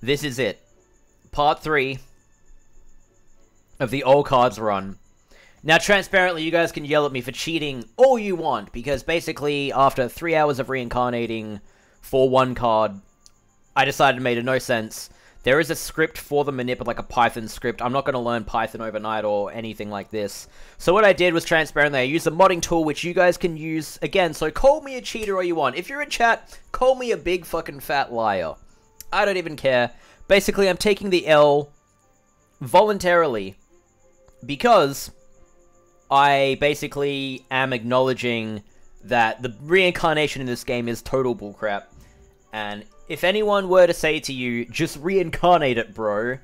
This is it. Part 3 of the All Cards run. Now, transparently, you guys can yell at me for cheating all you want, because basically, after three hours of reincarnating for one card, I decided it made no sense. There is a script for the manip, like a Python script. I'm not going to learn Python overnight or anything like this. So what I did was transparently, I used a modding tool, which you guys can use again. So call me a cheater all you want. If you're in chat, call me a big fucking fat liar. I don't even care. Basically, I'm taking the L voluntarily because I basically am acknowledging that the reincarnation in this game is total bullcrap. And if anyone were to say to you, just reincarnate it, bro,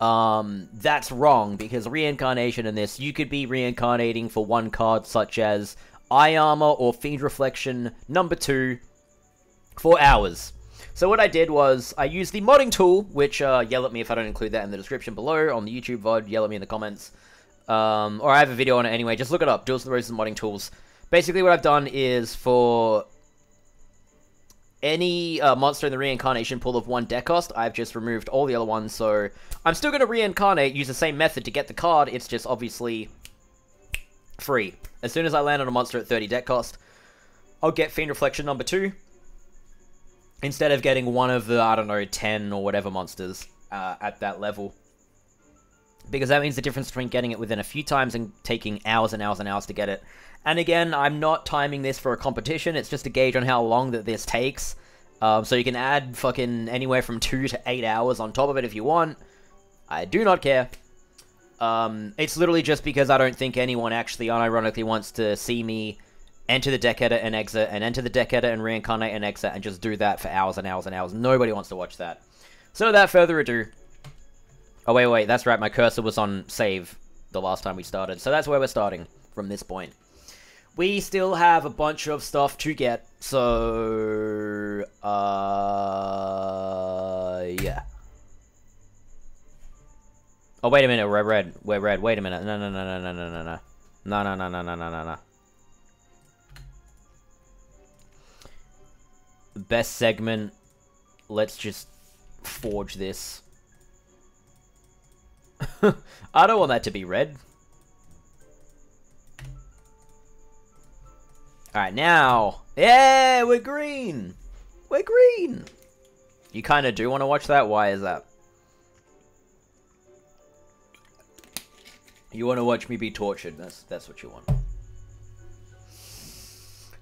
um, that's wrong, because reincarnation in this, you could be reincarnating for one card such as Eye Armor or Fiend Reflection number 2 for hours. So what I did was, I used the modding tool, which, uh, yell at me if I don't include that in the description below, on the YouTube VOD, yell at me in the comments, um, or I have a video on it anyway, just look it up, Duels of the Roses modding tools. Basically what I've done is, for any uh, monster in the reincarnation pool of one deck cost, I've just removed all the other ones, so I'm still going to reincarnate, use the same method to get the card, it's just obviously free. As soon as I land on a monster at 30 deck cost, I'll get Fiend Reflection number 2, instead of getting one of the, I don't know, 10 or whatever monsters uh, at that level. Because that means the difference between getting it within a few times and taking hours and hours and hours to get it. And again, I'm not timing this for a competition, it's just a gauge on how long that this takes. Um, so you can add fucking anywhere from 2 to 8 hours on top of it if you want. I do not care. Um, it's literally just because I don't think anyone actually unironically wants to see me enter the deck edit and exit, and enter the deck edit and reincarnate and exit, and just do that for hours and hours and hours. Nobody wants to watch that. So without further ado... Oh, wait, wait, that's right, my cursor was on save the last time we started. So that's where we're starting, from this point. We still have a bunch of stuff to get, so... Uh... Yeah. Oh, wait a minute, we're red. We're red. Wait a minute. No, no, no, no, no, no, no, no. No, no, no, no, no, no, no, Best segment. Let's just forge this. I don't want that to be red. Alright, now. Yeah, we're green. We're green. You kind of do want to watch that? Why is that? You want to watch me be tortured. That's that's what you want.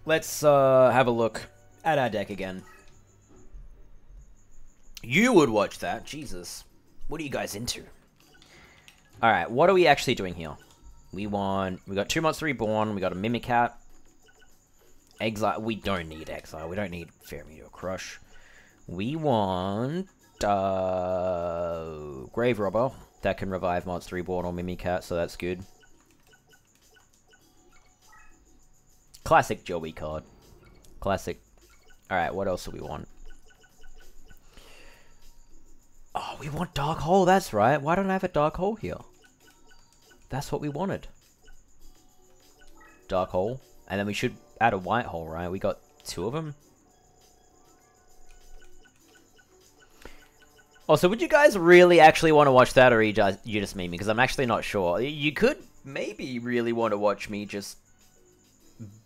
Let's uh, have a look at our deck again. You would watch that. Jesus. What are you guys into? Alright, what are we actually doing here? We want... We got two Monster Reborn. We got a Mimicat. Exile. We don't need Exile. We don't need Fairy Meteor Crush. We want... Uh, Grave Robber. That can revive Monster Reborn or Mimicat, so that's good. Classic Joey card. Classic. Alright, what else do we want? Oh, we want Dark Hole, that's right. Why don't I have a Dark Hole here? That's what we wanted. Dark Hole. And then we should add a White Hole, right? We got two of them. Also, oh, would you guys really actually want to watch that, or you just, you just me? Because I'm actually not sure. You could maybe really want to watch me just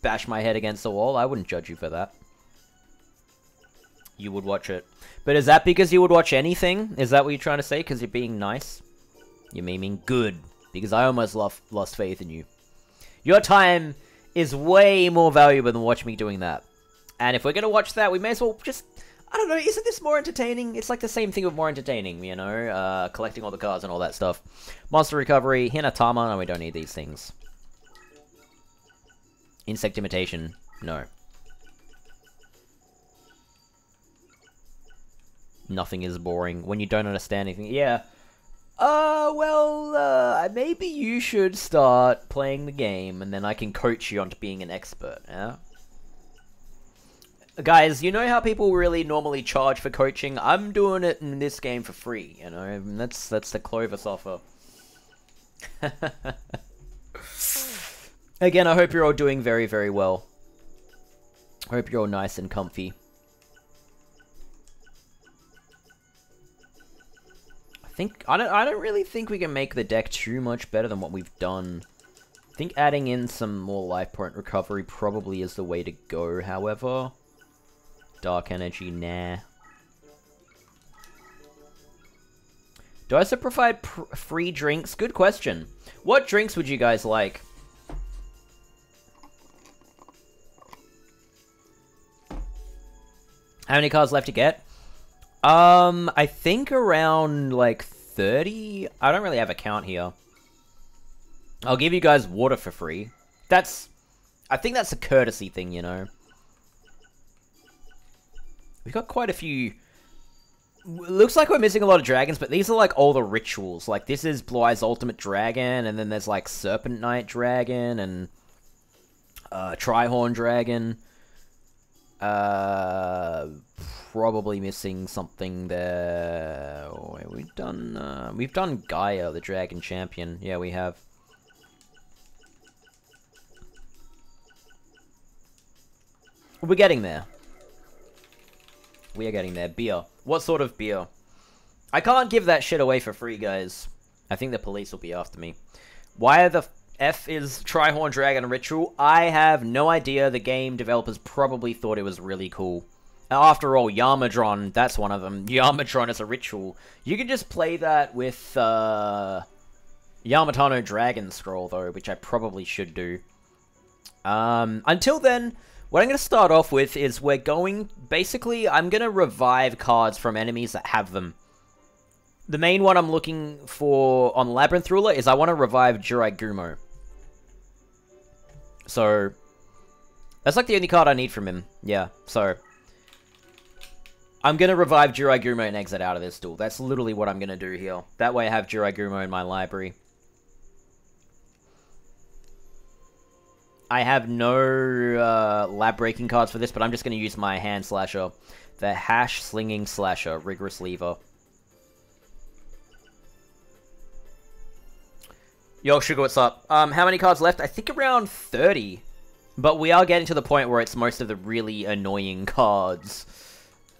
bash my head against the wall. I wouldn't judge you for that. You would watch it. But is that because you would watch anything? Is that what you're trying to say? Because you're being nice? You're memeing? Good. Because I almost lost, lost faith in you. Your time is way more valuable than watching me doing that. And if we're going to watch that, we may as well just... I don't know, isn't this more entertaining? It's like the same thing with more entertaining, you know? Uh, collecting all the cards and all that stuff. Monster Recovery, Hinotama, no, we don't need these things. Insect Imitation, no. Nothing is boring. When you don't understand anything, yeah. Uh, well, uh, maybe you should start playing the game, and then I can coach you onto being an expert, yeah? Guys, you know how people really normally charge for coaching? I'm doing it in this game for free, you know? That's, that's the Clovis offer. Again, I hope you're all doing very, very well. Hope you're all nice and comfy. Think I don't I don't really think we can make the deck too much better than what we've done. I think adding in some more life point recovery probably is the way to go, however. Dark energy, nah. Do I also provide free drinks? Good question. What drinks would you guys like? How many cards left to get? Um, I think around, like, 30? I don't really have a count here. I'll give you guys water for free. That's... I think that's a courtesy thing, you know. We've got quite a few... Looks like we're missing a lot of dragons, but these are like all the rituals. Like, this is Blue Eyes Ultimate Dragon, and then there's like Serpent Knight Dragon, and uh, Trihorn Dragon. Uh, probably missing something there. Oh, we've done, uh, we've done Gaia, the Dragon Champion. Yeah, we have. We're getting there. We are getting there. Beer. What sort of beer? I can't give that shit away for free, guys. I think the police will be after me. Why are the F is Trihorn Dragon Ritual? I have no idea. The game developers probably thought it was really cool. After all, Yamadron, that's one of them. Yamadron is a ritual. You can just play that with, uh... Yamatano Dragon Scroll, though, which I probably should do. Um, until then, what I'm going to start off with is we're going... Basically, I'm going to revive cards from enemies that have them. The main one I'm looking for on Labyrinth Ruler is I want to revive Jirai Gumo. So, that's like the only card I need from him. Yeah, so... I'm going to revive Jirai Gumo and exit out of this duel. That's literally what I'm going to do here. That way I have Jirai Gumo in my library. I have no uh, lab breaking cards for this, but I'm just going to use my hand slasher. The hash slinging slasher, rigorous reaver. Yo, Sugar, what's up? Um, how many cards left? I think around 30. But we are getting to the point where it's most of the really annoying cards.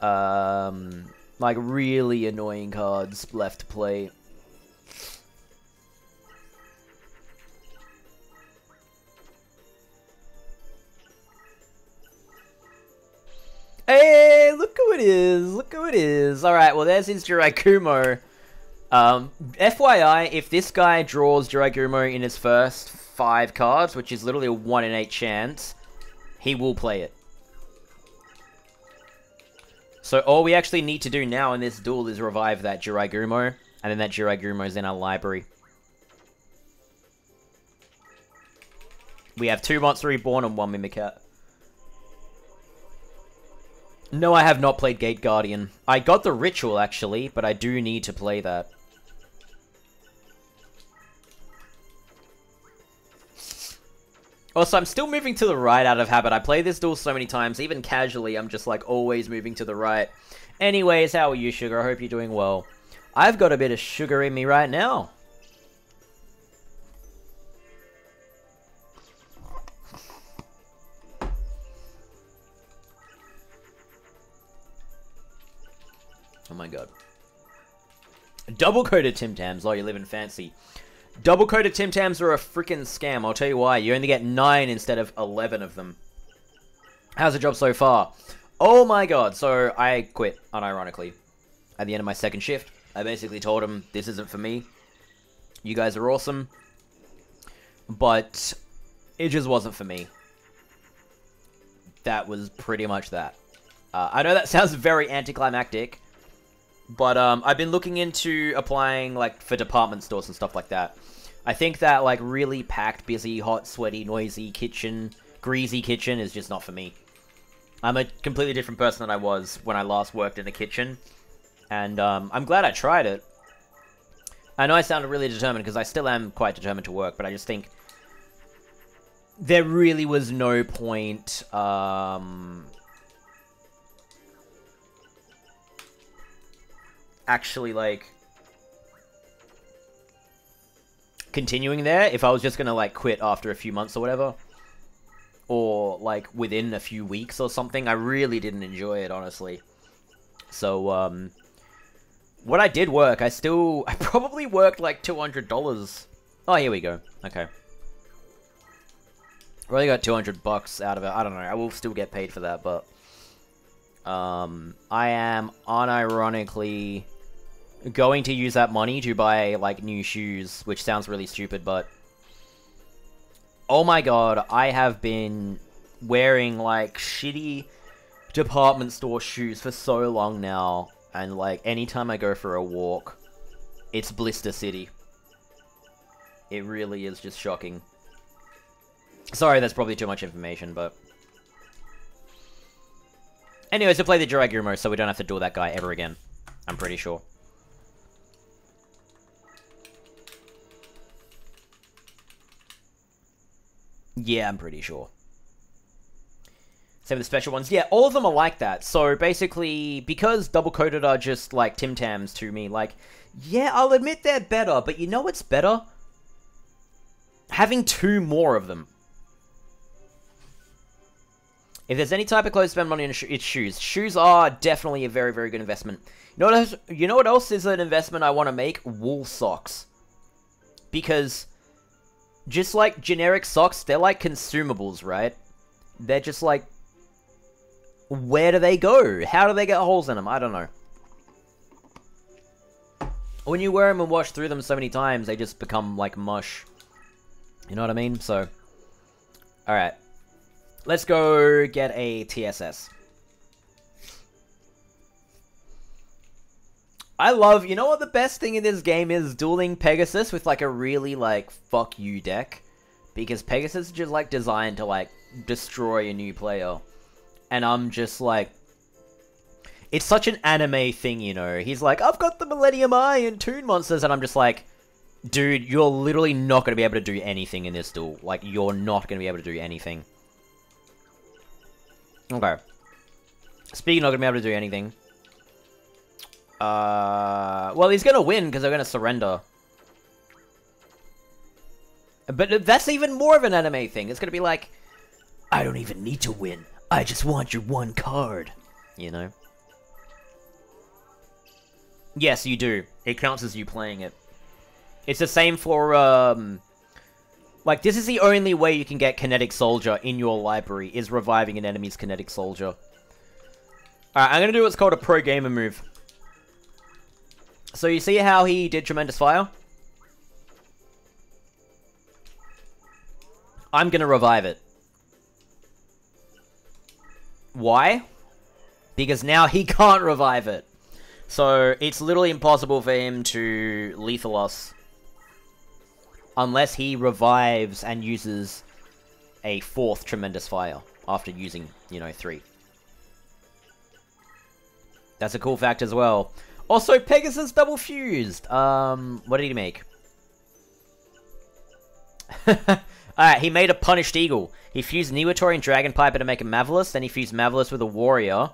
Um, like, really annoying cards left to play. Hey, look who it is! Look who it is! Alright, well there's his Jiraikumo. Um, FYI, if this guy draws Jiraikumo in his first five cards, which is literally a 1 in 8 chance, he will play it. So all we actually need to do now in this duel is revive that Jiraigumo, and then that Jiraigumo is in our library. We have two Monster Reborn and one Mimicat. No, I have not played Gate Guardian. I got the Ritual, actually, but I do need to play that. Also, I'm still moving to the right out of habit. I play this duel so many times, even casually, I'm just like always moving to the right. Anyways, how are you, Sugar? I hope you're doing well. I've got a bit of sugar in me right now. Oh my god. Double coated Tim Tams, oh, you're living fancy. Double coated Tim Tams are a freaking scam. I'll tell you why. You only get 9 instead of 11 of them. How's the job so far? Oh my god. So I quit, unironically. At the end of my second shift, I basically told him, this isn't for me. You guys are awesome. But it just wasn't for me. That was pretty much that. Uh, I know that sounds very anticlimactic, but um, I've been looking into applying like for department stores and stuff like that. I think that like really packed, busy, hot, sweaty, noisy kitchen, greasy kitchen is just not for me. I'm a completely different person than I was when I last worked in a kitchen, and um, I'm glad I tried it. I know I sounded really determined because I still am quite determined to work, but I just think there really was no point um, actually, like, continuing there if I was just gonna, like, quit after a few months or whatever. Or, like, within a few weeks or something. I really didn't enjoy it, honestly. So, um... What I did work, I still... I probably worked like $200. Oh, here we go. Okay. Really got 200 bucks out of it. I don't know. I will still get paid for that, but... Um, I am unironically going to use that money to buy, like, new shoes, which sounds really stupid, but... Oh my god, I have been wearing, like, shitty department store shoes for so long now, and, like, anytime I go for a walk, it's Blister City. It really is just shocking. Sorry, that's probably too much information, but... Anyways, to play the Jiragumo, so we don't have to duel that guy ever again. I'm pretty sure. Yeah, I'm pretty sure. Same with the special ones. Yeah, all of them are like that. So basically, because double-coated are just like Tim Tams to me, like, yeah, I'll admit they're better, but you know what's better? Having two more of them. If there's any type of clothes to spend money on, it's shoes. Shoes are definitely a very, very good investment. You know what else, you know what else is an investment I want to make? Wool socks. Because, just like generic socks, they're like consumables, right? They're just like, where do they go? How do they get holes in them? I don't know. When you wear them and wash through them so many times, they just become like mush. You know what I mean? So, alright. Let's go get a TSS. I love, you know what the best thing in this game is? Dueling Pegasus with like a really like fuck you deck. Because Pegasus is just like designed to like destroy a new player. And I'm just like, it's such an anime thing, you know. He's like, I've got the Millennium Eye and Toon Monsters, and I'm just like, dude, you're literally not going to be able to do anything in this duel. Like, you're not going to be able to do anything. Okay. Speaking not gonna be able to do anything. Uh, well, he's gonna win because they're gonna surrender. But that's even more of an anime thing. It's gonna be like, I don't even need to win. I just want your one card. You know? Yes, you do. It counts as you playing it. It's the same for, um, like, this is the only way you can get Kinetic Soldier in your library, is reviving an enemy's Kinetic Soldier. Alright, I'm gonna do what's called a pro gamer move. So you see how he did Tremendous Fire? I'm gonna revive it. Why? Because now he can't revive it. So, it's literally impossible for him to lethal us unless he revives and uses a fourth Tremendous Fire after using, you know, three. That's a cool fact as well. Also, Pegasus double fused. Um, what did he make? Alright, he made a Punished Eagle. He fused Niwatori and Dragon Piper to make a Mavelus, then he fused Mavelus with a Warrior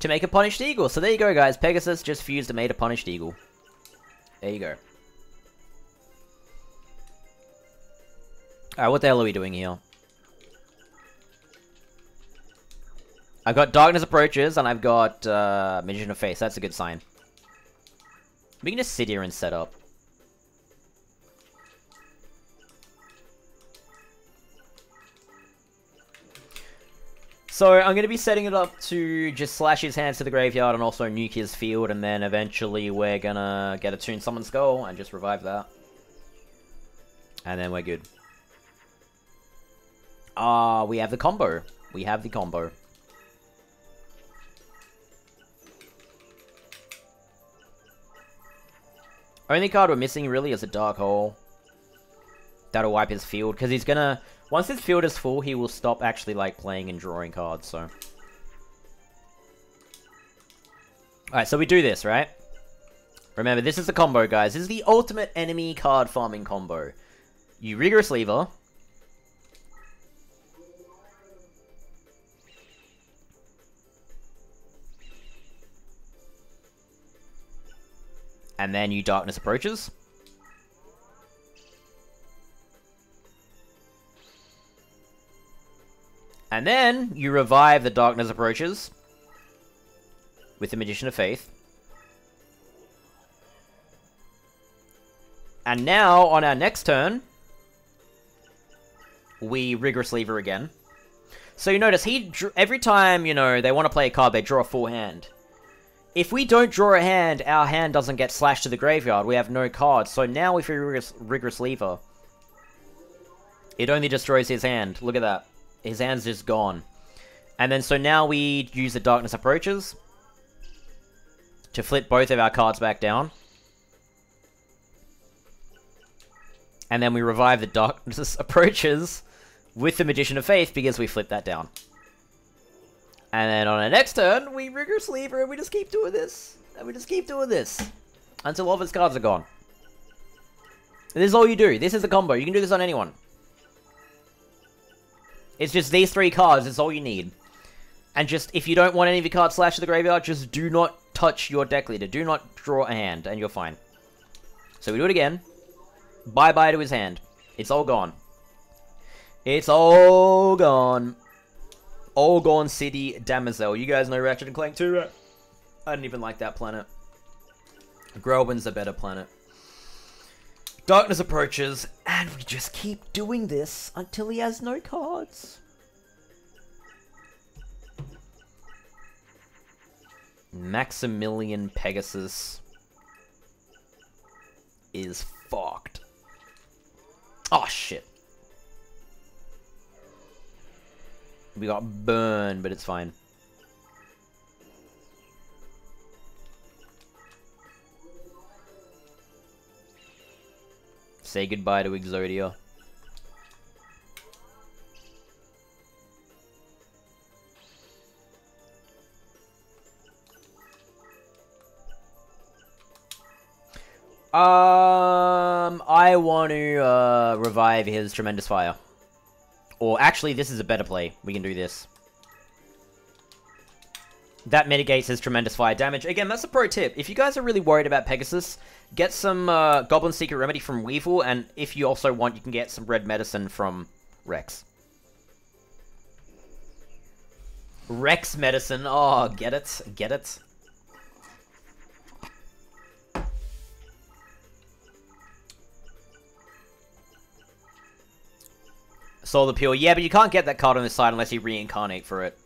to make a Punished Eagle. So there you go, guys. Pegasus just fused and made a Punished Eagle. There you go. Alright, what the hell are we doing here? I've got Darkness Approaches, and I've got uh, Magician of Faith. That's a good sign. We can just sit here and set up. So, I'm going to be setting it up to just slash his hands to the graveyard and also nuke his field, and then eventually we're going to get a Toon Summon Skull and just revive that. And then we're good. Ah, uh, we have the combo. We have the combo. Only card we're missing really is a Dark Hole. That'll wipe his field, because he's gonna... Once his field is full, he will stop actually, like, playing and drawing cards, so... Alright, so we do this, right? Remember, this is the combo, guys. This is the ultimate enemy card farming combo. You Rigorous Reaver, and then you darkness approaches. And then you revive the darkness approaches with the Magician of Faith. And now, on our next turn, we Rigorous Reaver again. So you notice, he every time, you know, they want to play a card, they draw a full hand. If we don't draw a hand, our hand doesn't get slashed to the graveyard. We have no cards. So now if we Rigorous, rigorous Reaver, it only destroys his hand. Look at that. His hand's just gone. And then, so now we use the Darkness Approaches to flip both of our cards back down. And then we revive the Darkness Approaches with the Magician of Faith because we flip that down. And then on our next turn, we Rigorous Reaver and we just keep doing this. And we just keep doing this. Until all of its cards are gone. And this is all you do. This is the combo. You can do this on anyone. It's just these three cards. It's all you need. And just, if you don't want any of your cards slashed to the graveyard, just do not touch your deck leader. Do not draw a hand, and you're fine. So we do it again. Bye-bye to his hand. It's all gone. It's all gone. All gone City Damosel. You guys know Ratchet and Clank 2, right? I didn't even like that planet. Grelbin's a better planet. Darkness approaches, and we just keep doing this until he has no cards. Maximilian Pegasus is fucked. Oh, shit. We got burned, but it's fine. Say goodbye to Exodia. Um, I want to uh, revive his Tremendous Fire. Or actually, this is a better play. We can do this. That mitigates his Tremendous Fire damage. Again, that's a pro tip. If you guys are really worried about Pegasus, get some uh, Goblin Secret Remedy from Weevil, and if you also want, you can get some Red Medicine from Rex. Rex Medicine. Oh, get it? Get it? Soul Appeal. Yeah, but you can't get that card on this side unless you reincarnate for it.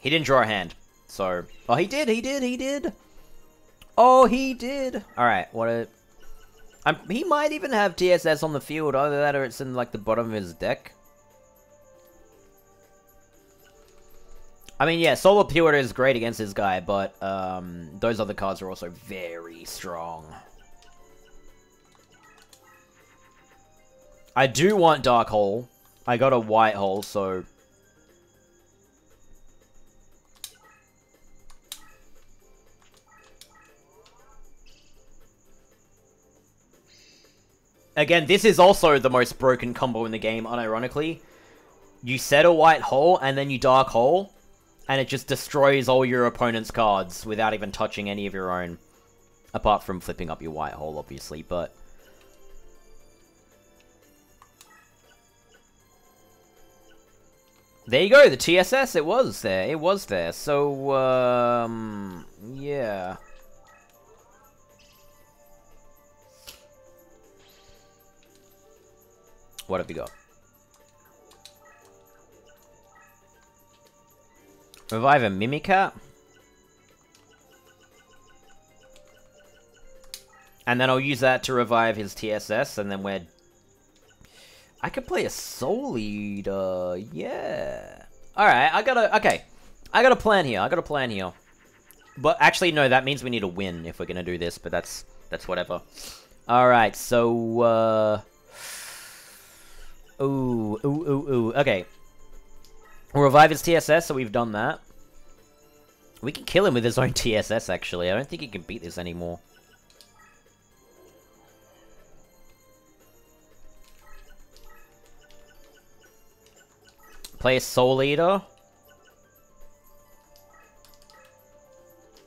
He didn't draw a hand. So... Oh, he did, he did, he did! Oh, he did! Alright, what a... I'm, he might even have TSS on the field, either that or it's in, like, the bottom of his deck. I mean, yeah, Solar Peeler is great against this guy, but um, those other cards are also very strong. I do want Dark Hole. I got a White Hole, so... Again, this is also the most broken combo in the game, unironically. You set a White Hole, and then you Dark Hole, and it just destroys all your opponent's cards without even touching any of your own. Apart from flipping up your White Hole, obviously, but... There you go, the TSS, it was there, it was there. So, um, yeah. What have you got? Revive a Mimicat? And then I'll use that to revive his TSS, and then we're I could play a Soul Eater. Yeah. Alright, I got a... Okay. I got a plan here. I got a plan here. But actually, no, that means we need a win if we're gonna do this, but that's... That's whatever. Alright, so, uh... Ooh, ooh, ooh, ooh. Okay. We'll revive his TSS, so we've done that. We can kill him with his own TSS, actually. I don't think he can beat this anymore. Play Soul Eater.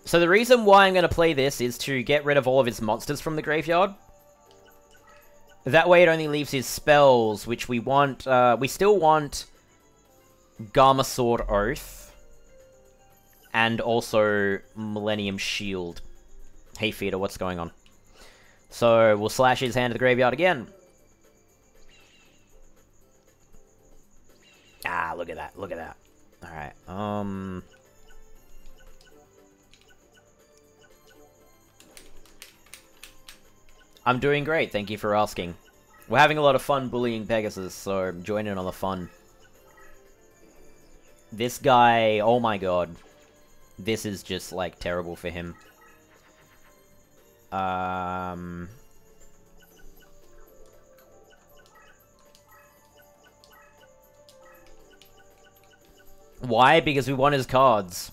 So the reason why I'm going to play this is to get rid of all of his monsters from the graveyard. That way it only leaves his spells, which we want... Uh, we still want Garma Sword Oath. and also Millennium Shield. Hey, Feeder, what's going on? So, we'll slash his hand to the graveyard again. Ah, look at that, look at that. Alright, um... I'm doing great, thank you for asking. We're having a lot of fun bullying Pegasus, so join in on the fun. This guy, oh my god. This is just, like, terrible for him. Um... Why? Because we want his cards.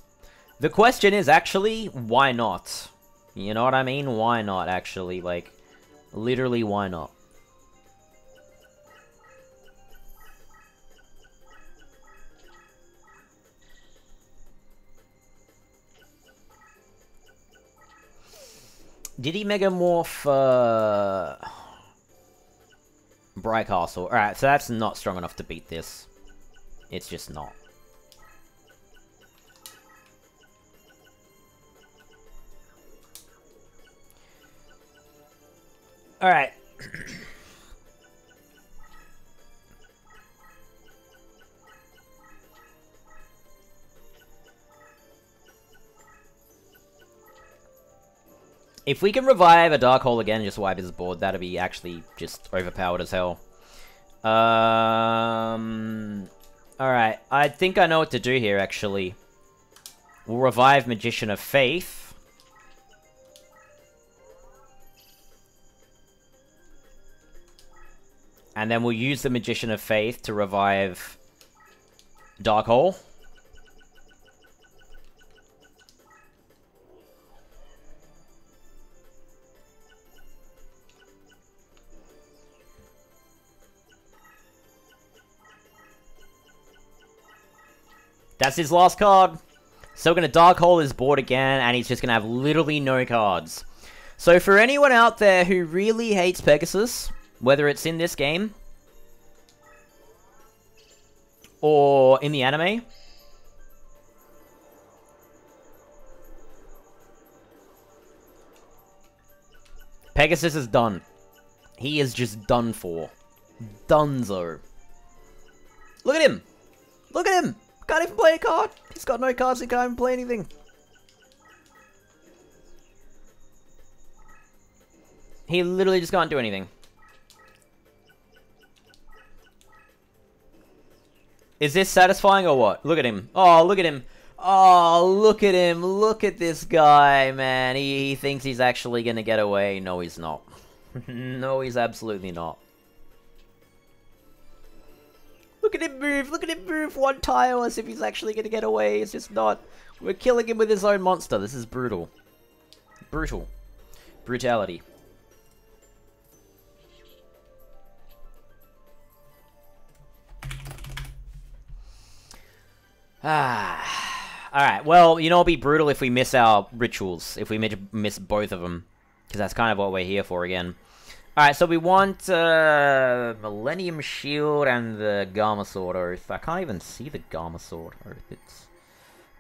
The question is, actually, why not? You know what I mean? Why not, actually? Like, literally, why not? Did he Megamorph, uh... Castle? Alright, so that's not strong enough to beat this. It's just not. Alright. If we can revive a Dark Hole again and just wipe his board, that'd be actually just overpowered as hell. Um... Alright, I think I know what to do here, actually. We'll revive Magician of Faith. And then we'll use the Magician of Faith to revive Dark Hole. That's his last card. So we're going to Dark Hole his board again, and he's just going to have literally no cards. So for anyone out there who really hates Pegasus, whether it's in this game, or in the anime, Pegasus is done. He is just done for. Dunzo. Look at him! Look at him! Can't even play a card. He's got no cards. He can't even play anything. He literally just can't do anything. Is this satisfying or what? Look at him. Oh, look at him. Oh, look at him. Look at this guy, man. He, he thinks he's actually going to get away. No, he's not. no, he's absolutely not. Look at him move! Look at him move one tile as if he's actually going to get away. It's just not. We're killing him with his own monster. This is brutal. Brutal. Brutality. Ah. Alright, well, you know, it'll be brutal if we miss our rituals. If we miss both of them. Because that's kind of what we're here for again. Alright, so we want uh, Millennium Shield and the Garma Sword Oath. I can't even see the Garma Sword Oath. It's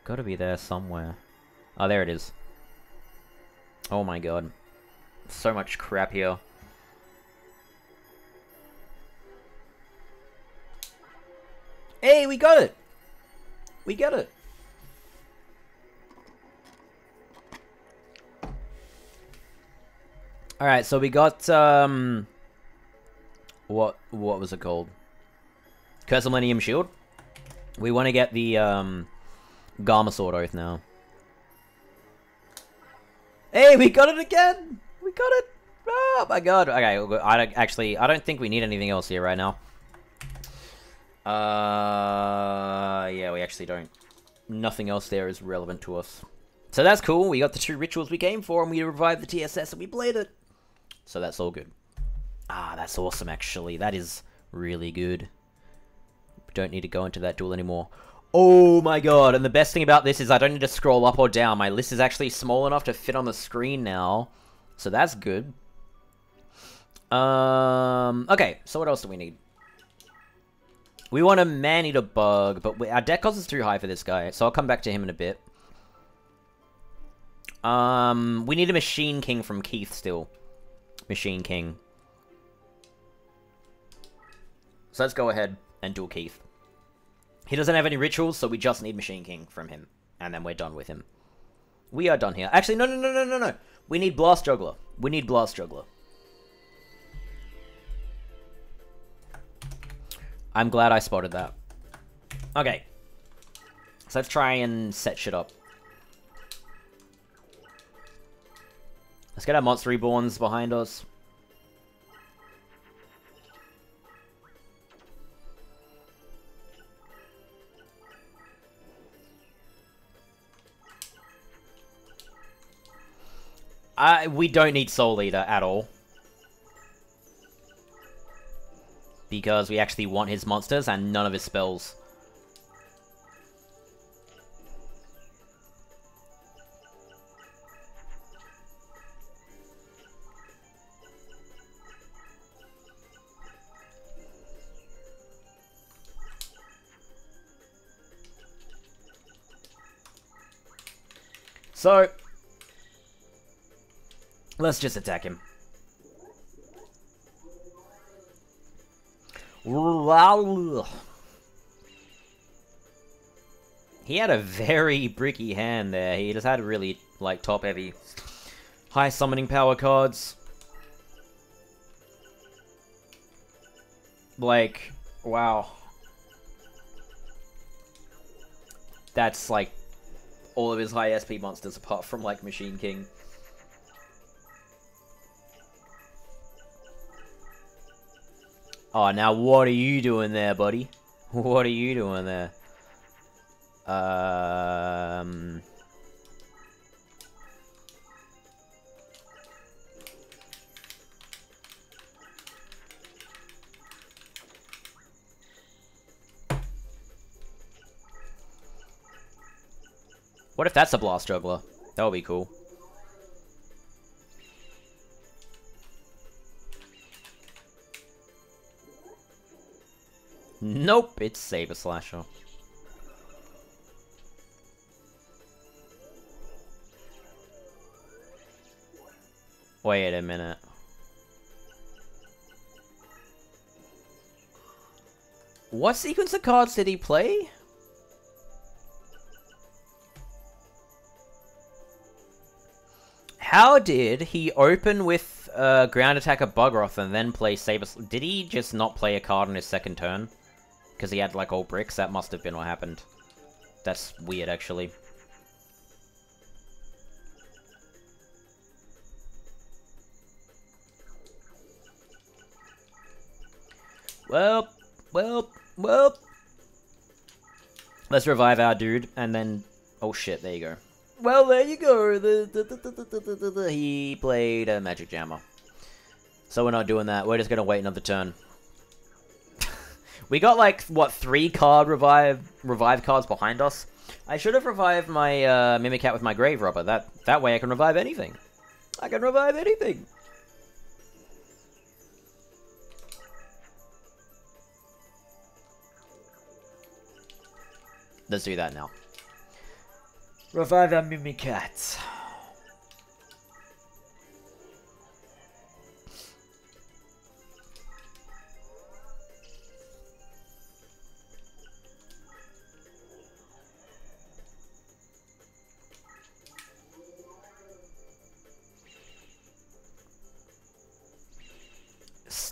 got to be there somewhere. Oh, there it is. Oh my god. So much crap here. Hey, we got it! We got it! Alright, so we got, um... What, what was it called? Curse of Millennium Shield. We want to get the, um... Garma Sword Oath now. Hey, we got it again! We got it! Oh my god. Okay, I don't, actually, I don't think we need anything else here right now. Uh, yeah, we actually don't. Nothing else there is relevant to us. So that's cool. We got the two rituals we came for, and we revived the TSS, and we played it. So that's all good. Ah, that's awesome, actually. That is really good. We don't need to go into that duel anymore. Oh my god, and the best thing about this is I don't need to scroll up or down. My list is actually small enough to fit on the screen now. So that's good. Um, okay, so what else do we need? We want a man-eater bug, but we, our deck cost is too high for this guy, so I'll come back to him in a bit. Um, we need a Machine King from Keith still. Machine King. So let's go ahead and duel Keith. He doesn't have any rituals, so we just need Machine King from him. And then we're done with him. We are done here. Actually, no, no, no, no, no, no. We need Blast Juggler. We need Blast Juggler. I'm glad I spotted that. Okay. So let's try and set shit up. Let's get our Monster Reborns behind us. Uh, we don't need Soul Eater at all. Because we actually want his monsters and none of his spells. So, Let's just attack him. He had a very bricky hand there. He just had really, like, top-heavy high summoning power cards. Like, wow. That's, like, all of his high SP monsters apart from, like, Machine King. Oh, now what are you doing there, buddy? What are you doing there? Um... What if that's a Blast Juggler? That would be cool. Nope, it's Saber Slasher. Wait a minute. What sequence of cards did he play? How did he open with uh, Ground Attacker Bugroth and then play Saber... Did he just not play a card on his second turn? Because he had, like, all bricks? That must have been what happened. That's weird, actually. Well, well, well. Let's revive our dude, and then... Oh shit, there you go. Well, there you go. The, the, the, he played a Magic Jammer. So we're not doing that. We're just going to wait another turn. We got like what three card revive revive cards behind us. I should have revived my uh, Mimicat with my Grave Robber. That that way I can revive anything. I can revive anything. Let's do that now. Revive our Mimicat.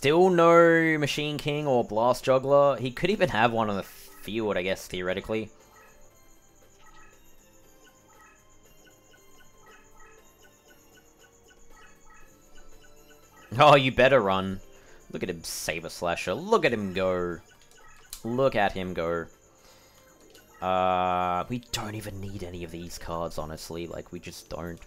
Still no Machine King or Blast Juggler. He could even have one on the field, I guess, theoretically. Oh, you better run. Look at him, Saber Slasher. Look at him go. Look at him go. Uh, we don't even need any of these cards, honestly. Like, we just don't.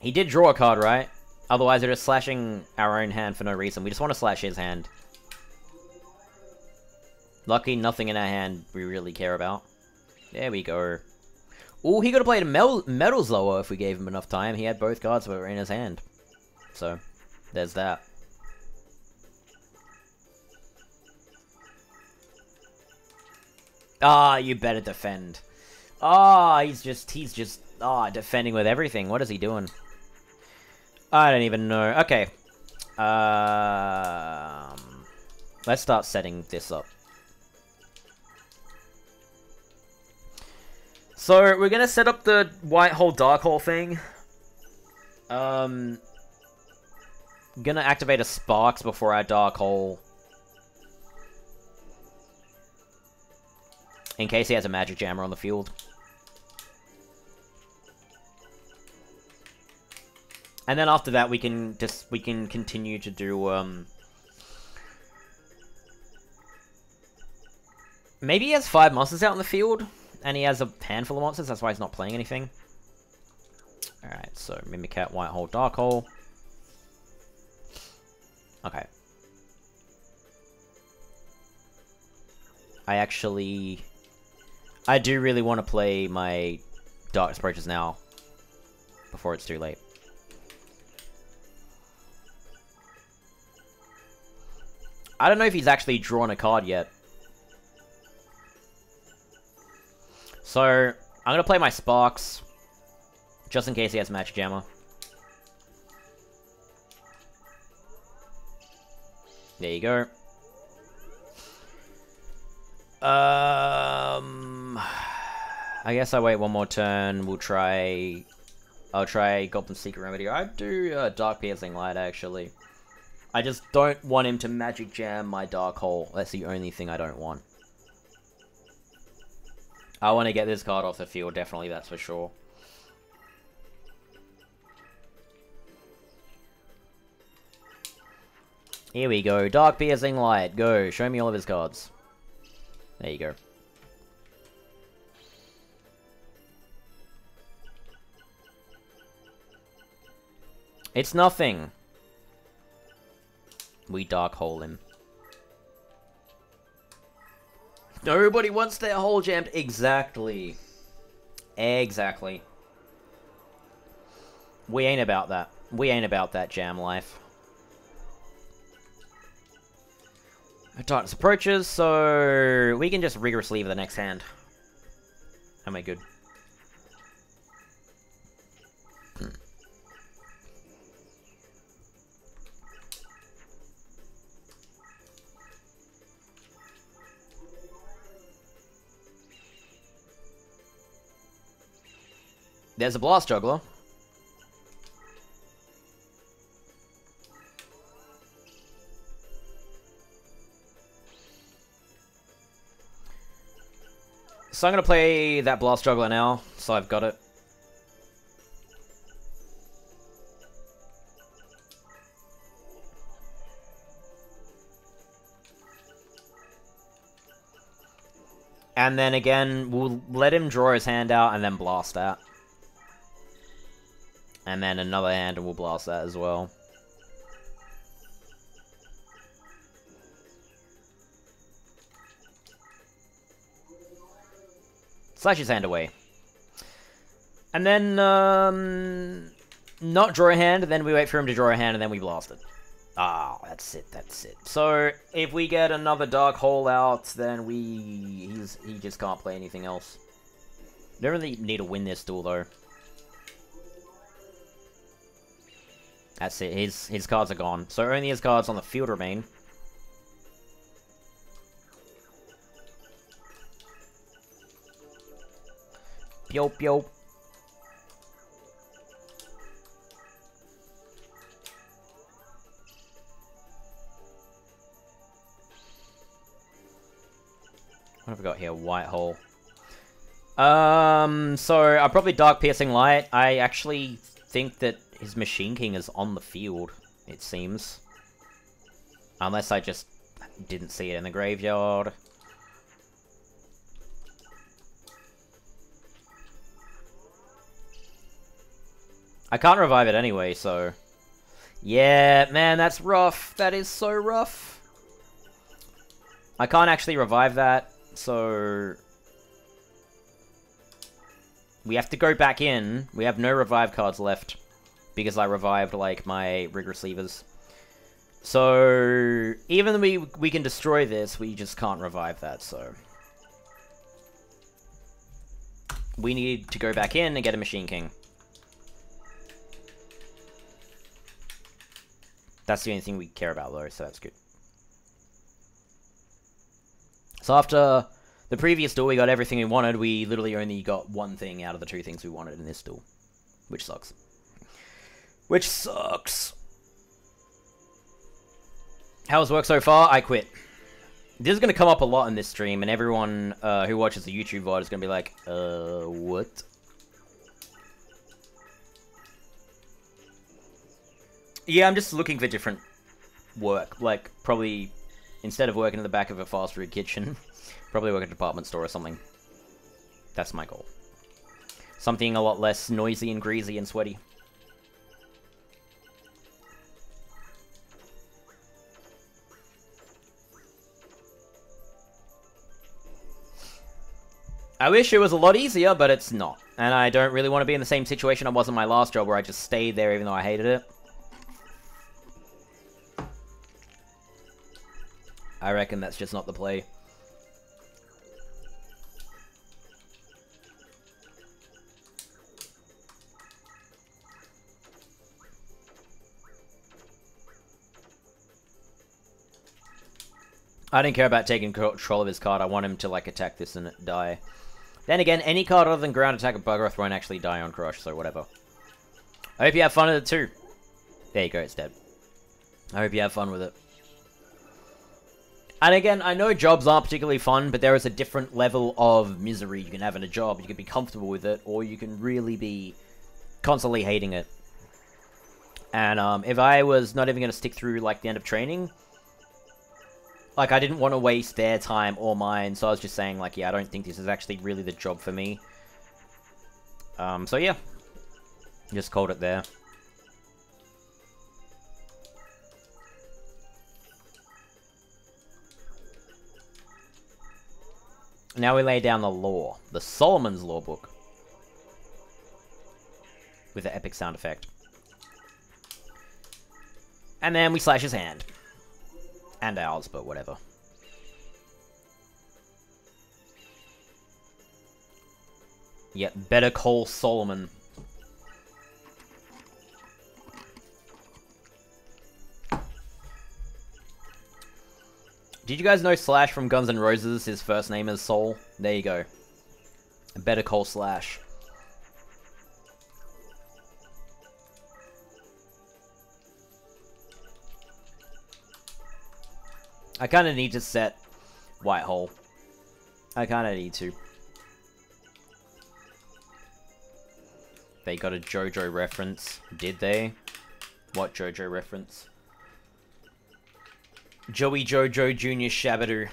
He did draw a card, right? Otherwise, we're just slashing our own hand for no reason. We just want to slash his hand. Lucky nothing in our hand we really care about. There we go. Oh, he could have played a metal Metals Lower if we gave him enough time. He had both cards that were in his hand. So, there's that. Ah, you better defend. Ah, he's just, he's just, ah, defending with everything. What is he doing? I don't even know. Okay. Um, let's start setting this up. So, we're gonna set up the white hole dark hole thing. Um, gonna activate a sparks before our dark hole. In case he has a magic jammer on the field. And then after that, we can just we can continue to do um. Maybe he has five monsters out in the field, and he has a handful of monsters. That's why he's not playing anything. All right, so Mimicat, White Hole, Dark Hole. Okay. I actually... I do really want to play my Dark Approaches now. Before it's too late. I don't know if he's actually drawn a card yet. So, I'm going to play my Sparks. Just in case he has Magic Jammer. There you go. Um, I guess I wait one more turn. We'll try. I'll try Goblin Secret Remedy. I'd do uh, Dark Piercing Light actually. I just don't want him to Magic Jam my Dark Hole. That's the only thing I don't want. I want to get this card off the field, definitely, that's for sure. Here we go. Dark Piercing Light. Go. Show me all of his cards. There you go. It's nothing. We dark hole him. Nobody wants their hole jammed. Exactly. Exactly. We ain't about that. We ain't about that jam life. Darkness approaches, so we can just rigorously leave the next hand. Am I good? There's a Blast Juggler. So I'm going to play that Blast Juggler now, so I've got it. And then again, we'll let him draw his hand out and then blast that. And then another hand and we'll blast that as well. Slash his hand away. And then, um, not draw a hand, then we wait for him to draw a hand, and then we blast it. Ah, oh, that's it, that's it. So, if we get another Dark Hole out, then we... He's, he just can't play anything else. Don't really need to win this duel, though. That's it, his, his cards are gone. So only his cards on the field remain. Yo, yo. What have we got here? White hole. Um, so I probably Dark Piercing Light. I actually think that his Machine King is on the field, it seems. Unless I just didn't see it in the graveyard. I can't revive it anyway, so... Yeah, man, that's rough. That is so rough. I can't actually revive that, so... We have to go back in. We have no revive cards left. Because I revived, like, my Rigorous Reavers. So, even though we, we can destroy this, we just can't revive that, so... we need to go back in and get a Machine King. That's the only thing we care about, though, so that's good. So after the previous duel, we got everything we wanted. We literally only got one thing out of the two things we wanted in this duel. Which sucks. Which sucks. How's work so far? I quit. This is going to come up a lot in this stream, and everyone uh, who watches the YouTube VOD is going to be like, uh, what? Yeah, I'm just looking for different work. Like, probably, instead of working in the back of a fast food kitchen, probably work at a department store or something. That's my goal. Something a lot less noisy and greasy and sweaty. I wish it was a lot easier, but it's not. And I don't really want to be in the same situation I was in my last job where I just stayed there even though I hated it. I reckon that's just not the play. I didn't care about taking control of his card. I want him to, like, attack this and die. Then again, any card other than Ground Attacker Bugroth won't actually die on Crush, so whatever. I hope you have fun with it too. There you go, it's dead. I hope you have fun with it. And again, I know jobs aren't particularly fun, but there is a different level of misery you can have in a job. You can be comfortable with it, or you can really be constantly hating it. And um, if I was not even going to stick through like the end of training, like, I didn't want to waste their time or mine, so I was just saying, like, yeah, I don't think this is actually really the job for me. Um, so yeah. Just called it there. Now we lay down the law. The Solomon's Law book. With the epic sound effect. And then we slash his hand. And ours, but whatever. Yep, better call Solomon. Did you guys know Slash from Guns N' Roses, his first name is Saul? There you go. Better call Slash. I kind of need to set White Hole. I kind of need to. They got a JoJo reference. Did they? What JoJo reference? Joey Jojo Jr. Shabadoo.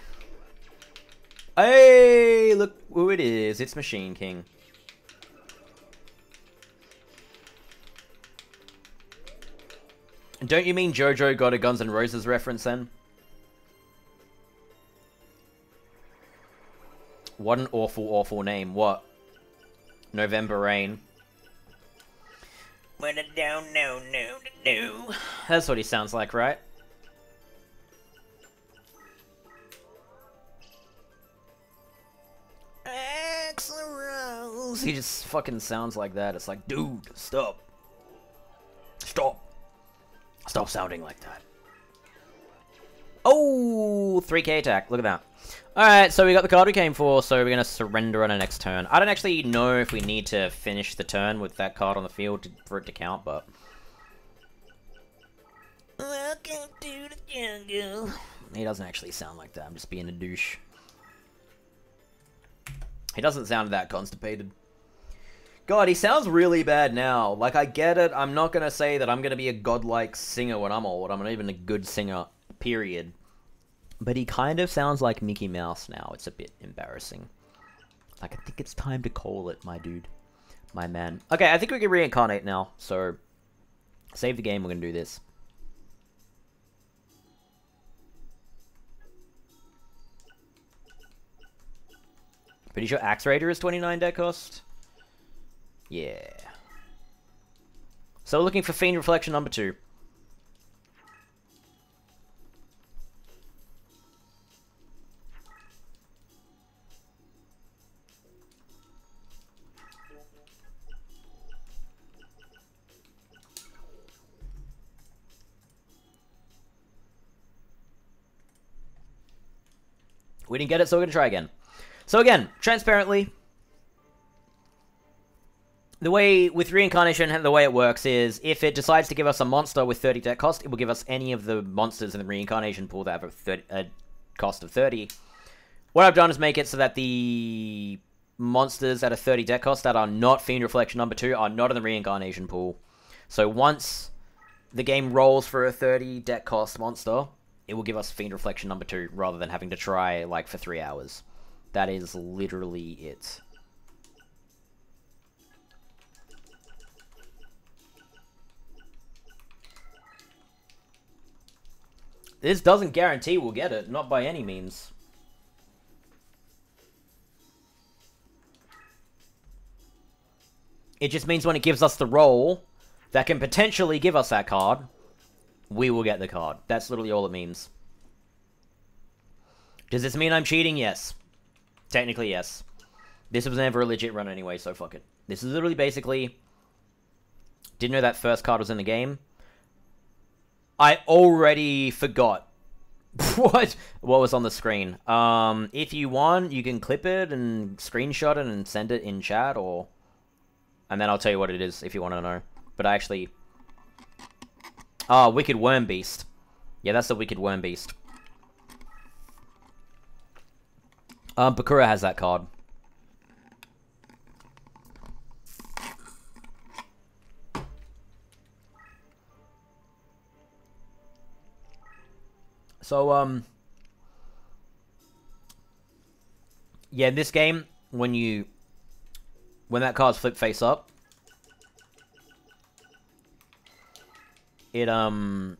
Hey, look who it is. It's Machine King. Don't you mean JoJo got a Guns N' Roses reference then? What an awful, awful name. What? November Rain. That's what he sounds like, right? Axl He just fucking sounds like that. It's like, dude, stop. Stop. Stop sounding like that. Oh, 3k attack. Look at that. Alright, so we got the card we came for, so we're going to surrender on our next turn. I don't actually know if we need to finish the turn with that card on the field to, for it to count, but... Welcome to the jungle. He doesn't actually sound like that, I'm just being a douche. He doesn't sound that constipated. God, he sounds really bad now. Like, I get it, I'm not going to say that I'm going to be a godlike singer when I'm old. I'm not even a good singer, period. But he kind of sounds like Mickey Mouse now. It's a bit embarrassing. Like, I think it's time to call it, my dude. My man. Okay, I think we can reincarnate now. So, save the game. We're going to do this. Pretty sure Axe Raider is 29 deck cost. Yeah. So looking for Fiend Reflection number 2. We didn't get it, so we're going to try again. So again, transparently, the way with reincarnation, the way it works is if it decides to give us a monster with 30 deck cost, it will give us any of the monsters in the reincarnation pool that have a, 30, a cost of 30. What I've done is make it so that the monsters at a 30 deck cost that are not Fiend Reflection number 2 are not in the reincarnation pool. So once the game rolls for a 30 deck cost monster, it will give us Fiend Reflection number 2 rather than having to try like for 3 hours. That is literally it. This doesn't guarantee we'll get it, not by any means. It just means when it gives us the roll that can potentially give us that card, we will get the card. That's literally all it means. Does this mean I'm cheating? Yes. Technically, yes. This was never a legit run anyway, so fuck it. This is literally basically... Didn't know that first card was in the game. I already forgot what what was on the screen. Um, if you want, you can clip it and screenshot it and send it in chat, or and then I'll tell you what it is if you want to know. But I actually, oh, Wicked Worm Beast. Yeah, that's the Wicked Worm Beast. Um, Bakura has that card. So, um... Yeah, in this game, when you... When that card's flipped face up... It, um...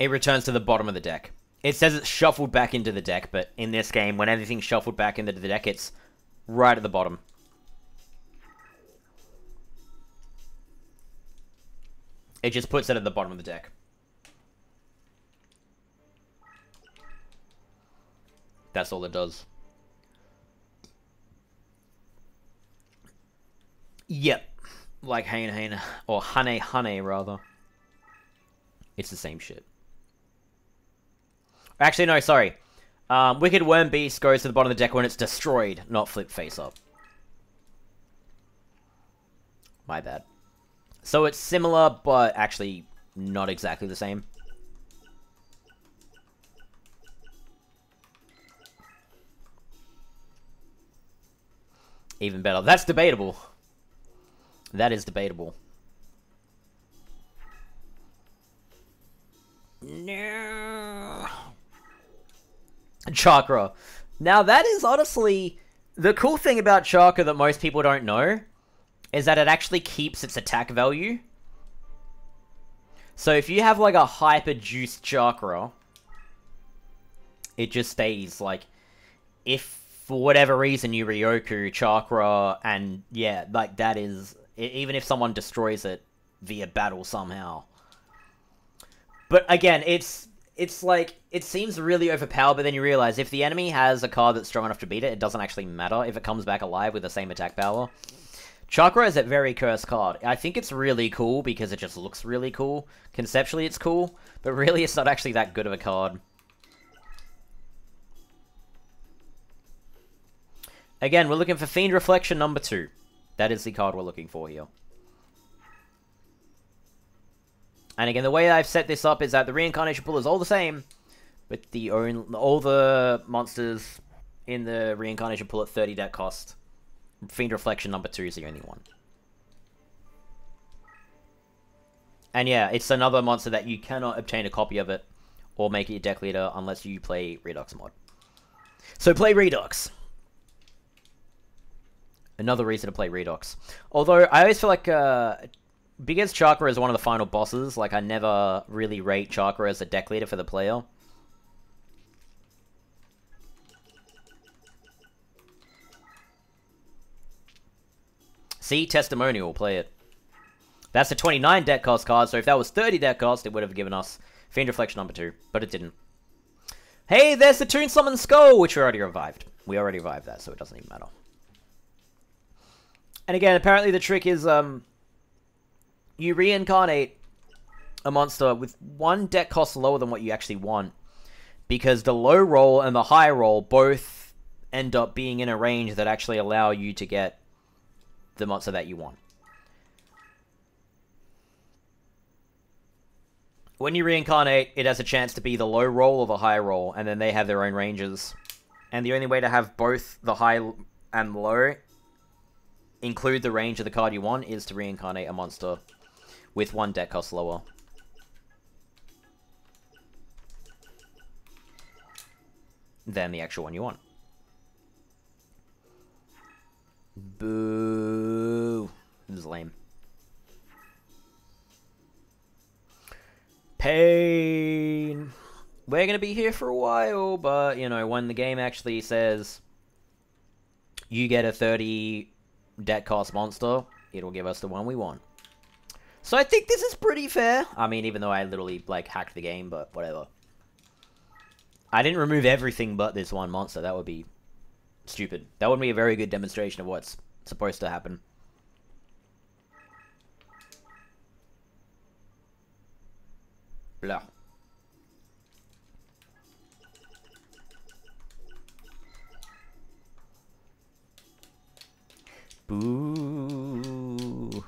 It returns to the bottom of the deck. It says it's shuffled back into the deck, but in this game, when anything's shuffled back into the deck, it's right at the bottom. It just puts it at the bottom of the deck. That's all it does. Yep. Like Hane Hane. Or Hane Hane, rather. It's the same shit. Actually, no, sorry. Um, Wicked Worm Beast goes to the bottom of the deck when it's destroyed, not flip face up. My bad. So it's similar, but actually not exactly the same. Even better. That's debatable. That is debatable. No. Chakra. Now that is honestly the cool thing about Chakra that most people don't know is that it actually keeps its attack value. So if you have like a hyper juiced chakra, it just stays like if for whatever reason you Riryoku chakra and yeah, like that is even if someone destroys it via battle somehow. But again, it's it's like it seems really overpowered, but then you realize if the enemy has a card that's strong enough to beat it, it doesn't actually matter if it comes back alive with the same attack power. Chakra is a very cursed card. I think it's really cool because it just looks really cool. Conceptually, it's cool, but really it's not actually that good of a card. Again, we're looking for Fiend Reflection number two. That is the card we're looking for here. And again, the way I've set this up is that the Reincarnation Pool is all the same, but the all the monsters in the Reincarnation Pool at 30 deck cost. Fiend Reflection number 2 is the only one. And yeah, it's another monster that you cannot obtain a copy of it or make it your deck leader unless you play Redux mod. So play Redux. Another reason to play Redux. Although, I always feel like, uh, because Chakra is one of the final bosses, like, I never really rate Chakra as a deck leader for the player. See? Testimonial, play it. That's a 29 deck cost card, so if that was 30 deck cost, it would have given us Fiend Reflection number 2, but it didn't. Hey, there's the Toon Summon Skull, which we already revived. We already revived that, so it doesn't even matter. And again, apparently the trick is, um, you reincarnate a monster with one deck cost lower than what you actually want, because the low roll and the high roll both end up being in a range that actually allow you to get the monster that you want. When you reincarnate, it has a chance to be the low roll or the high roll, and then they have their own ranges. And the only way to have both the high and low include the range of the card you want is to reincarnate a monster with one deck cost lower. than the actual one you want. Boo. This is lame. Pain. We're going to be here for a while, but, you know, when the game actually says you get a 30 deck cost monster, it'll give us the one we want. So I think this is pretty fair. I mean, even though I literally, like, hacked the game, but whatever. I didn't remove everything but this one monster. That would be stupid. That would be a very good demonstration of what's supposed to happen. Blah. Boo.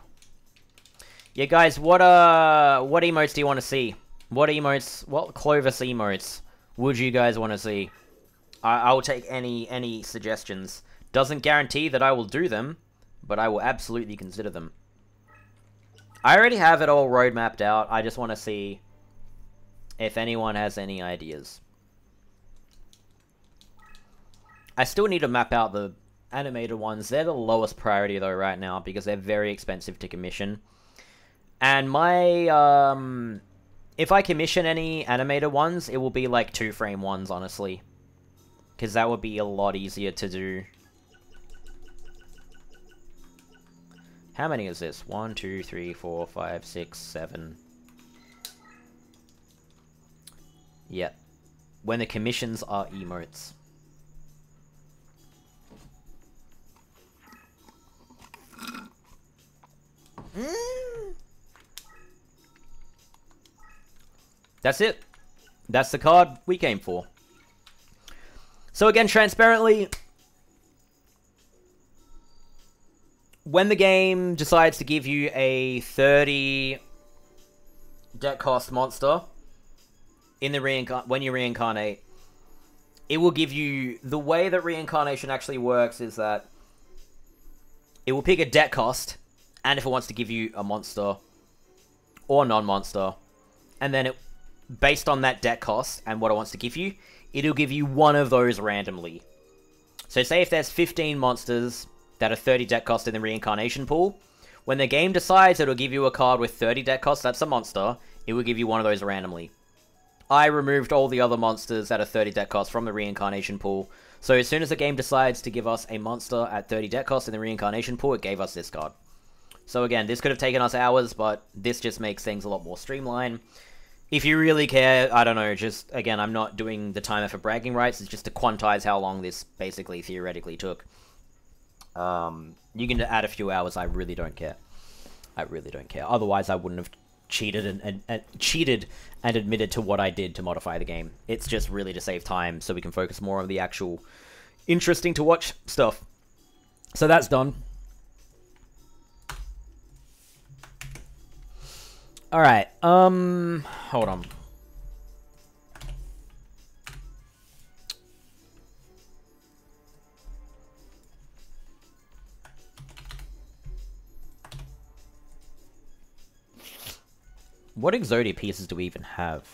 Yeah, guys, what uh, what emotes do you want to see? What emotes? What Clovis emotes? would you guys want to see? I, I will take any any suggestions. Doesn't guarantee that I will do them, but I will absolutely consider them. I already have it all road mapped out. I just want to see if anyone has any ideas. I still need to map out the animated ones. They're the lowest priority though right now because they're very expensive to commission. And my um if I commission any animated ones, it will be like two frame ones, honestly. Because that would be a lot easier to do. How many is this? One, two, three, four, five, six, seven. Yep. When the commissions are emotes. Mm. That's it. That's the card we came for. So again, transparently, when the game decides to give you a 30 deck cost monster in the reincarn when you reincarnate, it will give you the way that reincarnation actually works is that it will pick a deck cost, and if it wants to give you a monster or non-monster, and then it based on that deck cost and what it wants to give you, it'll give you one of those randomly. So say if there's 15 monsters that are 30 deck cost in the reincarnation pool, when the game decides it'll give you a card with 30 deck cost that's a monster, it will give you one of those randomly. I removed all the other monsters at a 30 deck cost from the reincarnation pool, so as soon as the game decides to give us a monster at 30 deck cost in the reincarnation pool, it gave us this card. So again, this could have taken us hours, but this just makes things a lot more streamlined if you really care, I don't know, just, again, I'm not doing the timer for bragging rights, it's just to quantize how long this basically theoretically took. Um, you can add a few hours, I really don't care. I really don't care. Otherwise, I wouldn't have cheated and, and, and, cheated and admitted to what I did to modify the game. It's just really to save time so we can focus more on the actual interesting to watch stuff. So that's done. Alright, um, hold on. What Exodia pieces do we even have?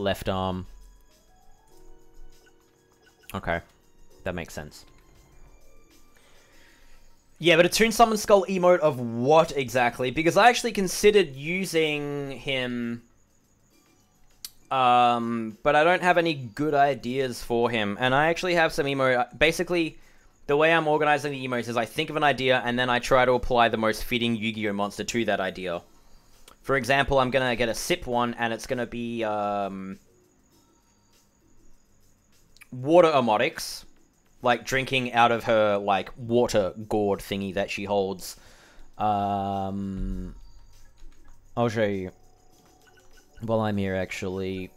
Left arm. Okay, that makes sense. Yeah, but a Toon Summon Skull emote of what exactly? Because I actually considered using him... Um, but I don't have any good ideas for him. And I actually have some emote... Basically, the way I'm organizing the emotes is I think of an idea, and then I try to apply the most fitting Yu-Gi-Oh! monster to that idea. For example, I'm gonna get a sip one, and it's gonna be, um... Water Omotics, like drinking out of her like water gourd thingy that she holds. Um, I'll show you. While I'm here, actually.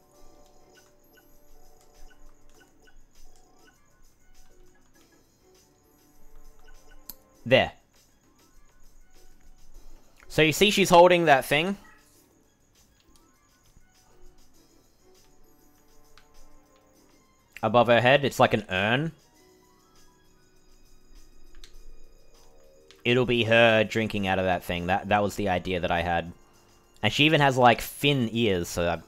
There. So you see she's holding that thing? Above her head, it's like an urn. It'll be her drinking out of that thing. That that was the idea that I had. And she even has, like, fin ears, so that,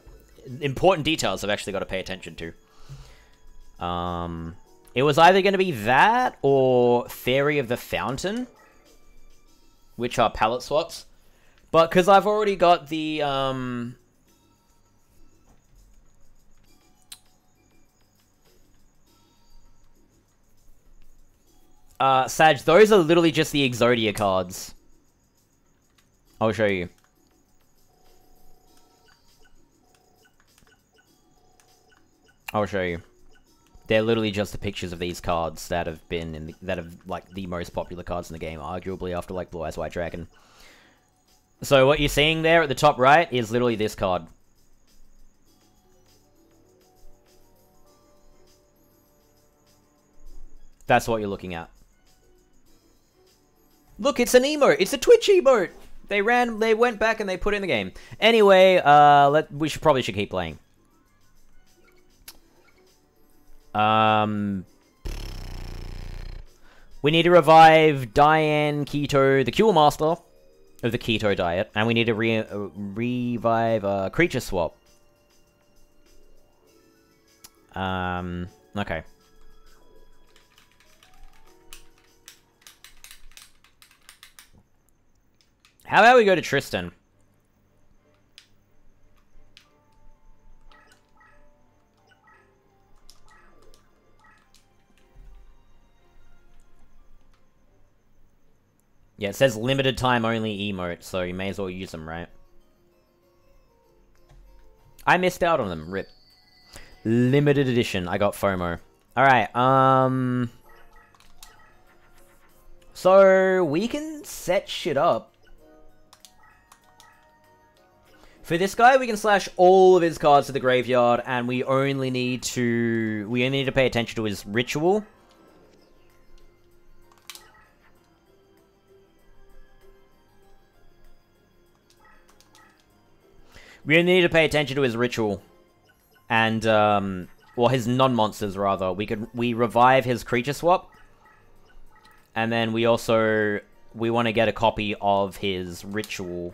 important details I've actually got to pay attention to. Um, it was either going to be that or Fairy of the Fountain, which are palette swaps. But because I've already got the, um... Uh, Sag, those are literally just the Exodia cards. I'll show you. I'll show you. They're literally just the pictures of these cards that have been in the, that have like the most popular cards in the game, arguably after like Blue Eyes White Dragon. So what you're seeing there at the top right is literally this card. That's what you're looking at. Look, it's an emote. It's a Twitch emote. They ran, they went back and they put in the game. Anyway, uh, let we should probably should keep playing. Um, we need to revive Dian Keto, the Cure Master of the Keto Diet, and we need to re uh, revive uh, Creature Swap. Um, okay. How about we go to Tristan? Yeah, it says limited time only emote, so you may as well use them, right? I missed out on them, rip. Limited edition, I got FOMO. Alright, um... So, we can set shit up. For this guy, we can slash all of his cards to the graveyard, and we only need to... We only need to pay attention to his ritual. We need to pay attention to his ritual. And, um... Well, his non-monsters, rather. We could... We revive his creature swap. And then we also... We want to get a copy of his ritual.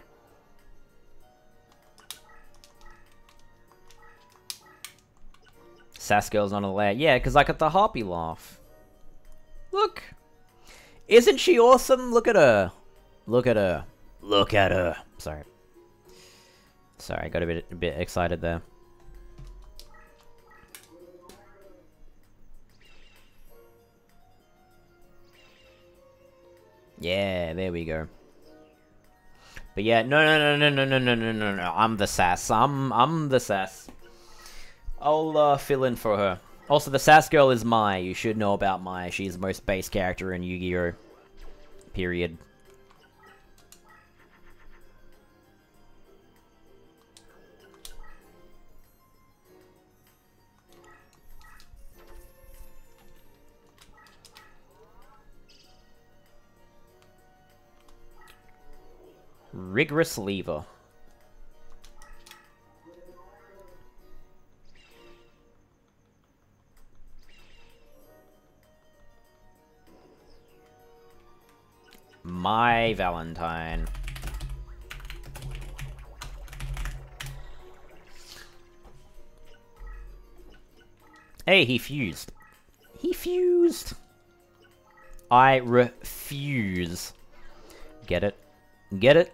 Saskell's on a lair. Yeah, because I got the Harpy laugh. Look! Isn't she awesome? Look at her. Look at her. Look at her. Sorry. Sorry, I got a bit a bit excited there. Yeah, there we go. But yeah, no, no, no, no, no, no, no, no, no, no I'm the sass. I'm, I'm the sass. I'll uh, fill in for her. Also, the sass girl is Mai. You should know about Mai. She's the most base character in Yu-Gi-Oh! Period. Rigorous Reaver. My Valentine. Hey, he fused. He fused. I refuse. Get it? Get it?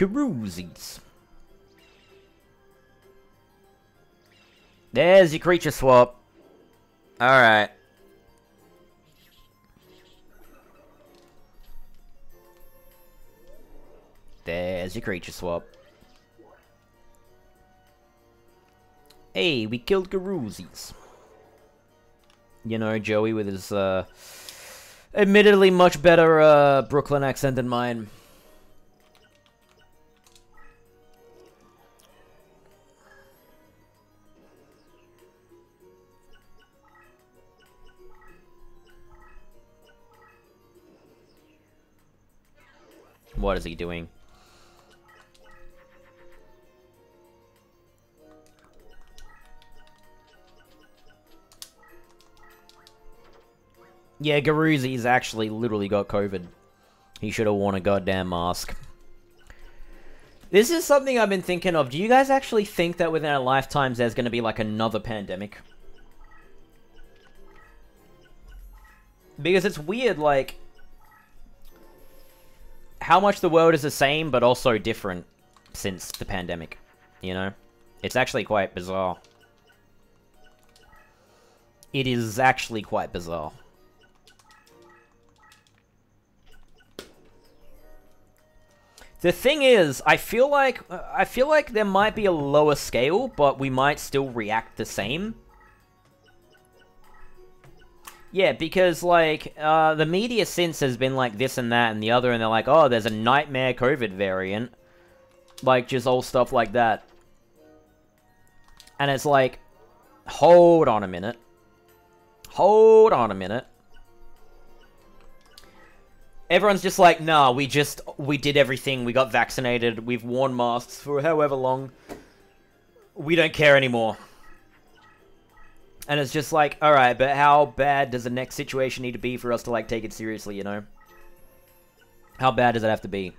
Garoozis. There's your creature swap. Alright. There's your creature swap. Hey, we killed Garoozis. You know, Joey with his, uh, admittedly much better, uh, Brooklyn accent than mine. What is he doing? Yeah, Garoozis actually literally got COVID. He should have worn a goddamn mask. This is something I've been thinking of. Do you guys actually think that within our lifetimes there's going to be like another pandemic? Because it's weird, like, how much the world is the same, but also different since the pandemic, you know? It's actually quite bizarre. It is actually quite bizarre. The thing is, I feel like uh, I feel like there might be a lower scale, but we might still react the same. Yeah, because, like, uh, the media since has been like this and that and the other, and they're like, oh, there's a nightmare COVID variant. Like, just all stuff like that. And it's like, hold on a minute. Hold on a minute. Everyone's just like, nah, we just, we did everything, we got vaccinated, we've worn masks for however long. We don't care anymore. And it's just like, alright, but how bad does the next situation need to be for us to, like, take it seriously, you know? How bad does it have to be?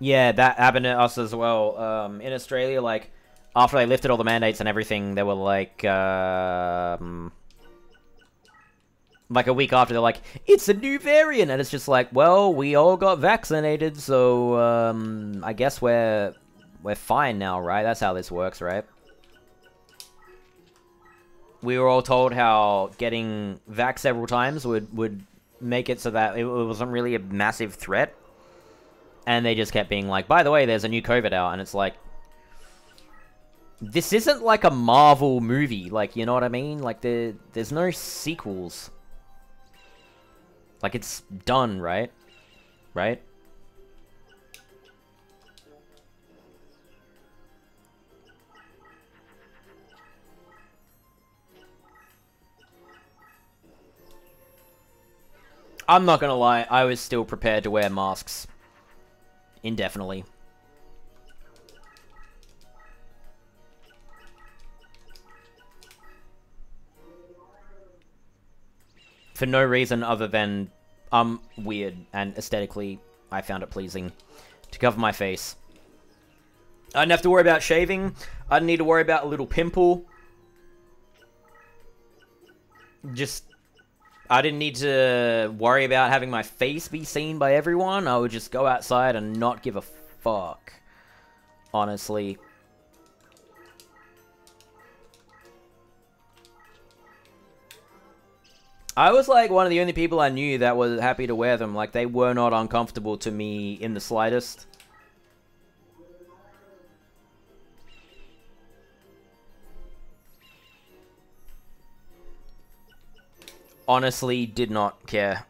Yeah, that happened to us as well. Um, in Australia, like, after they lifted all the mandates and everything, they were like, um, like a week after, they're like, it's a new variant, and it's just like, well, we all got vaccinated, so um, I guess we're we're fine now, right? That's how this works, right? We were all told how getting vax several times would, would make it so that it wasn't really a massive threat. And they just kept being like, by the way, there's a new COVID out. And it's like, this isn't like a Marvel movie. Like, you know what I mean? Like, there, there's no sequels. Like, it's done, right? Right? I'm not gonna lie, I was still prepared to wear masks. Indefinitely. For no reason other than I'm weird and aesthetically I found it pleasing to cover my face. I didn't have to worry about shaving. I didn't need to worry about a little pimple. Just I didn't need to worry about having my face be seen by everyone. I would just go outside and not give a fuck. Honestly. I was like one of the only people I knew that was happy to wear them. Like they were not uncomfortable to me in the slightest. Honestly did not care.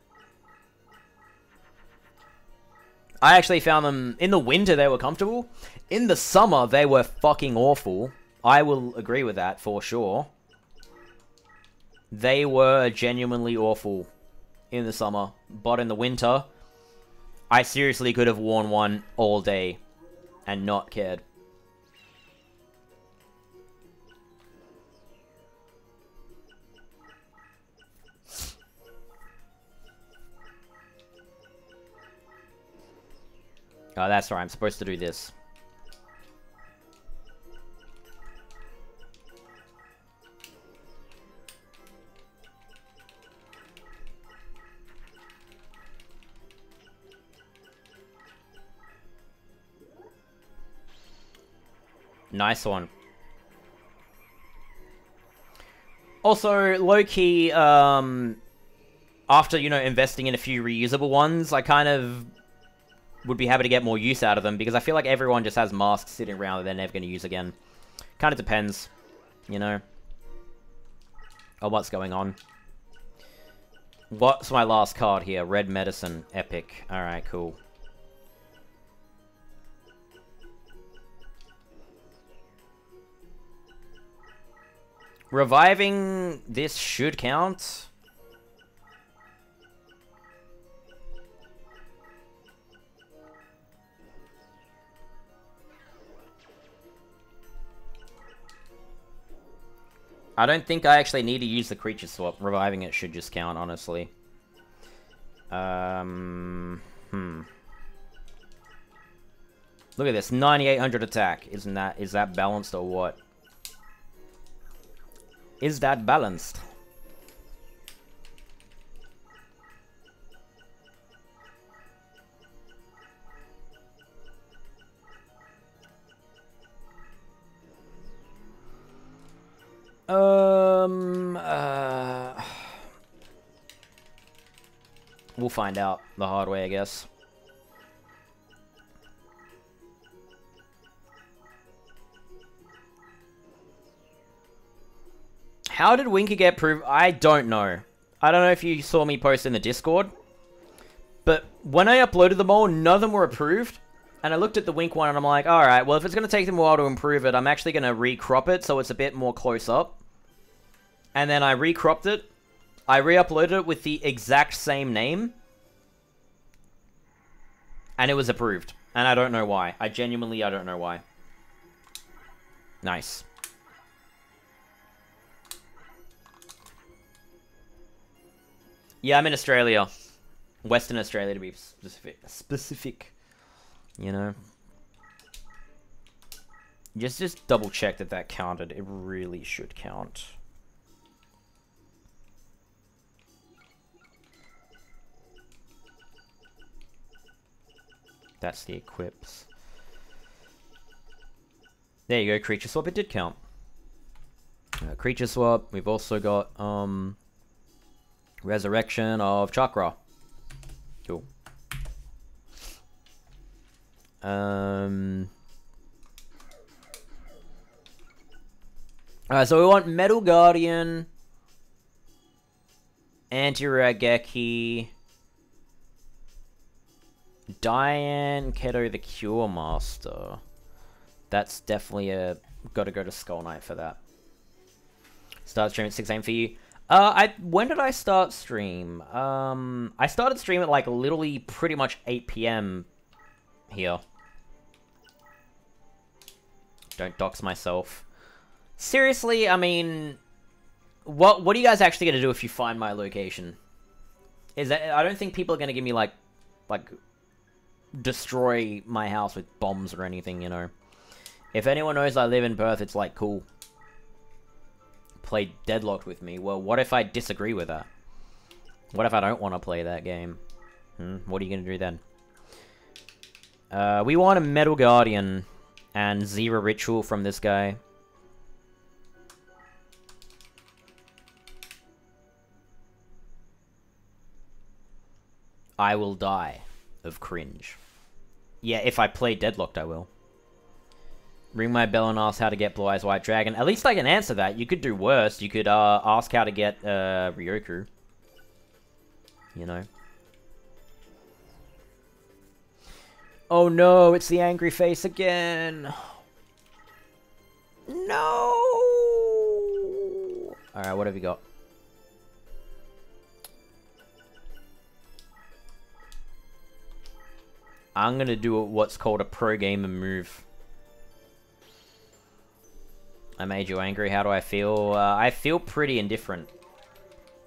I actually found them, in the winter they were comfortable. In the summer they were fucking awful. I will agree with that for sure. They were genuinely awful in the summer. But in the winter, I seriously could have worn one all day and not cared. Oh, that's right. I'm supposed to do this. Nice one. Also, low-key, um, after, you know, investing in a few reusable ones, I kind of would be happy to get more use out of them because I feel like everyone just has masks sitting around that they're never going to use again. Kind of depends, you know, on what's going on. What's my last card here? Red Medicine. Epic. Alright, cool. Reviving this should count. I don't think I actually need to use the creature swap. Reviving it should just count, honestly. Um, hmm. Look at this, 9800 attack. Isn't that, is that balanced or what? Is that balanced? Um, uh, we'll find out the hard way, I guess. How did Winky get proved? I don't know. I don't know if you saw me post in the Discord. But when I uploaded them all, none of them were approved. And I looked at the Wink one and I'm like, alright, well if it's going to take them a while to improve it, I'm actually going to recrop it so it's a bit more close up. And then I recropped it. I re-uploaded it with the exact same name. And it was approved. And I don't know why. I genuinely, I don't know why. Nice. Yeah, I'm in Australia. Western Australia to be specific. Specific. You know? Just, just double check that that counted. It really should count. That's the equips. There you go, creature swap. It did count. Uh, creature swap. We've also got um, resurrection of chakra. Cool. Um. Alright, so we want Metal Guardian, Anti-Raigeki, Dian Keto the Cure Master. That's definitely a... Gotta go to Skull Knight for that. Start stream at 6 a.m. for you. Uh, I when did I start stream? Um, I started stream at like literally pretty much 8 p.m. here. Don't dox myself. Seriously, I mean, what what are you guys actually gonna do if you find my location? Is that I don't think people are gonna give me like like destroy my house with bombs or anything, you know. If anyone knows I live in Perth, it's like, cool. Play Deadlocked with me. Well, what if I disagree with that? What if I don't want to play that game? Hmm? What are you to do then? Uh, we want a Metal Guardian and Zero Ritual from this guy. I will die of cringe. Yeah, if I play Deadlocked, I will. Ring my bell and ask how to get Blue Eyes White Dragon. At least I can answer that. You could do worse. You could uh, ask how to get uh, Riryoku. You know. Oh no, it's the angry face again. No! Alright, what have you got? I'm gonna do what's called a pro gamer move. I made you angry. How do I feel? Uh, I feel pretty indifferent.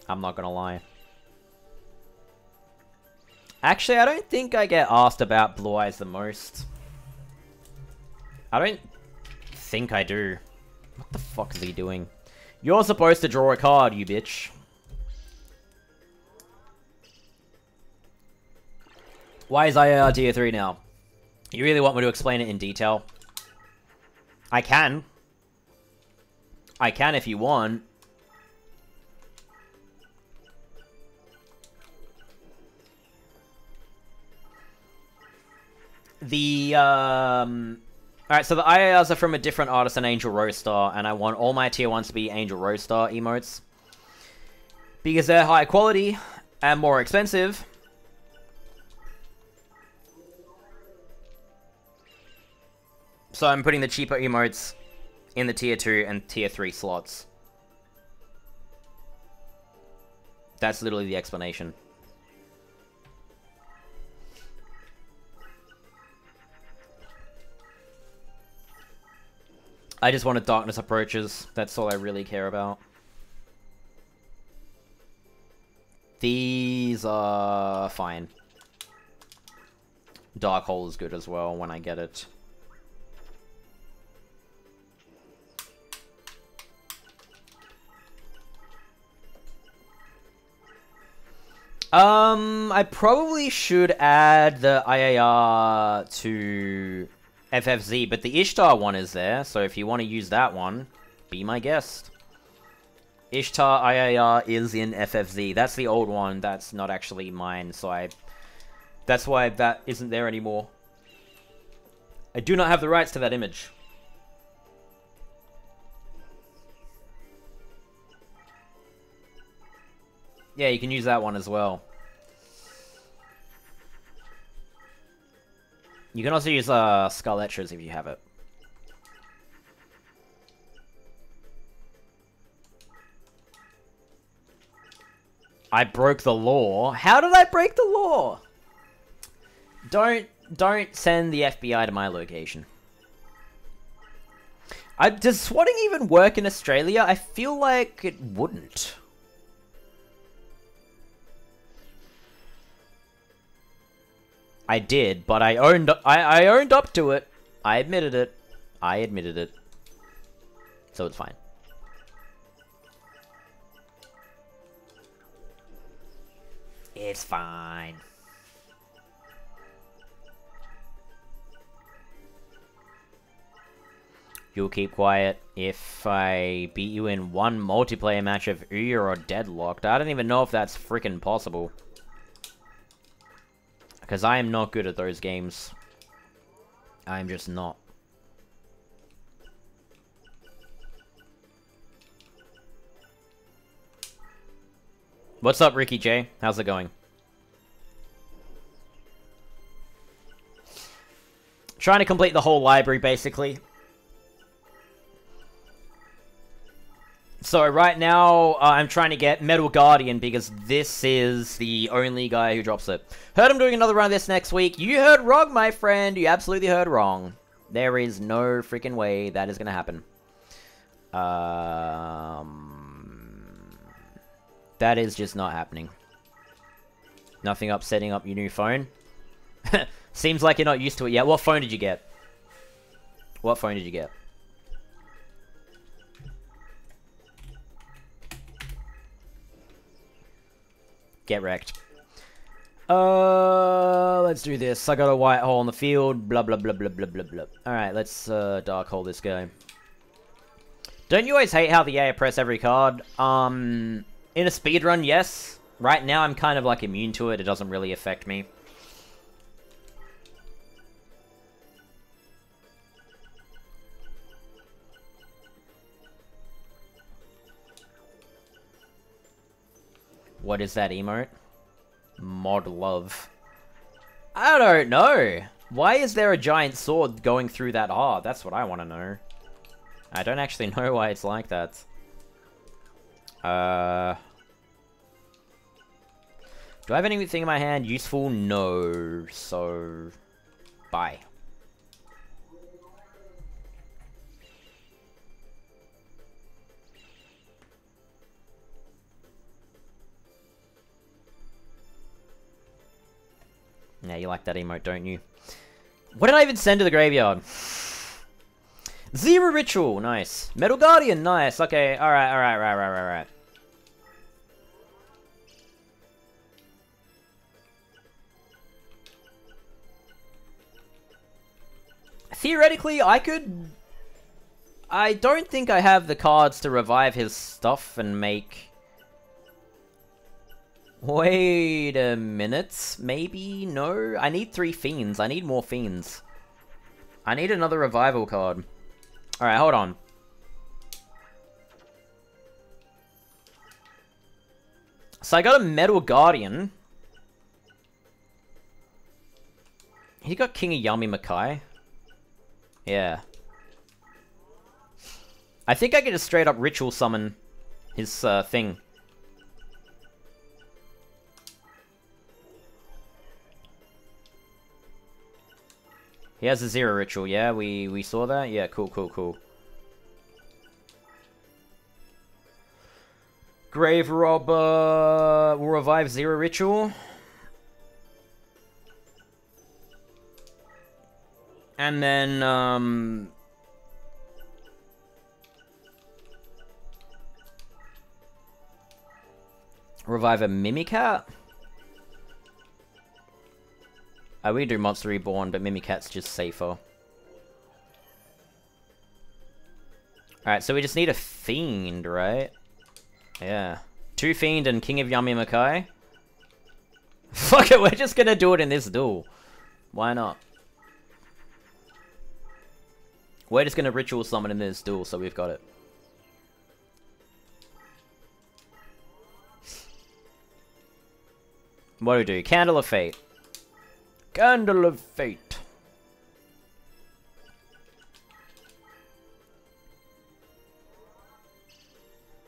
I'm not gonna lie. Actually, I don't think I get asked about Blue Eyes the most. I don't think I do. What the fuck is he doing? You're supposed to draw a card, you bitch. Why is IAR tier 3 now? You really want me to explain it in detail? I can. I can if you want. The, um... Alright, so the IARs are from a different artist than Angel Rosestar, and I want all my tier 1s to be Angel Rosestar emotes. Because they're high quality and more expensive. So I'm putting the cheaper emotes in the tier 2 and tier 3 slots. That's literally the explanation. I just wanted darkness approaches. That's all I really care about. These are fine. Dark Hole is good as well when I get it. Um, I probably should add the IAR to FFZ, but the Ishtar one is there, so if you want to use that one, be my guest. Ishtar IAR is in FFZ. That's the old one. That's not actually mine, so I... That's why that isn't there anymore. I do not have the rights to that image. Yeah, you can use that one as well. You can also use uh, Scarletras if you have it. I broke the law. How did I break the law? Don't don't send the FBI to my location. I, does swatting even work in Australia? I feel like it wouldn't. I did, but I owned I, I owned up to it. I admitted it. I admitted it. So it's fine. It's fine. You'll keep quiet if I beat you in one multiplayer match of UYA or Deadlocked. I don't even know if that's freaking possible. Because I am not good at those games. I'm just not. What's up, Ricky J? How's it going? Trying to complete the whole library, basically. So right now, uh, I'm trying to get Metal Guardian because this is the only guy who drops it. Heard I'm doing another run of this next week. You heard wrong, my friend. You absolutely heard wrong. There is no freaking way that is going to happen. Um, that is just not happening. Nothing up setting up your new phone. Seems like you're not used to it yet. What phone did you get? What phone did you get? Get wrecked. Uh, let's do this. I got a white hole in the field. Blah, blah, blah, blah, blah, blah, blah. Alright, let's uh, dark hole this guy. Don't you always hate how the AI press every card? Um, in a speedrun, yes. Right now, I'm kind of, like, immune to it. It doesn't really affect me. What is that emote? Mod love. I don't know. Why is there a giant sword going through that heart? That's what I want to know. I don't actually know why it's like that. Uh... Do I have anything in my hand useful? No. So... Bye. Yeah, you like that emote, don't you? What did I even send to the graveyard? Zero Ritual, nice. Metal Guardian, nice. Okay, alright, alright, right, right, right, right. Theoretically, I could... I don't think I have the cards to revive his stuff and make Wait a minute. Maybe? No? I need three fiends. I need more fiends. I need another revival card. Alright, hold on. So I got a Metal Guardian. He got King of Yami Makai. Yeah. I think I can just straight up ritual summon his uh, thing. He has a zero ritual, yeah? We we saw that? Yeah, cool, cool, cool. Grave Robber will revive zero ritual. And then, um... Revive a Mimicat? Would do Monster Reborn, but Mimicat's just safer. Alright, so we just need a Fiend, right? Yeah. Two Fiend and King of Yummy Yami Fuck it, we're just gonna do it in this duel. Why not? We're just gonna Ritual Summon in this duel, so we've got it. What do we do? Candle of Fate. Candle of Fate.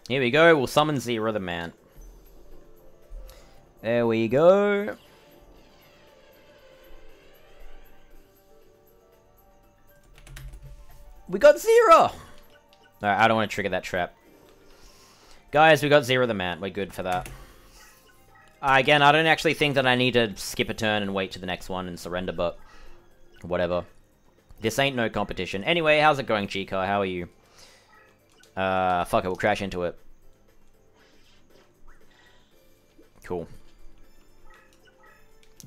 Here we go, we'll summon Zero the Man. There we go. We got Zero! Alright, I don't want to trigger that trap. Guys, we got Zero the Man. We're good for that. Uh, again, I don't actually think that I need to skip a turn and wait to the next one and surrender, but whatever. This ain't no competition. Anyway, how's it going, Chica? How are you? Uh, fuck it, we'll crash into it. Cool.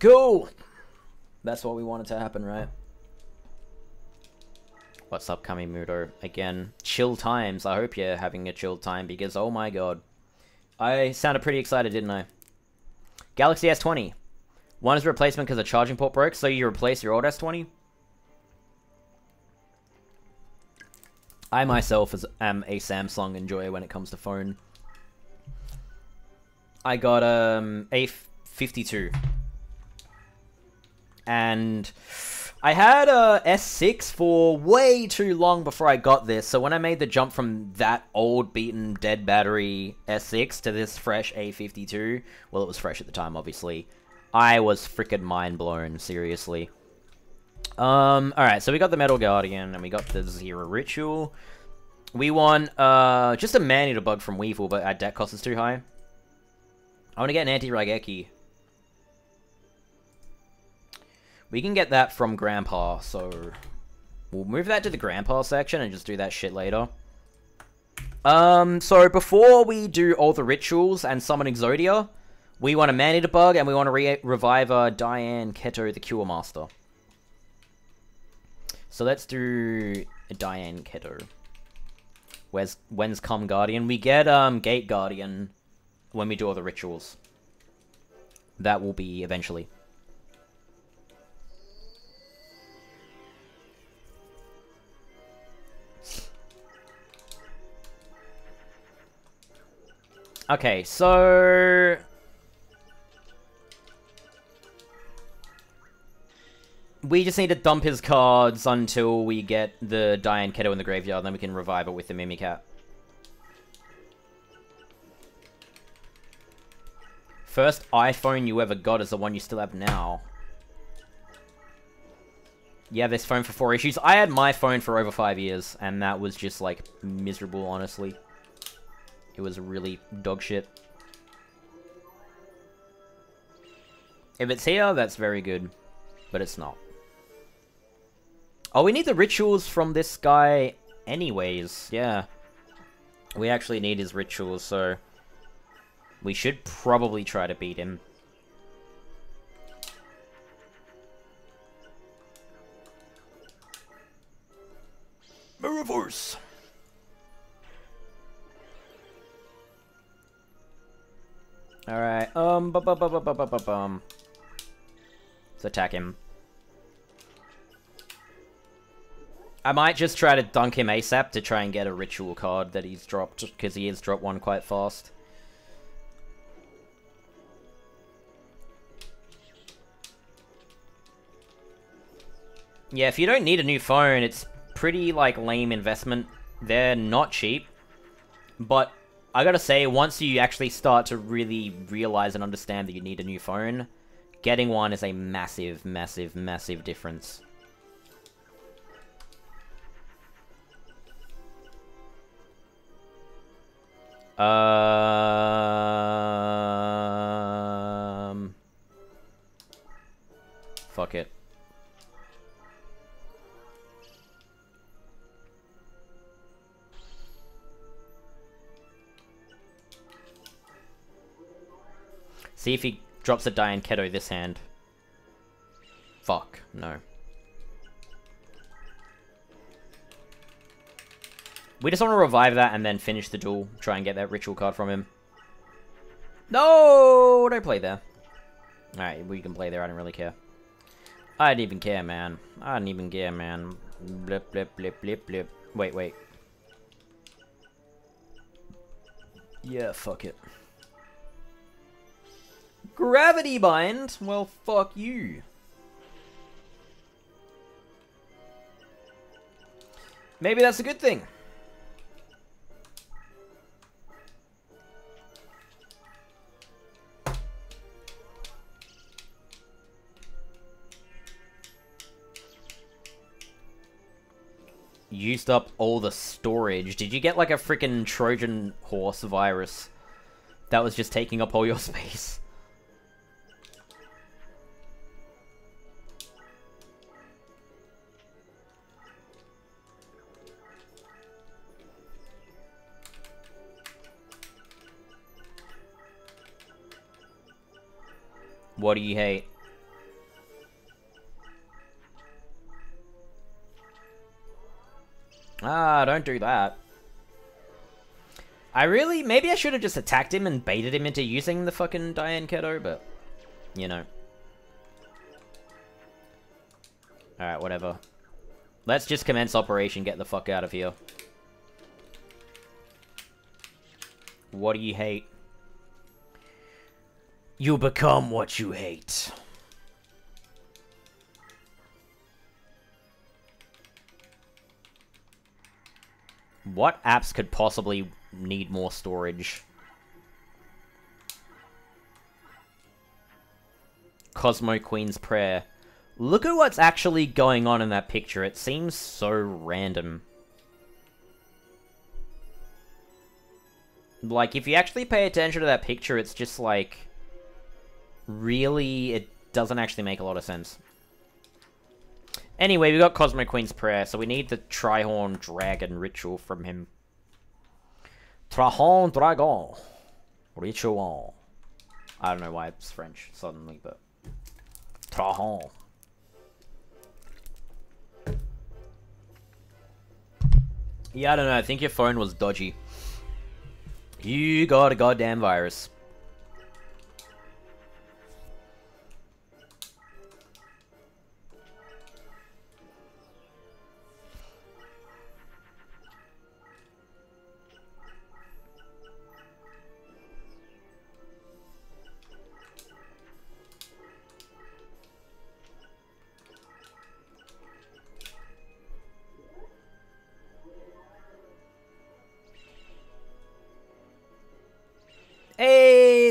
Cool! That's what we wanted to happen, right? What's up, Kamimuto? Again, chill times. I hope you're having a chill time, because oh my god. I sounded pretty excited, didn't I? Galaxy S20. One is replacement because the charging port broke, so you replace your old S20? I myself am a Samsung enjoyer when it comes to phone. I got um, a 52. And I had a S6 for way too long before I got this, so when I made the jump from that old beaten dead battery S6 to this fresh A52, well it was fresh at the time obviously, I was freaking mind blown, seriously. Um, alright, so we got the Metal Guardian, and we got the Zero Ritual. We want, uh, just a Man-Eater Bug from Weevil, but our deck cost is too high. I want to get an Anti-Raigeki. We can get that from Grandpa, so... We'll move that to the Grandpa section and just do that shit later. Um, so before we do all the rituals and summon Exodia, we want a Man-Eater Bug and we want to re revive uh, Dian Keto, the Cure Master. So let's do Dian Keto. Where's when's Come Guardian? We get um Gate Guardian when we do all the rituals. That will be eventually. Okay, so... We just need to dump his cards until we get the Dian Keto in the graveyard, then we can revive it with the Mimicat. First iPhone you ever got is the one you still have now. Have this phone for four issues. I had my phone for over five years, and that was just, like, miserable, honestly. It was really dog shit. If it's here, that's very good. But it's not. Oh, we need the rituals from this guy anyways. Yeah. We actually need his rituals, so... We should probably try to beat him. Reverse! Alright, um, bu bu bu bu bu bu bu bum. Let's attack him. I might just try to dunk him ASAP to try and get a ritual card that he's dropped, because he has dropped one quite fast. Yeah, if you don't need a new phone, it's pretty, like, lame investment. They're not cheap. But, I gotta say, once you actually start to really realize and understand that you need a new phone, getting one is a massive, massive, massive difference. Um... Fuck it. See if he drops a Dian Keto this hand. Fuck, no. We just want to revive that and then finish the duel. Try and get that ritual card from him. No! Don't play there. Alright, we can play there. I don't really care. I didn't even care, man. I didn't even care, man. Blip, blip, blip, blip, blip. Wait, wait. Yeah, fuck it. Gravity Bind? Well, fuck you. Maybe that's a good thing. Used up all the storage. Did you get like a freaking Trojan horse virus that was just taking up all your space? What do you hate? Ah, don't do that. I really... Maybe I should have just attacked him and baited him into using the fucking Dian Keto, but... You know. Alright, whatever. Let's just commence operation, get the fuck out of here. What do you hate? You become what you hate. What apps could possibly need more storage? Cosmo Queen's Prayer. Look at what's actually going on in that picture. It seems so random. Like, if you actually pay attention to that picture, it's just like really, it doesn't actually make a lot of sense. Anyway, we got Cosmo Queen's Prayer, so we need the Trihorn Dragon Ritual from him. Trihorn Dragon Ritual. I don't know why it's French suddenly, but... Trihorn. Yeah, I don't know, I think your phone was dodgy. You got a goddamn virus.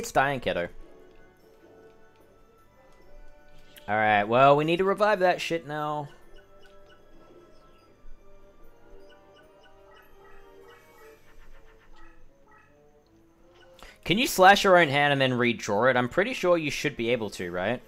It's Dian Keto. Alright, well, we need to revive that shit now. Can you slash your own hand and then redraw it? I'm pretty sure you should be able to, right?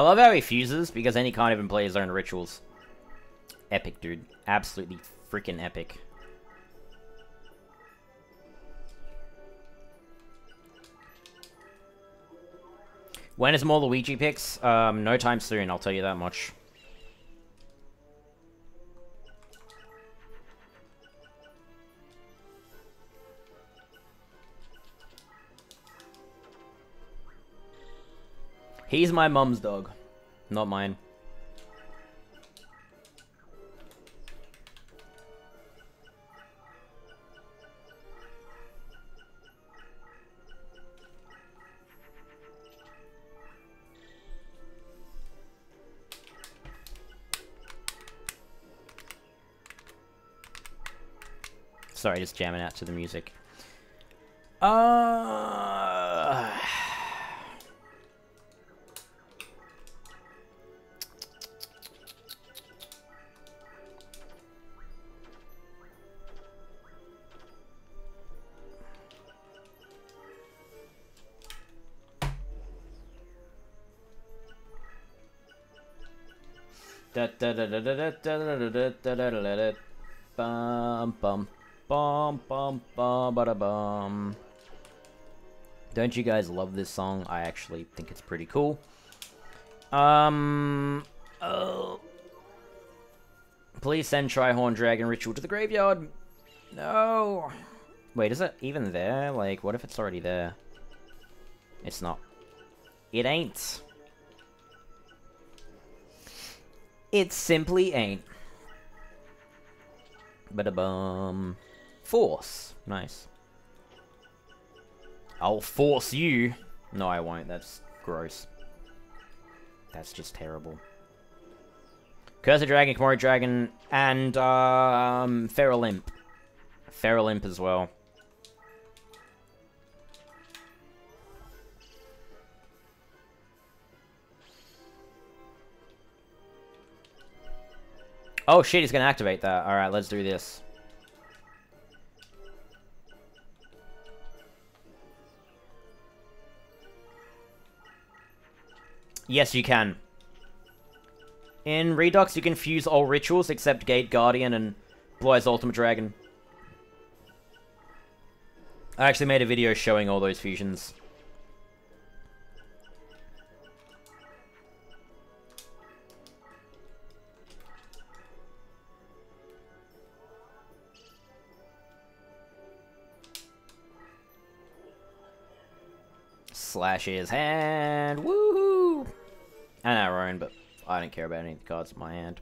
I love how he fuses, because then he can't even play his own rituals. Epic, dude. Absolutely freaking epic. When is more Luigi picks? Um, no time soon, I'll tell you that much. He's my mum's dog, not mine. Sorry, just jamming out to the music. Uh... Don't you guys love this song? I actually think it's pretty cool. Um. Oh. Please send Trihorn Dragon Ritual to the graveyard. No. Wait, is it even there? Like, what if it's already there? It's not. It ain't. It simply ain't. But a bum. Force. Nice. I'll force you. No, I won't. That's gross. That's just terrible. Curse of Dragon, Komori Dragon, and um, Feral Imp. Feral Imp as well. Oh shit, he's gonna activate that. Alright, let's do this. Yes, you can. In Redux, you can fuse all rituals except Gate Guardian and Blue Ultimate Dragon. I actually made a video showing all those fusions. Slash his hand. Woohoo! And our own, but I don't care about any of the cards in my hand.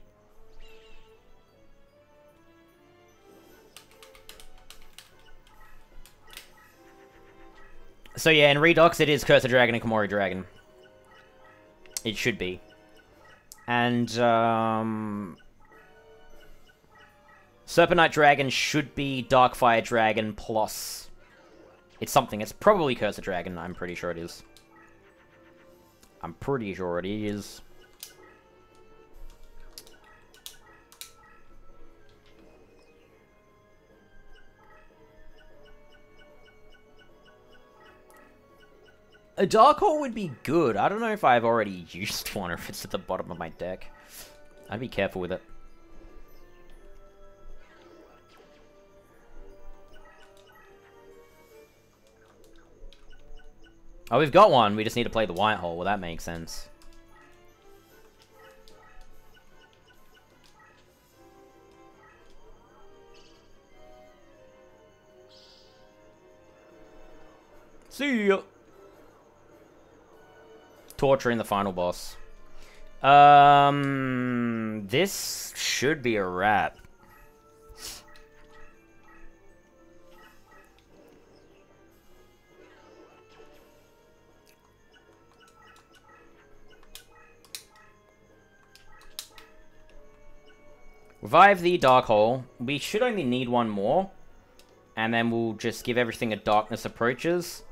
So yeah, in Redux it is Curse of Dragon and Komori Dragon. It should be. And, um... Serpent Knight Dragon should be Darkfire Dragon plus... It's something. It's probably Curse of Dragon, I'm pretty sure it is. I'm pretty sure it is. A Dark Hole would be good. I don't know if I've already used one or if it's at the bottom of my deck. I'd be careful with it. Oh, we've got one. We just need to play the white hole. Well, that makes sense. See ya. Torturing the final boss. Um, this should be a wrap. Revive the Dark Hole. We should only need one more. And then we'll just give everything a Darkness Approaches.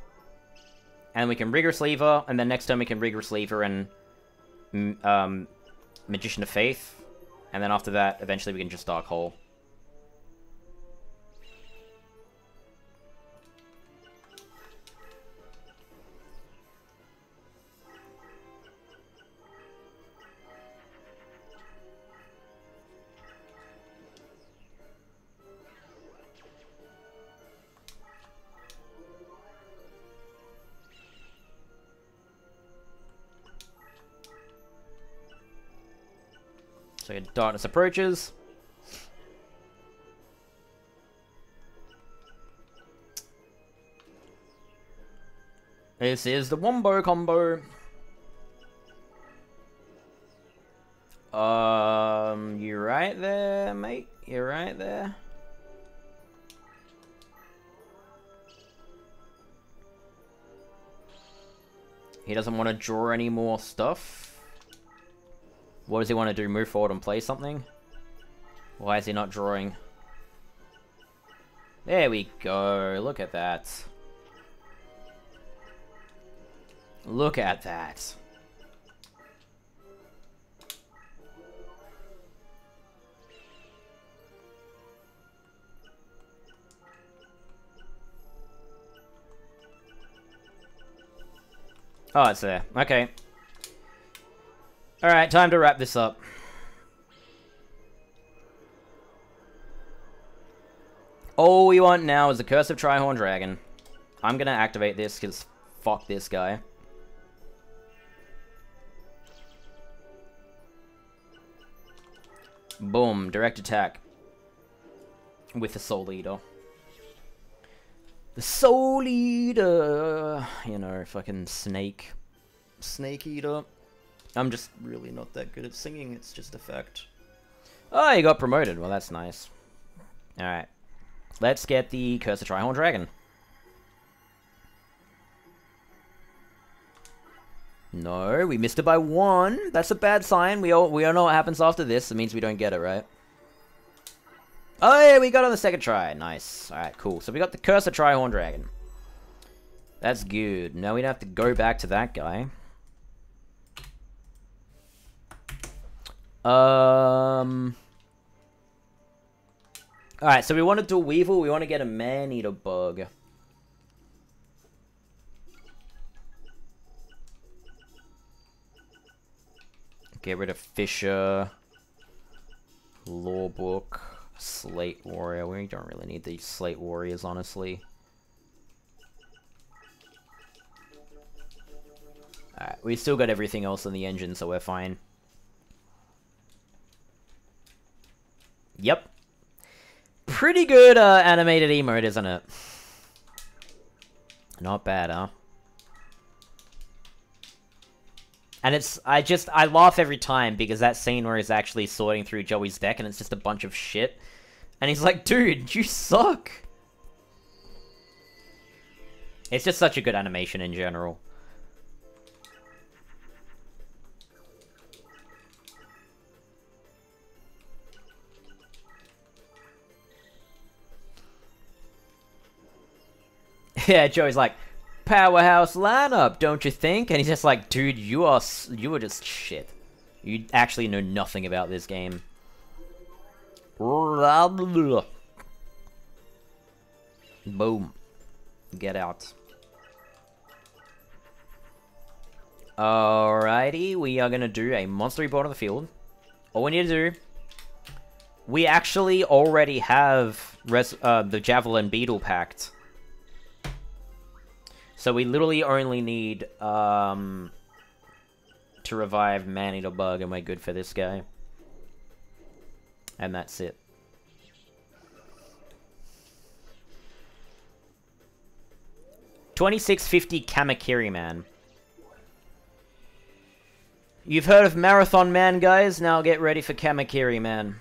And we can Rigorous Reaver, and then next turn we can Rigorous Reaver and um, Magician of Faith. And then after that, eventually we can just Dark Hole. Darkness approaches. This is the Wombo combo. Um, you right there, mate? You right there? He doesn't want to draw any more stuff. What does he want to do? Move forward and play something? Why is he not drawing? There we go. Look at that. Look at that. Oh, it's there. Okay. Alright, time to wrap this up. All we want now is the Curse of Trihorn Dragon. I'm gonna activate this, because fuck this guy. Boom, direct attack. With the Soul Eater. The Soul Eater! You know, fucking snake. Snake Eater. I'm just really not that good at singing, it's just a fact. Oh, you got promoted. Well, that's nice. Alright. Let's get the Curse of Trihorn Dragon. No, we missed it by one. That's a bad sign. We all we all know what happens after this. It means we don't get it, right? Oh yeah, we got on the second try. Nice. Alright, cool. So we got the Curse of Trihorn Dragon. That's good. Now we don't have to go back to that guy. Um... Alright, so we want to do Weevil. We want to get a Man-Eater Bug. Get rid of Fisher. Law Book. Slate Warrior. We don't really need these Slate Warriors, honestly. Alright, we still got everything else in the engine, so we're fine. Yep. Pretty good uh, animated emote, isn't it? Not bad, huh? And it's, I just, I laugh every time because that scene where he's actually sorting through Joey's deck and it's just a bunch of shit. And he's like, dude, you suck. It's just such a good animation in general. Yeah, Joey's like, powerhouse lineup, don't you think? And he's just like, dude, you are, you are just shit. You actually know nothing about this game. Boom. Get out. Alrighty, we are gonna do a monster reborn on the field. All we need to do... We actually already have uh, the Javelin Beetle packed. So we literally only need um, to revive Man-Eater Bug and we're good for this guy. And that's it. Twenty-six fifty Kamakiri Man. You've heard of Marathon Man, guys? Now get ready for Kamakiri Man.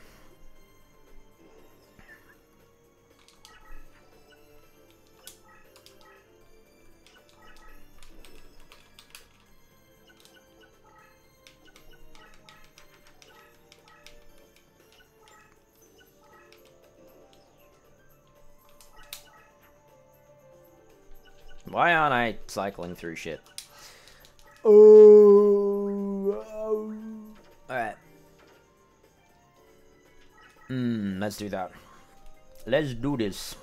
Why aren't I cycling through shit? Oh. oh. Alright. Hmm, let's do that. Let's do this.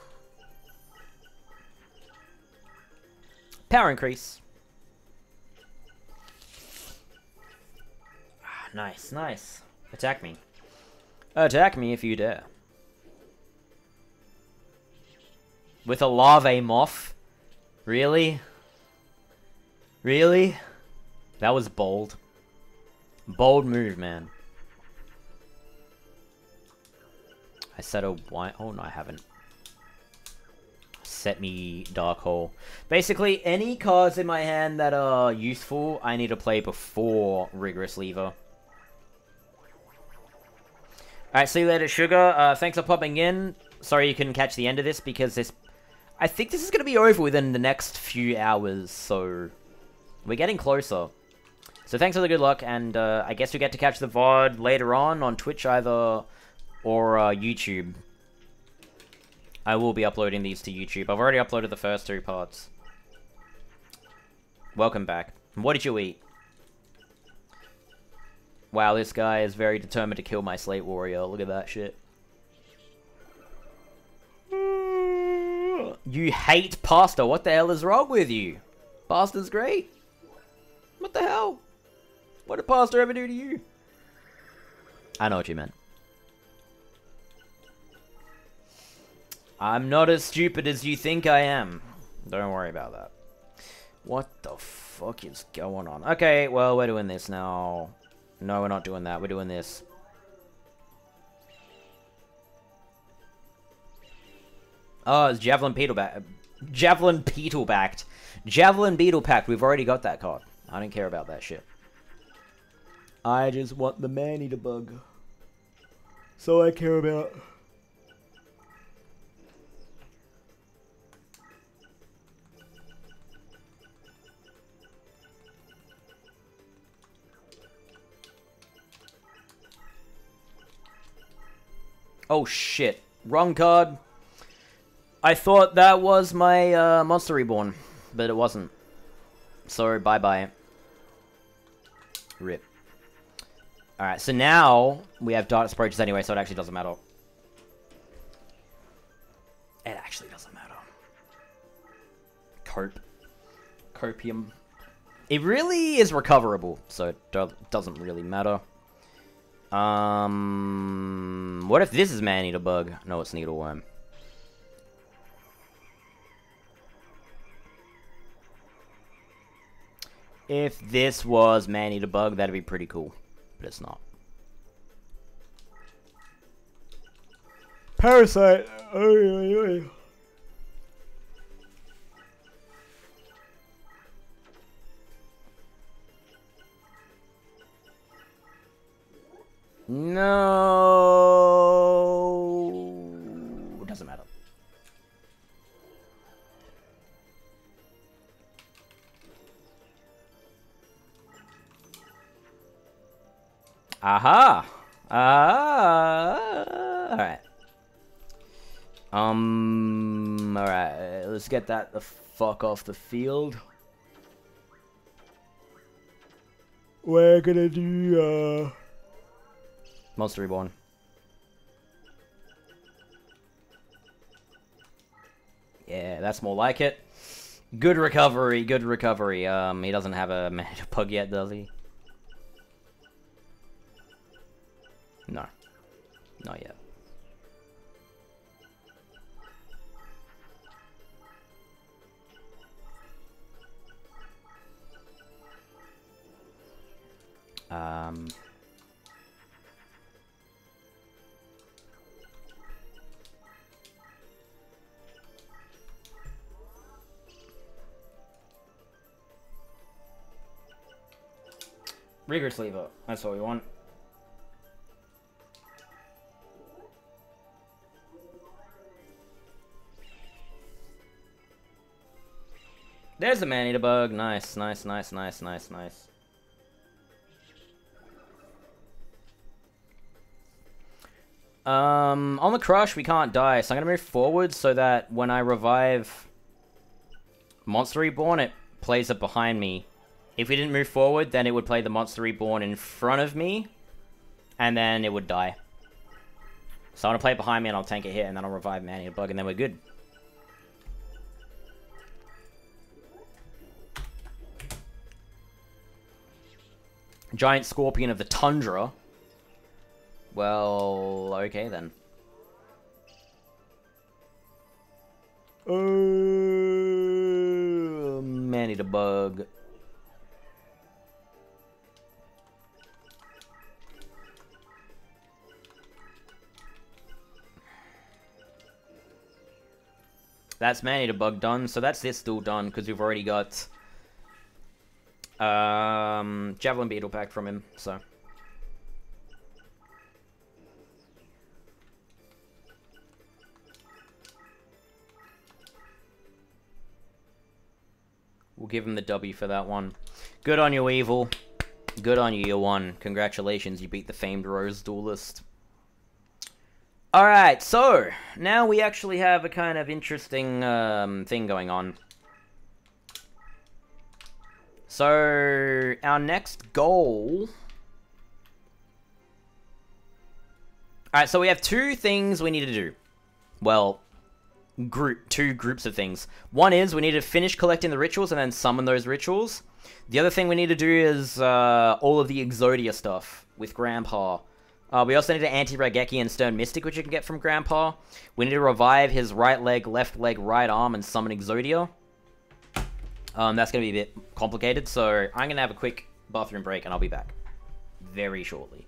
Power increase. Ah, nice, nice. Attack me. Attack me if you dare. With a larvae moth. Really? Really? That was bold. Bold move, man. I set a white... Oh, no, I haven't. Set me Dark Hole. Basically, any cards in my hand that are useful, I need to play before Rigorous Reaver. Alright, see you later, Sugar. Uh, thanks for popping in. Sorry you couldn't catch the end of this, because this... I think this is going to be over within the next few hours, so... We're getting closer. So thanks for the good luck, and uh, I guess we get to catch the VOD later on on Twitch either or uh, YouTube. I will be uploading these to YouTube. I've already uploaded the first two parts. Welcome back. What did you eat? Wow, this guy is very determined to kill my Slate Warrior. Look at that shit. You hate pasta. What the hell is wrong with you? Pasta's great. What the hell? What did pasta ever do to you? I know what you meant. I'm not as stupid as you think I am. Don't worry about that. What the fuck is going on? Okay, well, we're doing this now. No, we're not doing that. We're doing this. Oh, it's Javelin Beetleback. Javelin Beetlebacked. Javelin Beetlepacked. We've already got that card. I don't care about that shit. I just want the man-eater bug. So I care about... Oh shit. Wrong card. I thought that was my uh, Monster Reborn, but it wasn't. So bye-bye. Rip. Alright, so now we have Darkness Approaches anyway, so it actually doesn't matter. It actually doesn't matter. Cope. Copium. It really is recoverable, so it do doesn't really matter. Um, what if this is Man-Eater Bug? No, it's Needleworm. If this was Man-Eater Bug, that'd be pretty cool. But it's not. Parasite! Oy, oy, oy. No, Aha! Ah! Alright. Um, alright, let's get that the fuck off the field. We're gonna do, uh... Monster Reborn. Yeah, that's more like it. Good recovery, good recovery. Um, he doesn't have a pug yet, does he? No. Not yet. Um... Rigorous Reaver. That's what we want. There's a man-eater bug. Nice, nice, nice, nice, nice, nice. Um, on the crush, we can't die, so I'm gonna move forward so that when I revive Monster Reborn, it plays it behind me. If we didn't move forward, then it would play the Monster Reborn in front of me, and then it would die. So I'm going to play it behind me, and I'll tank a hit, and then I'll revive Man-Eater Bug, and then we're good. Giant Scorpion of the Tundra. Well, okay then. Oh, man, need a bug. That's man-eater bug done, so that's this still done, because we've already got um, Javelin Beetle Pact from him, so... We'll give him the W for that one. Good on you, Evil. Good on you, you won. Congratulations, you beat the famed Rose Duelist. Alright, so, now we actually have a kind of interesting um, thing going on. So, our next goal... Alright, so we have two things we need to do. Well, group two groups of things. One is we need to finish collecting the rituals and then summon those rituals. The other thing we need to do is uh, all of the Exodia stuff with Grandpa. Uh, we also need to anti-Raigeki and Stern Mystic, which you can get from Grandpa. We need to revive his right leg, left leg, right arm, and summon Exodia. Um, that's going to be a bit complicated, so I'm going to have a quick bathroom break, and I'll be back very shortly.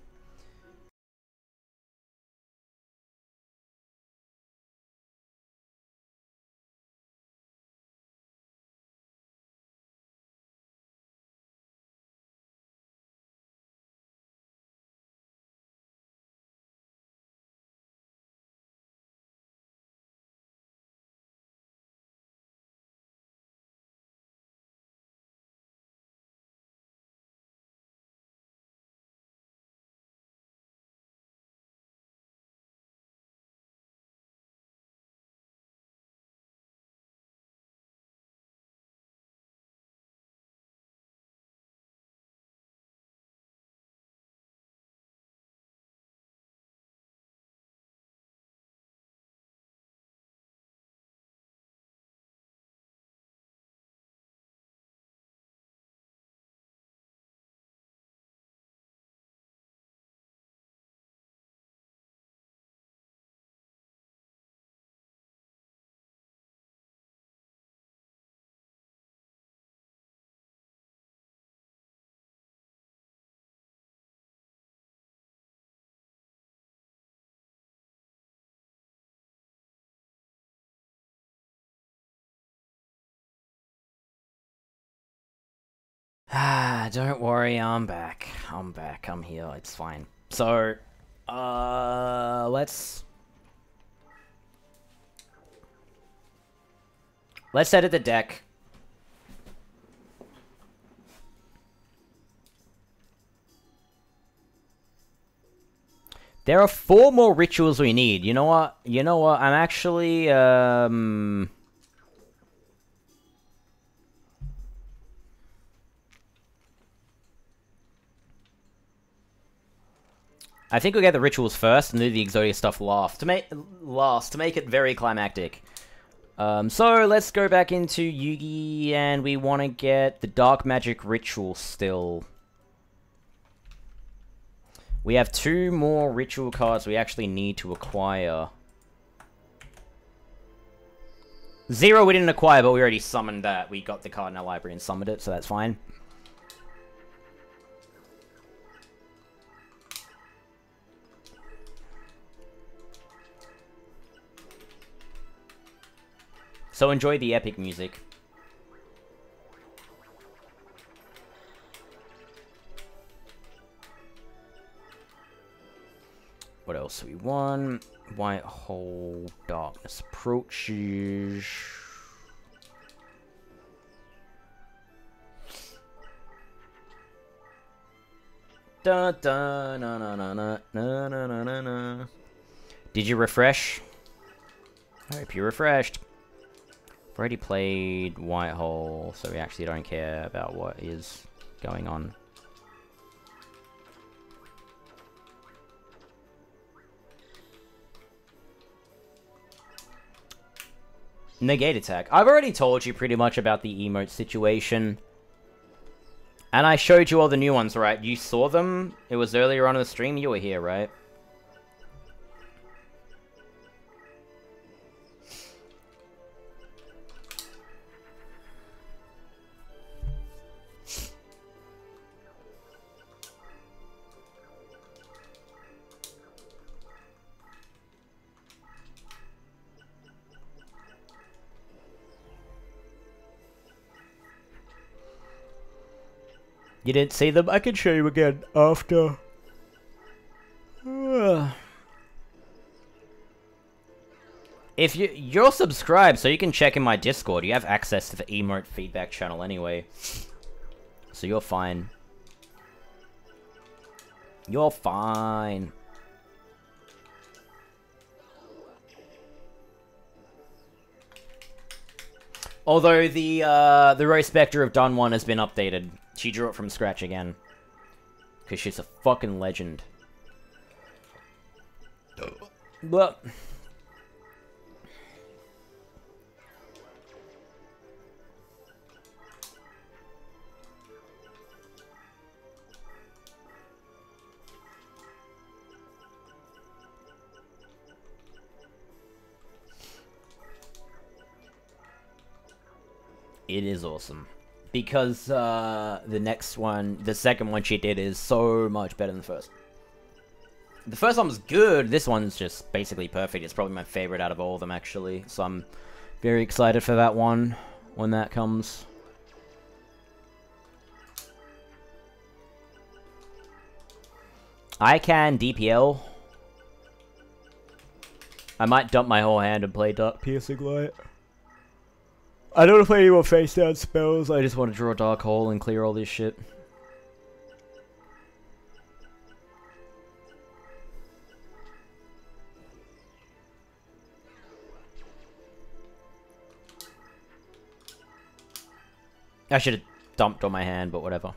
Ah, don't worry, I'm back. I'm back. I'm here. It's fine. So, uh, let's... Let's edit the deck. There are four more rituals we need. You know what? You know what? I'm actually, um... I think we'll get the rituals first and do the Exodia stuff last to make last to make it very climactic. Um, so let's go back into Yugi and we want to get the Dark Magic Ritual still. We have two more ritual cards we actually need to acquire. Zero we didn't acquire, but we already summoned that. We got the card in our library and summoned it, so that's fine. So enjoy the epic music. What else we want? White hole, darkness approaches. Da da na na na na na na na na. Did you refresh? I hope you refreshed. Already played White Hole, so we actually don't care about what is going on. Negate attack. I've already told you pretty much about the emote situation. And I showed you all the new ones, right? You saw them? It was earlier on in the stream. You were here, right? You didn't see them? I can show you again after. if you you're subscribed, so you can check in my Discord. You have access to the emote feedback channel anyway, so you're fine. You're fine. Although the uh, the Rose Spectre of Dunn one has been updated. She drew it from scratch again. Because she's a fucking legend. But... It is awesome. Because uh, the next one, the second one she did is so much better than the first. The first one was good, this one's just basically perfect. It's probably my favorite out of all of them, actually. So I'm very excited for that one when that comes. I can DPL. I might dump my whole hand and play Dark Piercing Light. I don't want to play any more face down spells. I just want to draw a dark hole and clear all this shit. I should have dumped on my hand, but whatever.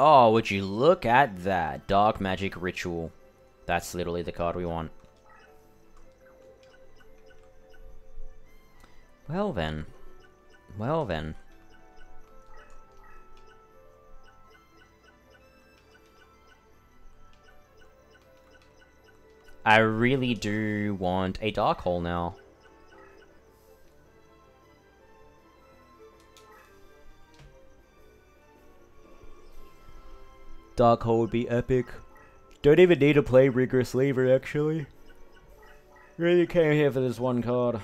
Oh, would you look at that? Dark Magic Ritual. That's literally the card we want. Well then. Well then. I really do want a Dark Hole now. Dark Hole would be epic. Don't even need to play Rigorous Reaver, actually. Really came here for this one card.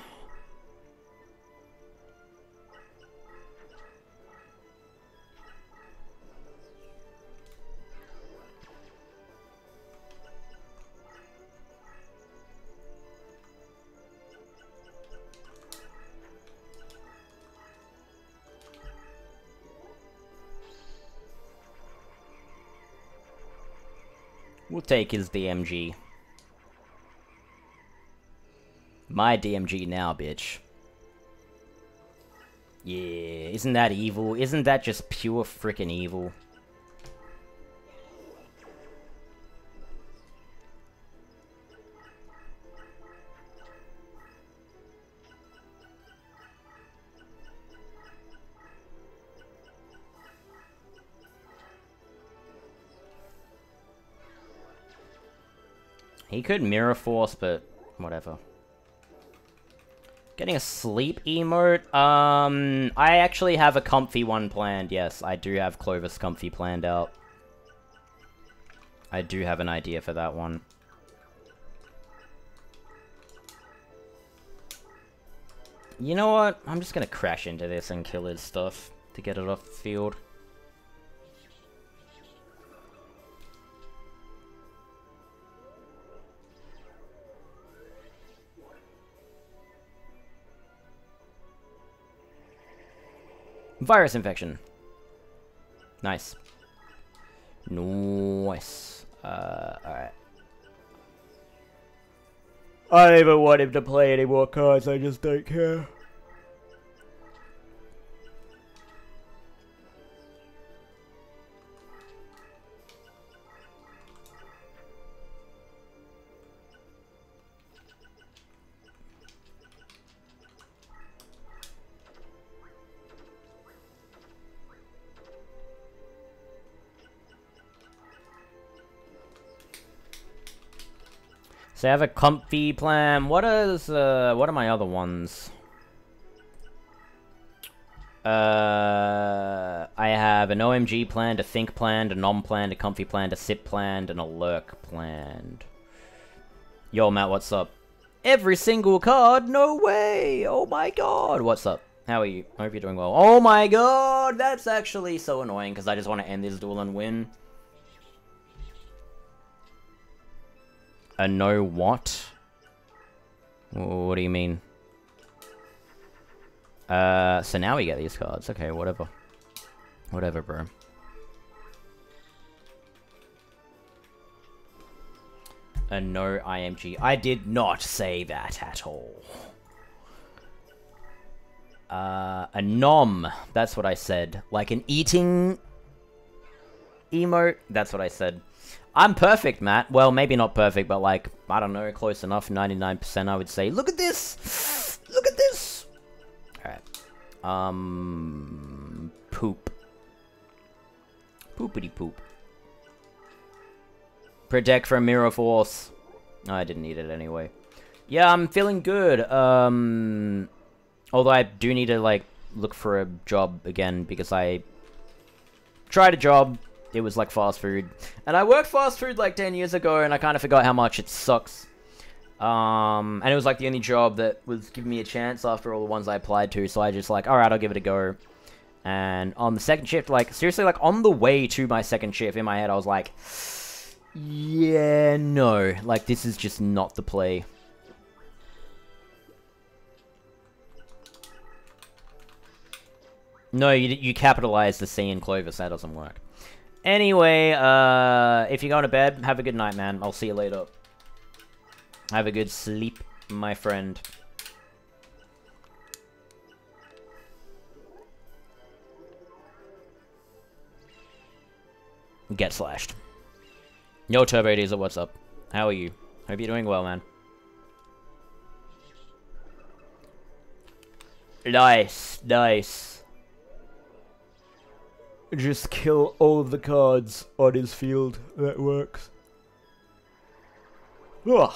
We'll take his DMG. My DMG now, bitch. Yeah, isn't that evil? Isn't that just pure freaking evil? He could Mirror Force, but whatever. Getting a sleep emote? Um, I actually have a comfy one planned, yes. I do have Clovis comfy planned out. I do have an idea for that one. You know what? I'm just gonna crash into this and kill his stuff to get it off the field. Virus infection. Nice. Nice. Uh, alright. I don't even want him to play any more cards, I just don't care. So I have a comfy plan. What is, uh, what are my other ones? Uh, I have an OMG planned, a think planned, a nom planned, a comfy planned, a sip planned, and a lurk planned. Yo, Matt, what's up? Every single card? No way! Oh my god! What's up? How are you? I hope you're doing well. Oh my god, that's actually so annoying because I just want to end this duel and win. A no what? What do you mean? Uh, so now we get these cards. Okay, whatever. Whatever, bro. A no IMG. I did not say that at all. Uh, a nom. That's what I said. Like an eating emote. That's what I said. I'm perfect, Matt. Well, maybe not perfect, but like, I don't know, close enough. 99% I would say. Look at this! Look at this! Alright. Um... Poop. Poopity poop. Protect from Mirror Force. Oh, I didn't need it anyway. Yeah, I'm feeling good. Um... Although I do need to, like, look for a job again because I tried a job. It was like fast food. And I worked fast food like 10 years ago and I kind of forgot how much it sucks. Um, and it was like the only job that was giving me a chance after all the ones I applied to. So I just like, alright, I'll give it a go. And on the second shift, like, seriously, like, on the way to my second shift, in my head, I was like, yeah, no. Like, this is just not the play. No, you, you capitalize the C in Clovis. That doesn't work. Anyway, uh, if you're going to bed, have a good night, man. I'll see you later. Have a good sleep, my friend. Get slashed. Yo, Turbo Diesel, what's up? How are you? Hope you're doing well, man. Nice, nice. Just kill all of the cards on his field. That works. Ugh.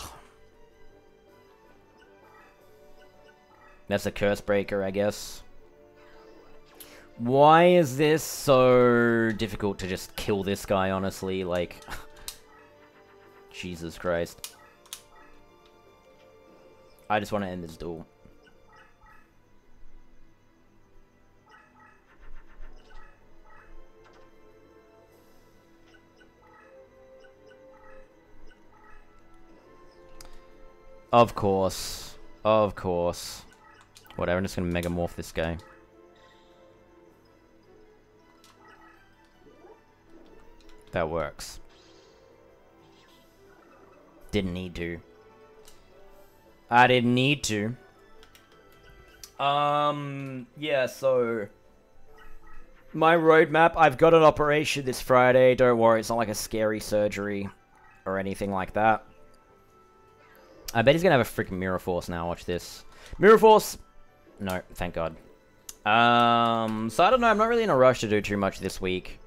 That's a curse breaker, I guess. Why is this so difficult to just kill this guy, honestly? Like... Jesus Christ. I just want to end this duel. Of course. Of course. Whatever, I'm just gonna megamorph this guy. That works. Didn't need to. I didn't need to. Um, yeah, so... My roadmap, I've got an operation this Friday. Don't worry, it's not like a scary surgery or anything like that. I bet he's gonna have a freaking Mirror Force now. Watch this. Mirror Force! No, thank God. Um, so I don't know. I'm not really in a rush to do too much this week.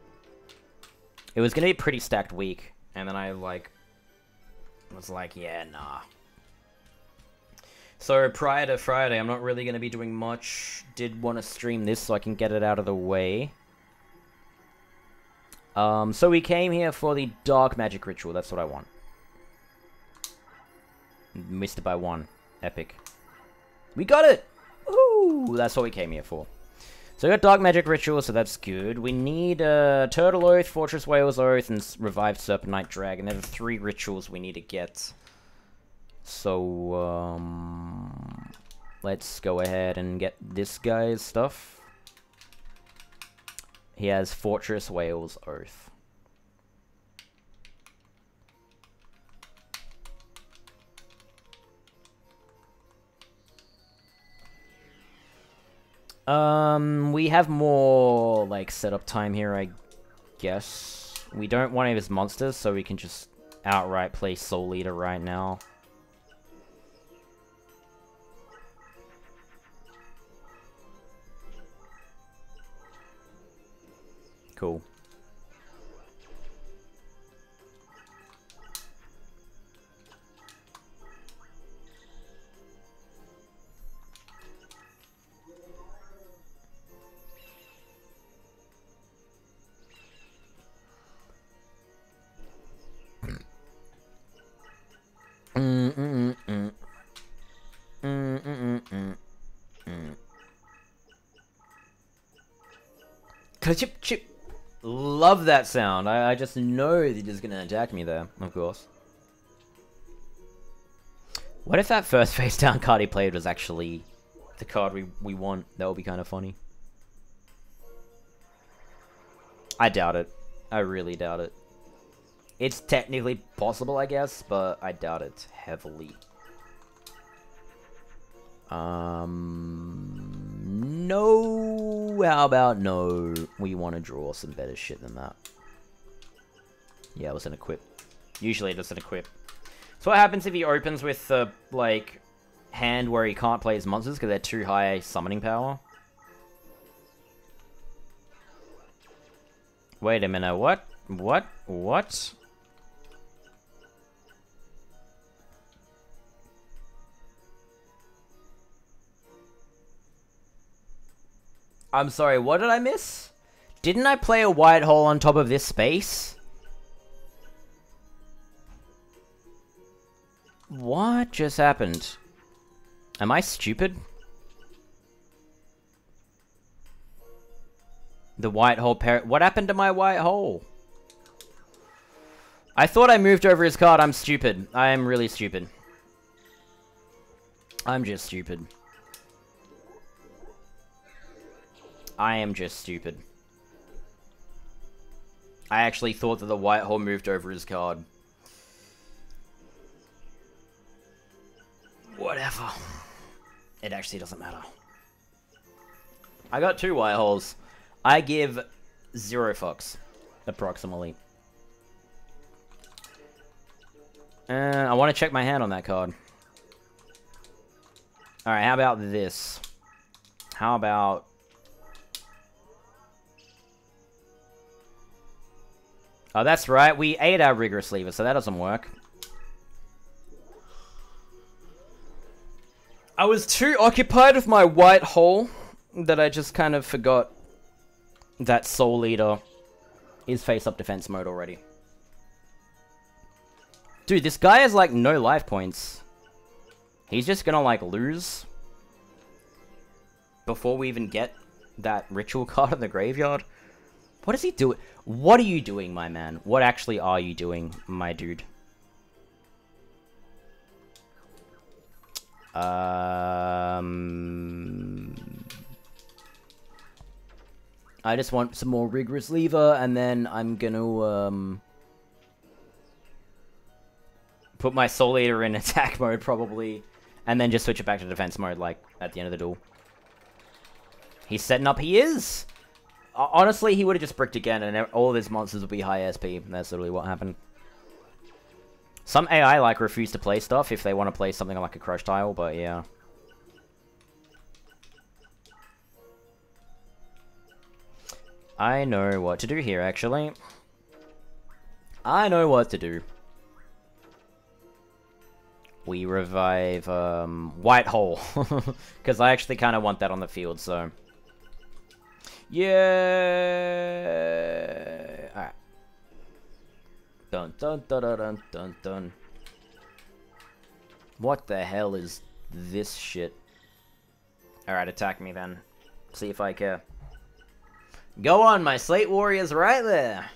It was gonna be a pretty stacked week. And then I, like, was like, yeah, nah. So prior to Friday, I'm not really going to be doing much. Did want to stream this so I can get it out of the way. Um, so we came here for the Dark Magic Ritual. That's what I want. Missed it by one. Epic. We got it! Woo! That's what we came here for. So we got Dark Magic Ritual, so that's good. We need uh, Turtle Oath, Fortress Whale's Oath, and Revived Serpent Dragon. They're the three rituals we need to get. So, um... Let's go ahead and get this guy's stuff. He has Fortress Whale's Oath. Um, we have more, like, setup time here, I guess. We don't want any of his monsters, so we can just outright play Soul Eater right now. Cool. Chip chip. Love that sound. I, I just know they're just gonna attack me there, of course. What if that first face down card he played was actually the card we, we want? That would be kind of funny. I doubt it. I really doubt it. It's technically possible, I guess, but I doubt it heavily. Um, no. How about no? We want to draw some better shit than that. Yeah, it was an equip. Usually it's an equip. So what happens if he opens with the, like, hand where he can't play his monsters because they're too high summoning power? Wait a minute, what? What? What? I'm sorry, what did I miss? Didn't I play a white hole on top of this space? What just happened? Am I stupid? The white hole parrot. What happened to my white hole? I thought I moved over his card. I'm stupid. I am really stupid. I'm just stupid. I am just stupid. I actually thought that the white hole moved over his card. Whatever. It actually doesn't matter. I got two white holes. I give zero fucks, approximately. Uh, I want to check my hand on that card. Alright, how about this? How about Oh, that's right. We ate our Rigorous Reaver, so that doesn't work. I was too occupied with my white hole that I just kind of forgot that Soul Eater is face-up defense mode already. Dude, this guy has, like, no life points. He's just gonna, like, lose before we even get that ritual card in the graveyard. What is he doing? What are you doing, my man? What actually are you doing, my dude? Um... I just want some more rigorous reaver, and then I'm gonna, um... Put my Soul Eater in attack mode, probably. And then just switch it back to defense mode, like, at the end of the duel. He's setting up, he is! Honestly, he would have just bricked again, and all of his monsters would be high SP. That's literally what happened. Some AI, like, refuse to play stuff if they want to play something like a Crush Tile, but yeah. I know what to do here, actually. I know what to do. We revive, um, White Hole. Because I actually kind of want that on the field, so... Yeah. Alright. Dun dun dun dun dun dun dun. What the hell is this shit? Alright, attack me then. See if I care. Go on, my Slate Warrior's right there.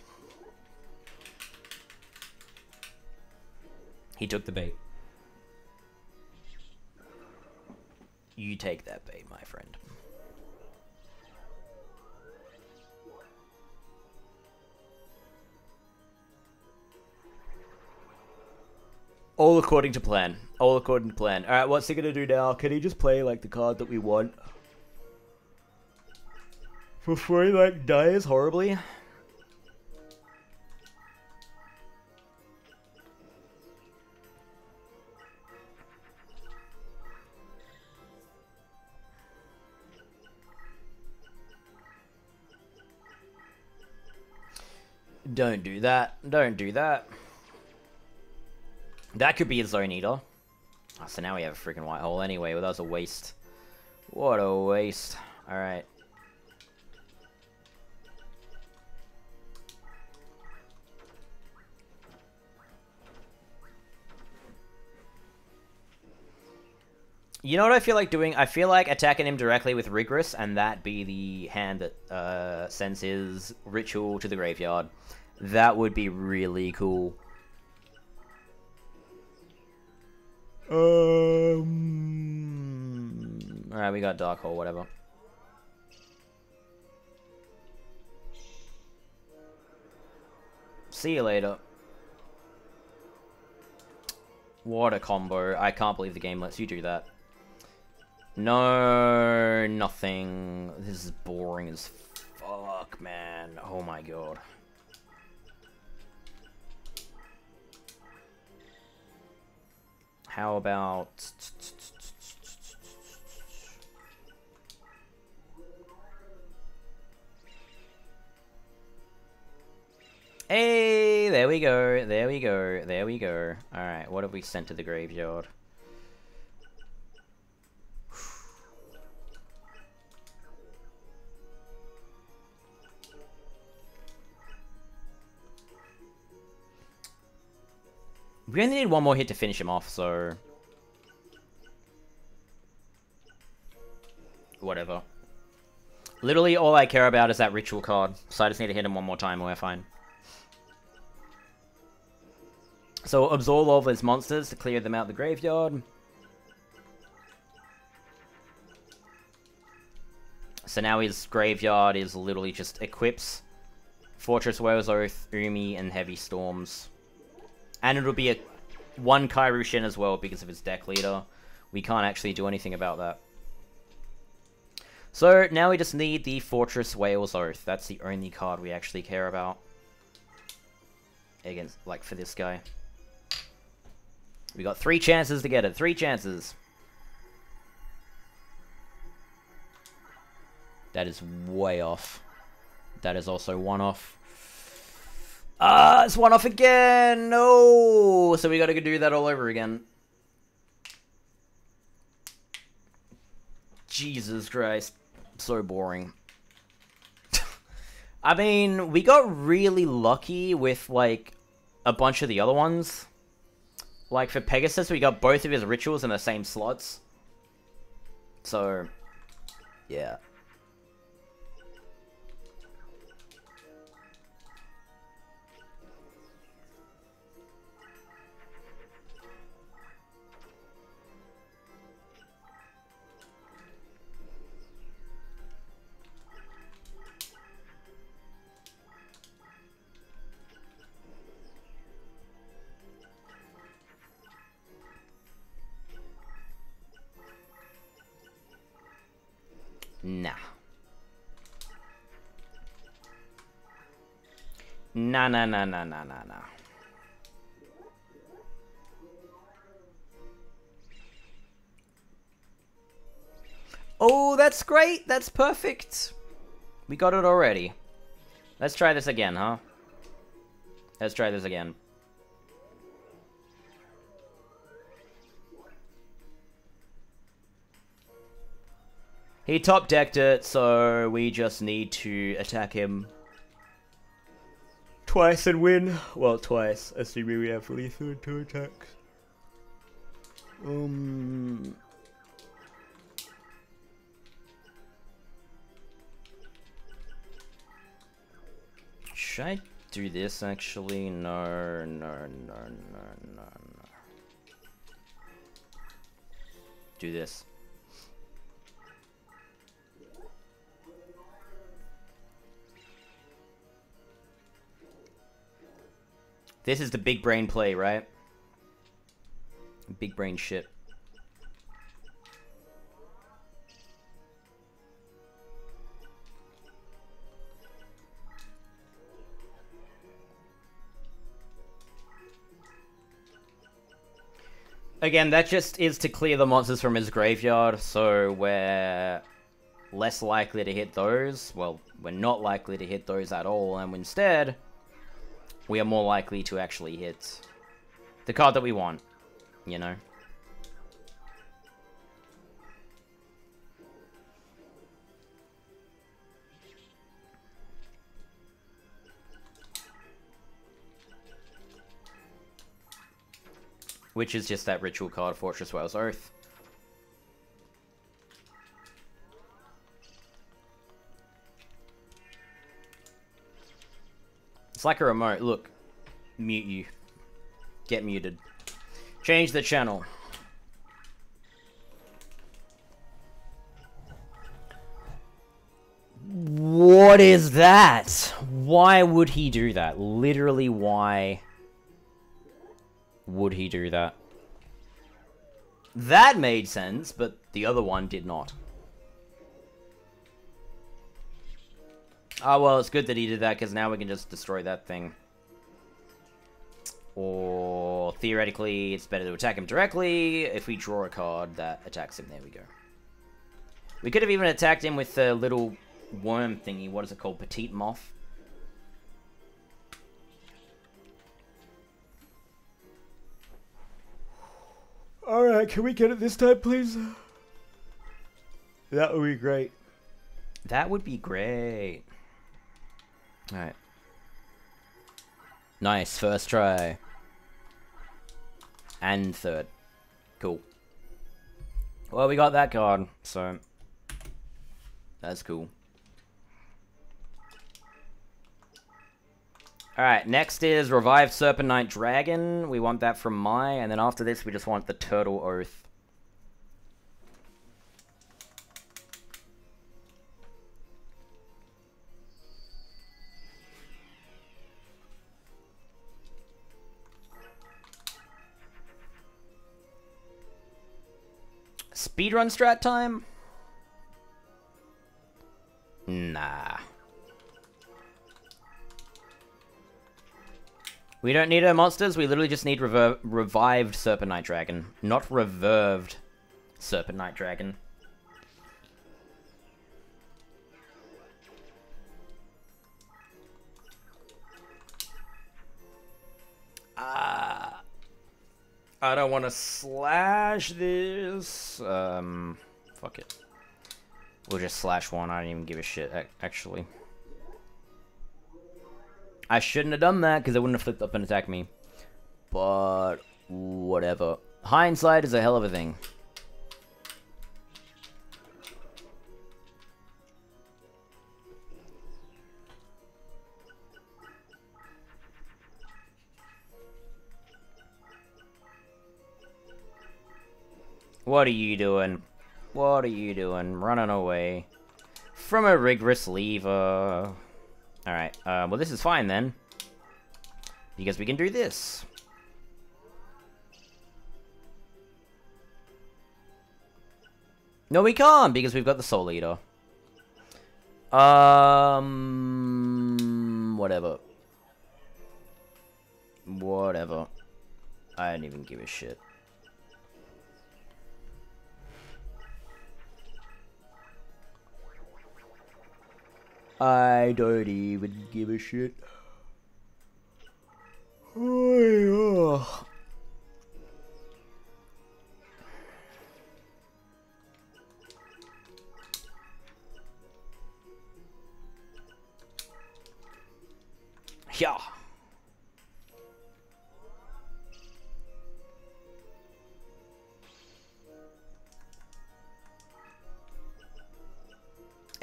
He took the bait. You take that bait, my friend. All according to plan. All according to plan. Alright, what's he gonna do now? Can he just play, like, the card that we want? Before he, like, dies horribly? Don't do that. Don't do that. That could be a Zone Eater. Oh, so now we have a freaking white hole anyway. Well, that was a waste. What a waste. Alright. You know what I feel like doing? I feel like attacking him directly with Rigorous, and that be the hand that uh, sends his ritual to the graveyard. That would be really cool. Um... Alright, we got Dark Hole, whatever. See you later. What a combo. I can't believe the game lets you do that. No, nothing. This is boring as fuck, man. Oh my god. How about... Hey, there we go, there we go, there we go. Alright, what have we sent to the graveyard? We only need one more hit to finish him off, so... Whatever. Literally all I care about is that ritual card, so I just need to hit him one more time and we're fine. So absorb all of his monsters to clear them out the graveyard. So now his graveyard is literally just equips Fortress Whale's Oath, Umi, and Heavy Storms. And it'll be a one Kairyu-Shin as well because of his deck leader. We can't actually do anything about that. So now we just need the Fortress Whale's Oath. That's the only card we actually care about. Against, like, for this guy. We got three chances to get it. Three chances. That is way off. That is also one off. Ah, it's one off again. No. So we got to do that all over again. Jesus Christ. So boring. I mean, we got really lucky with, like, a bunch of the other ones. Like, for Pegasus, we got both of his rituals in the same slots. So, yeah. Nah, nah, nah, nah, nah, nah, nah. Oh, that's great. That's perfect. We got it already. Let's try this again, huh? Let's try this again. He top decked it, so we just need to attack him twice and win. Well, twice, assuming we have lethal in two attacks. Um. Should I do this actually? No, no, no, no, no, no. Do this. This is the big brain play, right? Big brain shit. Again, that just is to clear the monsters from his graveyard, so we're less likely to hit those. Well, we're not likely to hit those at all, and instead, we are more likely to actually hit the card that we want, you know? Which is just that ritual card, Fortress Whale's Oath. It's like a remote. Look. Mute you. Get muted. Change the channel. What is that? Why would he do that? Literally, why would he do that? That made sense, but the other one did not. Oh, well, it's good that he did that, because now we can just destroy that thing. Or, theoretically, it's better to attack him directly if we draw a card that attacks him. There we go. We could have even attacked him with the little worm thingy. What is it called? Petite Moth? Alright, can we get it this time, please? That would be great. That would be great. Alright. Nice, first try. And third. Cool. Well, we got that card, so... That's cool. Alright, next is Revived Serpent Knight Dragon. We want that from Mai, and then after this we just want the Turtle Oath. Speedrun strat time? Nah. We don't need our monsters, we literally just need revived Serpent Knight Dragon. Not reverved Serpent Knight Dragon. Uh, I don't want to slash this. Um, fuck it. We'll just slash one. I don't even give a shit, actually. I shouldn't have done that because it wouldn't have flipped up and attacked me. But whatever. Hindsight is a hell of a thing. What are you doing? What are you doing? Running away. From a Rigorous Reaver. Alright, uh, well this is fine then. Because we can do this. No, we can't, because we've got the Soul Eater. Um... Whatever. Whatever. I don't even give a shit. I don't even give a shit. Yeah.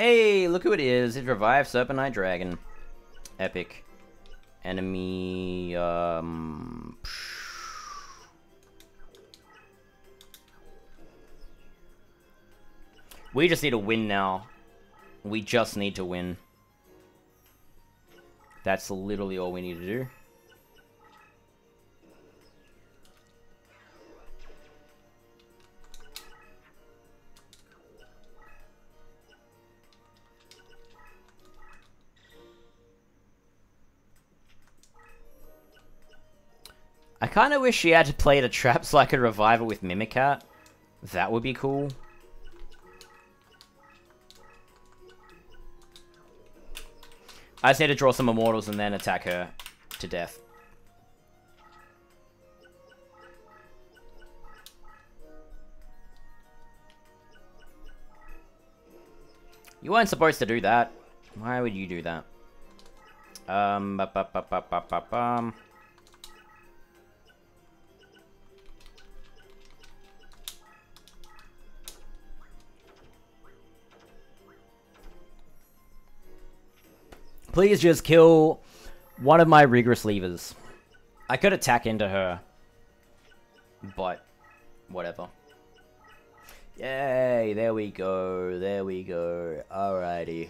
Hey, look who it is. It revives Serpent Knight Dragon. Epic. Enemy, um... We just need to win now. We just need to win. That's literally all we need to do. I kind of wish she had played a trap so I could revive it with Mimicat. That would be cool. I just need to draw some Immortals and then attack her to death. You weren't supposed to do that. Why would you do that? Um, Please just kill One of my Rigorous Reavers. I could attack into her. But, whatever. Yay, there we go, there we go. Alrighty.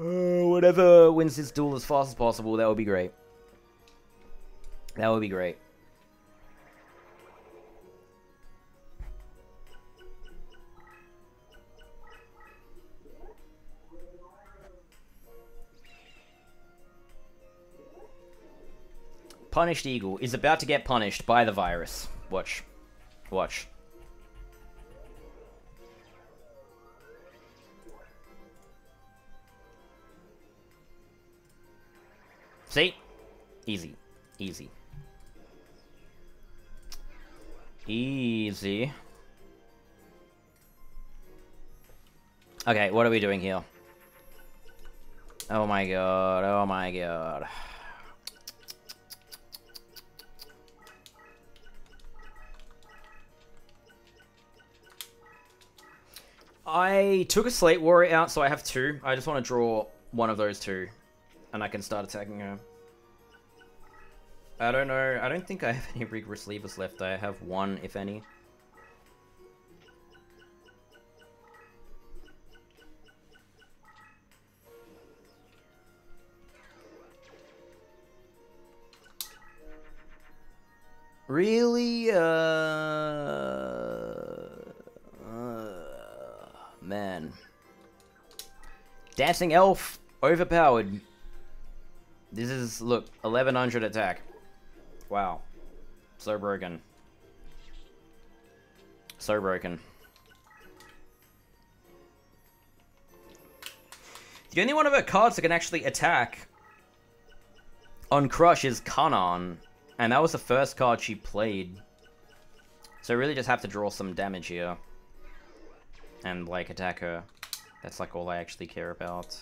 Uh, whatever wins this duel as fast as possible, that would be great. That would be great. Punished Eagle is about to get punished by the virus. Watch. Watch. See? Easy. Easy. Easy. Okay, what are we doing here? Oh my god, oh my god. I took a Slate Warrior out, so I have two. I just want to draw one of those two, and I can start attacking her. I don't know. I don't think I have any Rigorous Reavers left. I have one, if any. Really? Uh, uh, man. Dancing Elf, overpowered. This is, look, 1100 attack. Wow. So broken. So broken. The only one of her cards that can actually attack on Crush is Kanan. And that was the first card she played. So I really just have to draw some damage here. And, like, attack her. That's, like, all I actually care about.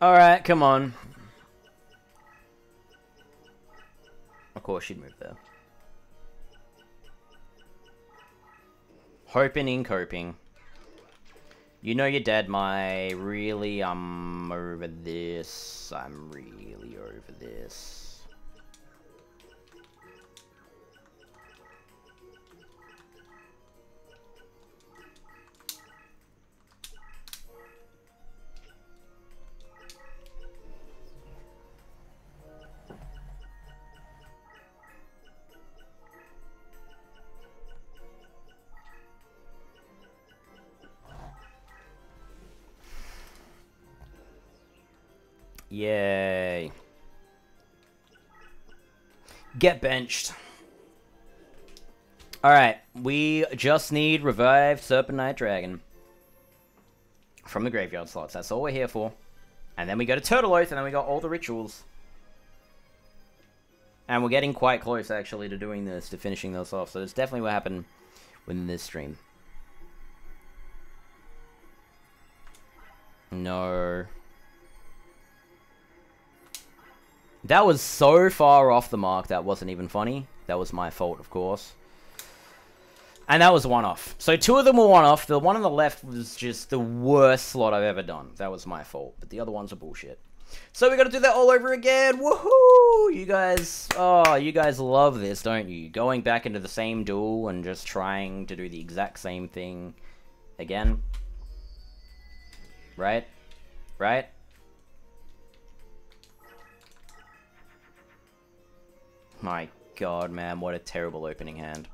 Alright, come on. Of course she'd move there. Hoping in coping. You know you're dead, my really I'm over this. I'm really over this. Yay. Get benched. Alright, we just need revived Serpent Knight Dragon. From the graveyard slots, that's all we're here for. And then we go to Turtle Oath, and then we got all the rituals. And we're getting quite close, actually, to doing this, to finishing this off. So it's definitely what happened within this stream. No. That was so far off the mark, that wasn't even funny. That was my fault, of course. And that was one-off. So two of them were one-off. The one on the left was just the worst slot I've ever done. That was my fault. But the other ones are bullshit. So we gotta do that all over again. Woohoo! You guys, oh, you guys love this, don't you? Going back into the same duel and just trying to do the exact same thing again. Right? Right? My god, man, what a terrible opening hand.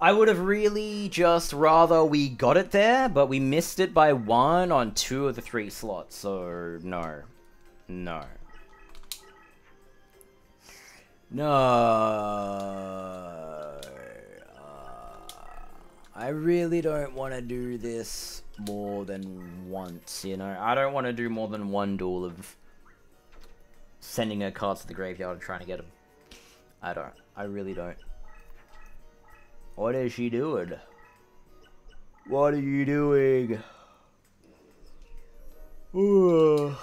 I would have really just rather we got it there, but we missed it by one on two of the three slots, so no. No. No. Uh, I really don't want to do this more than once, you know? I don't want to do more than one duel of sending her cards to the graveyard and trying to get them. I don't. I really don't. What is she doing? What are you doing? Ooh.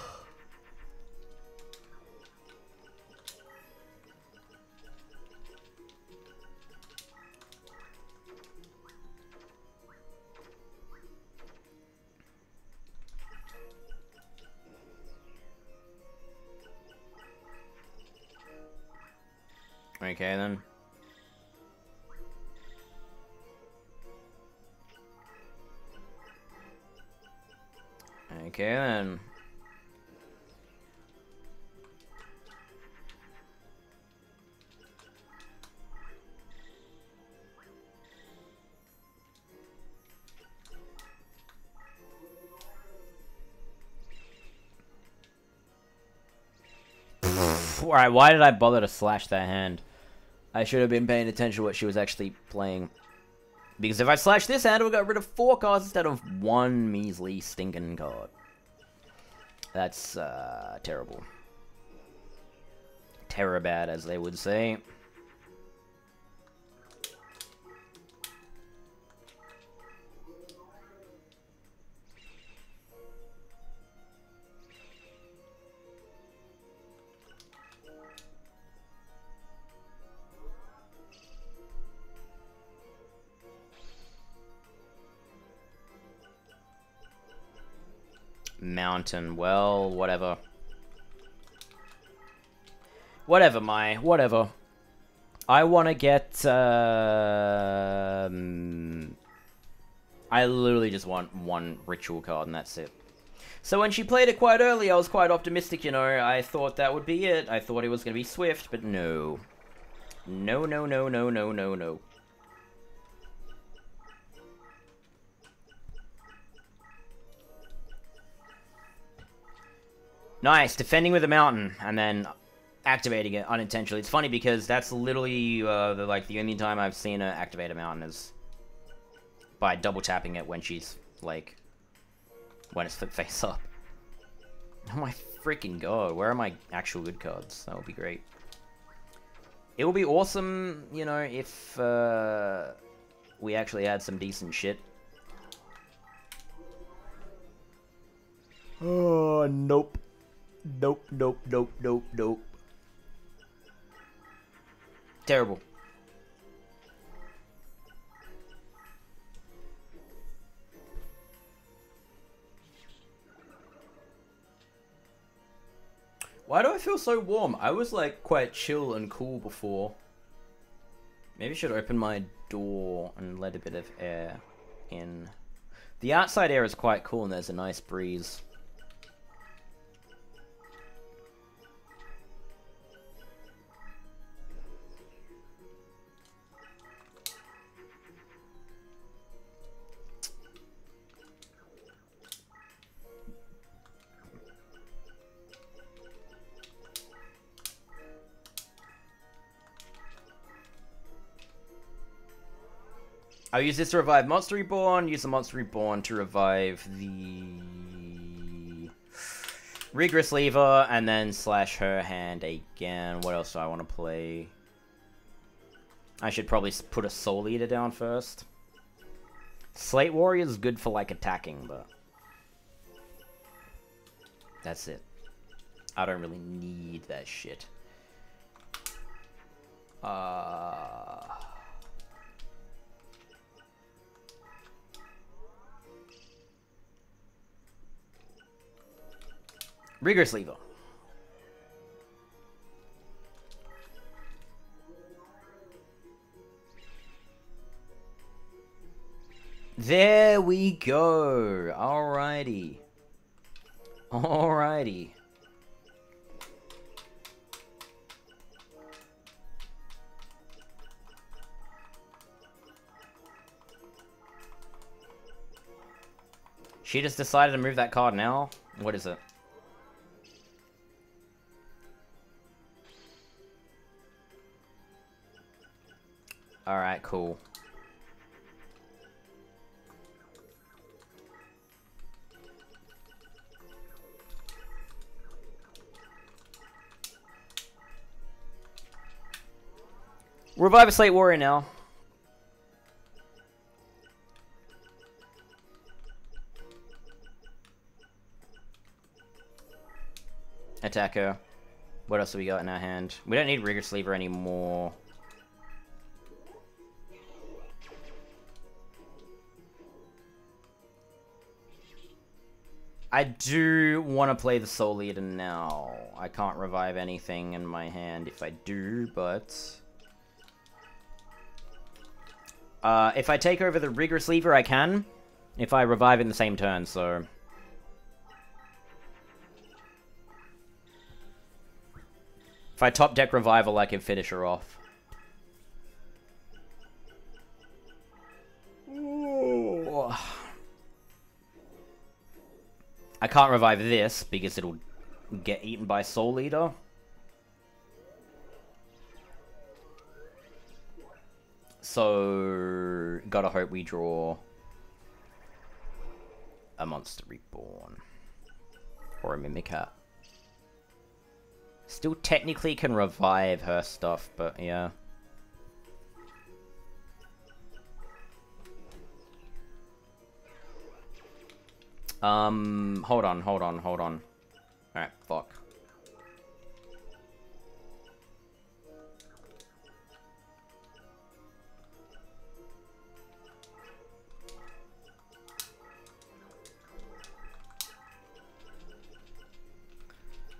Okay then. Okay then. Alright, why did I bother to slash that hand? I should have been paying attention to what she was actually playing. Because if I slash this hand, we got rid of four cards instead of one measly stinking card. That's, uh, terrible. Terror bad, as they would say. Mountain. Well, whatever. Whatever, my. Whatever. I want to get... Uh, I literally just want one ritual card and that's it. So when she played it quite early, I was quite optimistic, you know. I thought that would be it. I thought it was going to be Swift, but no. No, no, no, no, no, no, no. Nice, defending with a mountain, and then activating it unintentionally. It's funny because that's literally uh, the, like the only time I've seen her activate a mountain is by double tapping it when she's like when it's flip face up. Oh my freaking god! Where are my actual good cards? That would be great. It would be awesome, you know, if uh, we actually had some decent shit. Oh, nope. Nope, nope, nope, nope, nope. Terrible. Why do I feel so warm? I was like quite chill and cool before. Maybe I should open my door and let a bit of air in. The outside air is quite cool and there's a nice breeze. I'll use this to revive Monster Reborn, use the Monster Reborn to revive the Rigorous Reaver, and then slash her hand again. What else do I want to play? I should probably put a Soul Eater down first. Slate Warrior is good for, like, attacking, but... That's it. I don't really need that shit. Uh... Rigorous Reaver. There we go. Alrighty. Alrighty. She just decided to move that card now? What is it? Alright, cool. Revive a Slate Warrior now. Attacker. What else do we got in our hand? We don't need Rigorous Reaver anymore. I do want to play the Soul Eater now. I can't revive anything in my hand if I do, but... Uh, if I take over the Rigorous Reaver, I can. If I revive in the same turn, so... If I top deck Revival, I can finish her off. I can't revive this because it'll get eaten by Soul Eater. So, gotta hope we draw a Monster Reborn. Or a Mimicat. Still technically can revive her stuff, but yeah. Um, hold on, hold on, hold on. Alright, fuck.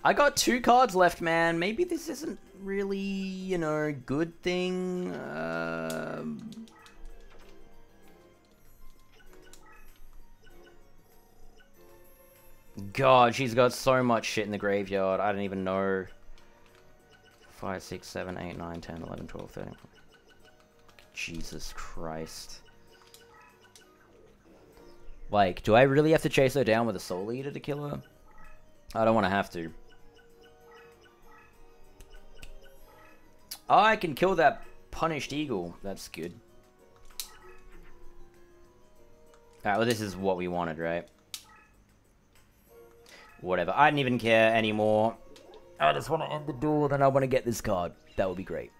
I got two cards left, man. Maybe this isn't really, you know, good thing. Um... God, she's got so much shit in the graveyard. I don't even know. 5, 6, 7, 8, 9, 10, 11, 12, 13. Jesus Christ. Like, do I really have to chase her down with a Soul Eater to kill her? I don't want to have to. Oh, I can kill that punished eagle. That's good. Alright, well this is what we wanted, right? Whatever. I don't even care anymore. I just want to end the duel, then I want to get this card. That would be great.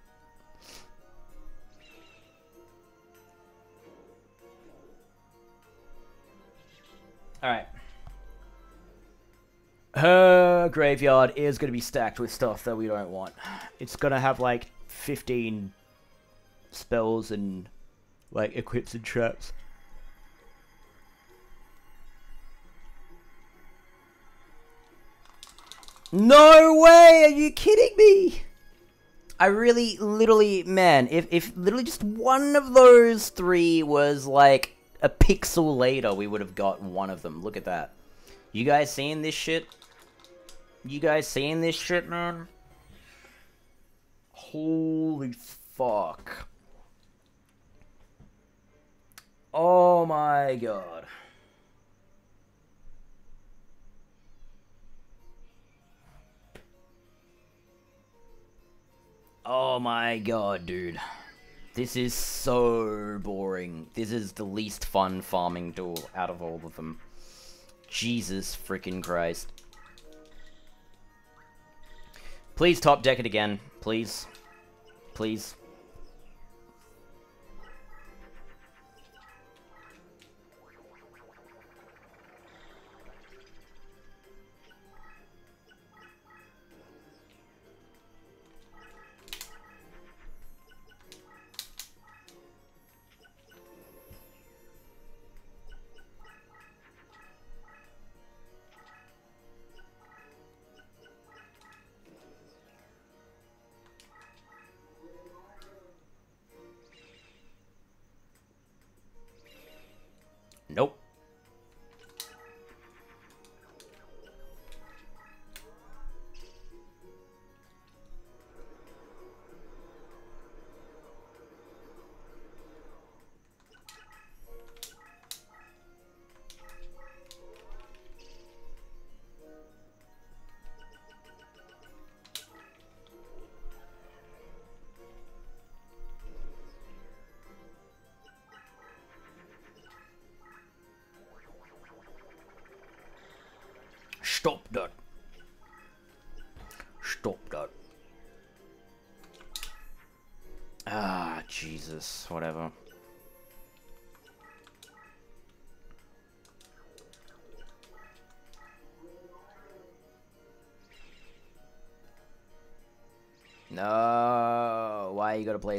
Alright. Her graveyard is going to be stacked with stuff that we don't want. It's going to have like 15 spells and like equips and traps. No way! Are you kidding me? I really, literally, man, if, if literally just one of those three was like a pixel later, we would have got one of them. Look at that. You guys seeing this shit? You guys seeing this shit, man? Holy fuck. Oh my god. Oh my god, dude. This is so boring. This is the least fun farming duel out of all of them. Jesus freaking Christ. Please top deck it again. Please. Please.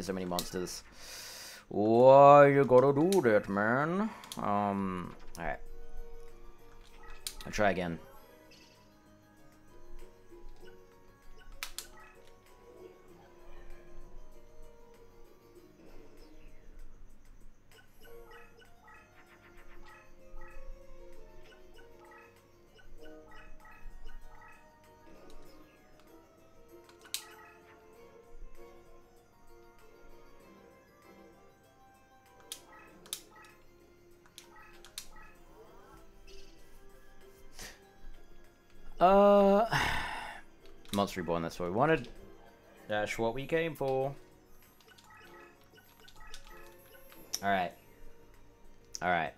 So many monsters? Why you gotta do that, man? Um, alright. I'll try again. Reborn, that's what we wanted. That's what we came for. Alright. Alright.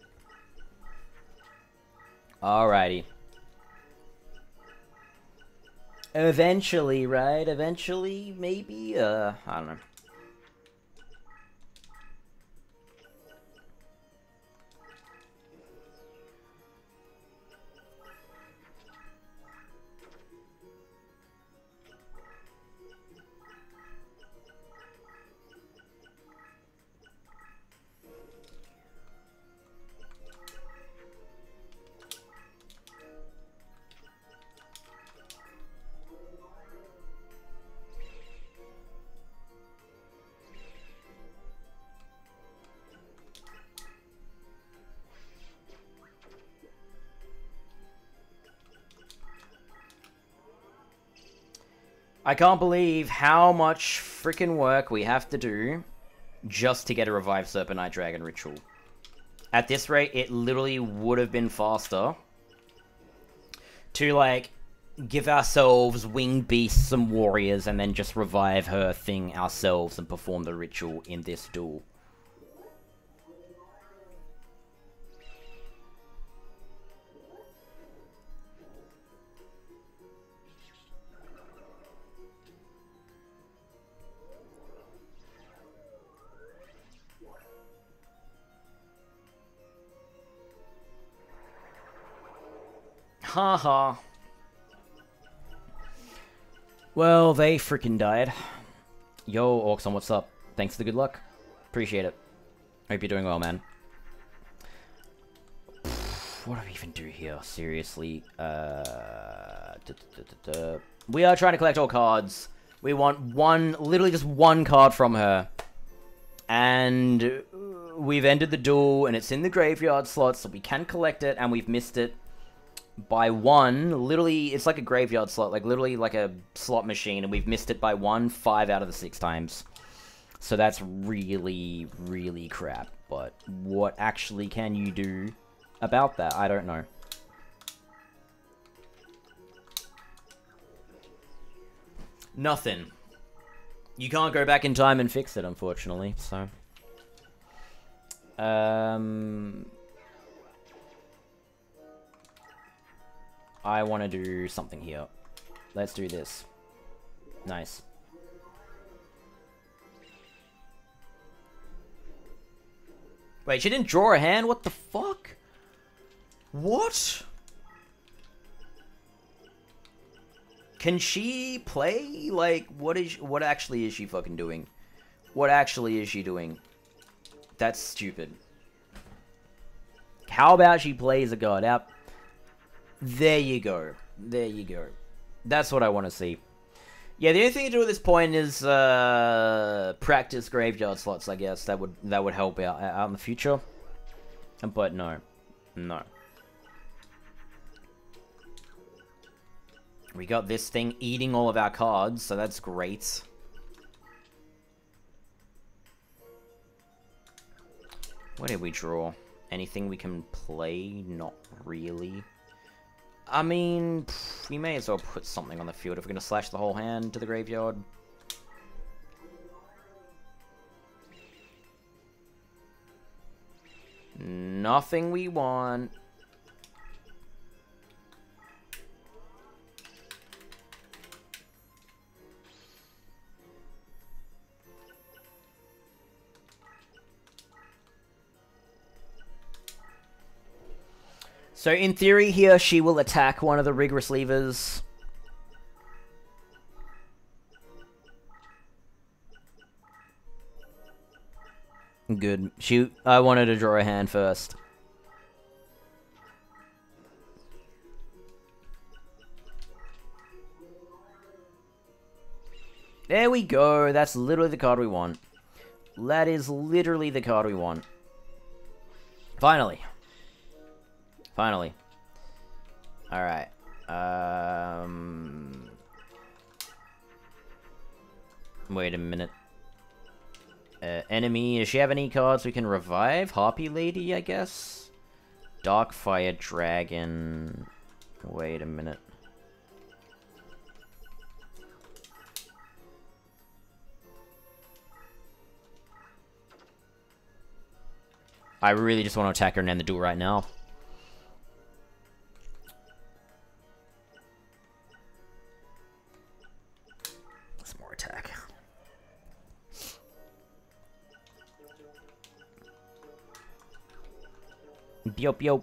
Alrighty. Eventually, right? Eventually, maybe? Uh, I don't know. I can't believe how much freaking work we have to do just to get a revived Serpent Knight Dragon ritual. At this rate, it literally would have been faster to, like, give ourselves winged beasts some warriors and then just revive her thing ourselves and perform the ritual in this duel. Haha. -ha. Well, they freaking died. Yo, Orkson, what's up? Thanks for the good luck. Appreciate it. Hope you're doing well, man. What do we even do here? Seriously. Uh, da, da, da, we are trying to collect all cards. We want one, literally just one card from her. And we've ended the duel, and it's in the graveyard slot, so we can collect it, and we've missed it by one. Literally, it's like a graveyard slot, like literally like a slot machine, and we've missed it by one five out of the six times. So that's really, really crap. But what actually can you do about that? I don't know. Nothing. You can't go back in time and fix it, unfortunately, so... Um... I want to do something here. Let's do this. Nice. Wait, she didn't draw a hand? What the fuck? What? Can she play? Like, what is, what actually is she fucking doing? What actually is she doing? That's stupid. How about she plays a god out? There you go. There you go. That's what I want to see. Yeah, the only thing to do at this point is uh, practice graveyard slots. I guess that would that would help out out in the future. But no, no. We got this thing eating all of our cards, so that's great. What did we draw? Anything we can play? Not really. I mean, we may as well put something on the field if we're going to slash the whole hand to the graveyard. Nothing we want. So in theory here, she will attack one of the Rigorous Reavers. Good. Shoot. I wanted to draw a hand first. There we go. That's literally the card we want. That is literally the card we want. Finally. Finally. Alright. Um... Wait a minute. Uh, enemy, does she have any cards we can revive? Harpy Lady, I guess? Darkfire Dragon... Wait a minute. I really just want to attack her and end the duel right now. Yup, yup.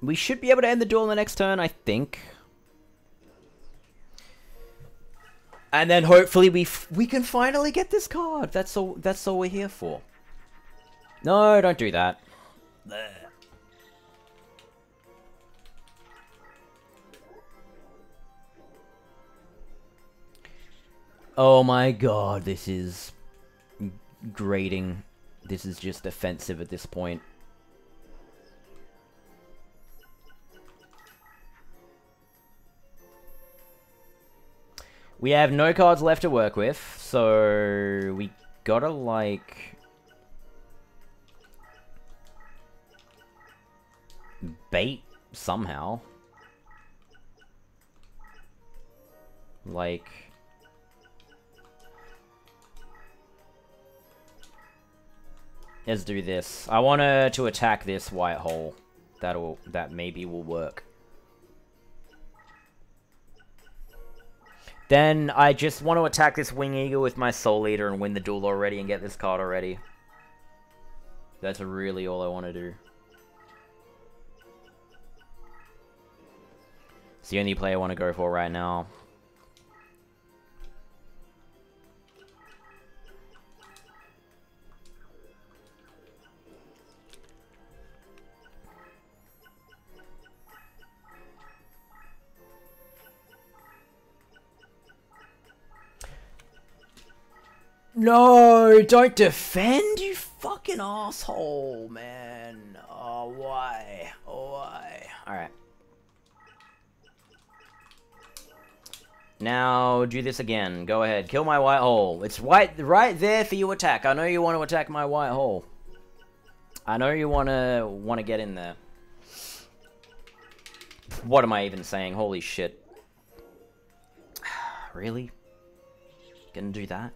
We should be able to end the duel in the next turn, I think. And then hopefully we we can finally get this card. That's all. That's all we're here for. No, don't do that. Oh my god, this is grating. This is just offensive at this point. We have no cards left to work with, so we gotta, like... Bait somehow. Like... Let's do this. I want to attack this white hole. That'll, that maybe will work. Then I just want to attack this Wing Eagle with my Soul Eater and win the duel already and get this card already. That's really all I want to do. It's the only play I want to go for right now. No, don't defend, you fucking asshole, man. Oh, why? Oh, why? Alright. Now, do this again. Go ahead. Kill my white hole. It's right, right there for you attack. I know you want to attack my white hole. I know you want to want to get in there. What am I even saying? Holy shit. really? Gonna do that?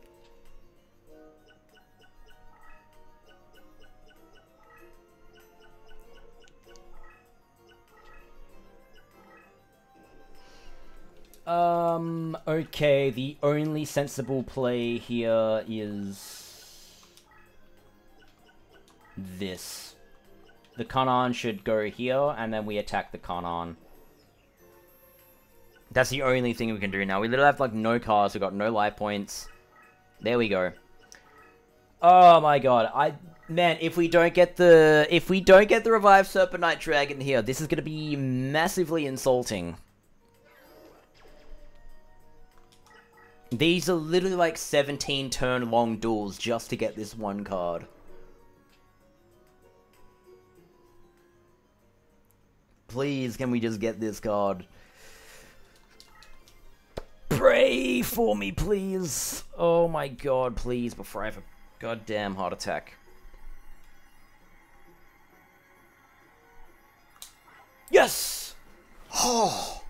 Um, okay, the only sensible play here is... This. The Kanan should go here, and then we attack the Kanan. That's the only thing we can do now. We literally have, like, no cards, we've got no life points. There we go. Oh my god, I... Man, if we don't get the... If we don't get the Revived Serpent Knight Dragon here, this is gonna be massively insulting. These are literally like 17 turn long duels just to get this one card. Please, can we just get this card? Pray for me, please. Oh my god, please, before I have a goddamn heart attack. Yes! Oh!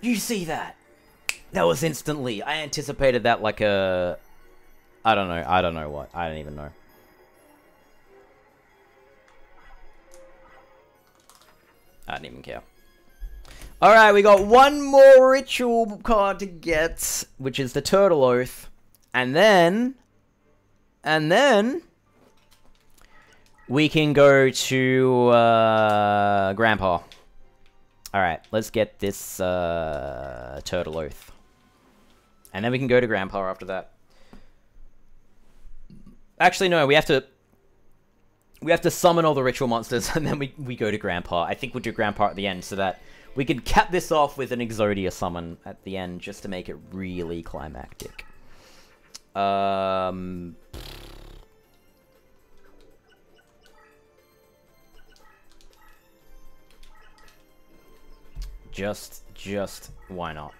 You see that? That was instantly. I anticipated that like a... I don't know. I don't know what. I don't even know. I don't even care. Alright, we got one more ritual card to get, which is the Turtle Oath. And then... And then... we can go to uh, Grandpa. Alright, let's get this uh, Turtle Oath. And then we can go to Grandpa after that. Actually, no, we have to... We have to summon all the ritual monsters, and then we, we go to Grandpa. I think we'll do Grandpa at the end, so that we can cap this off with an Exodia summon at the end, just to make it really climactic. Um... Just, just, why not?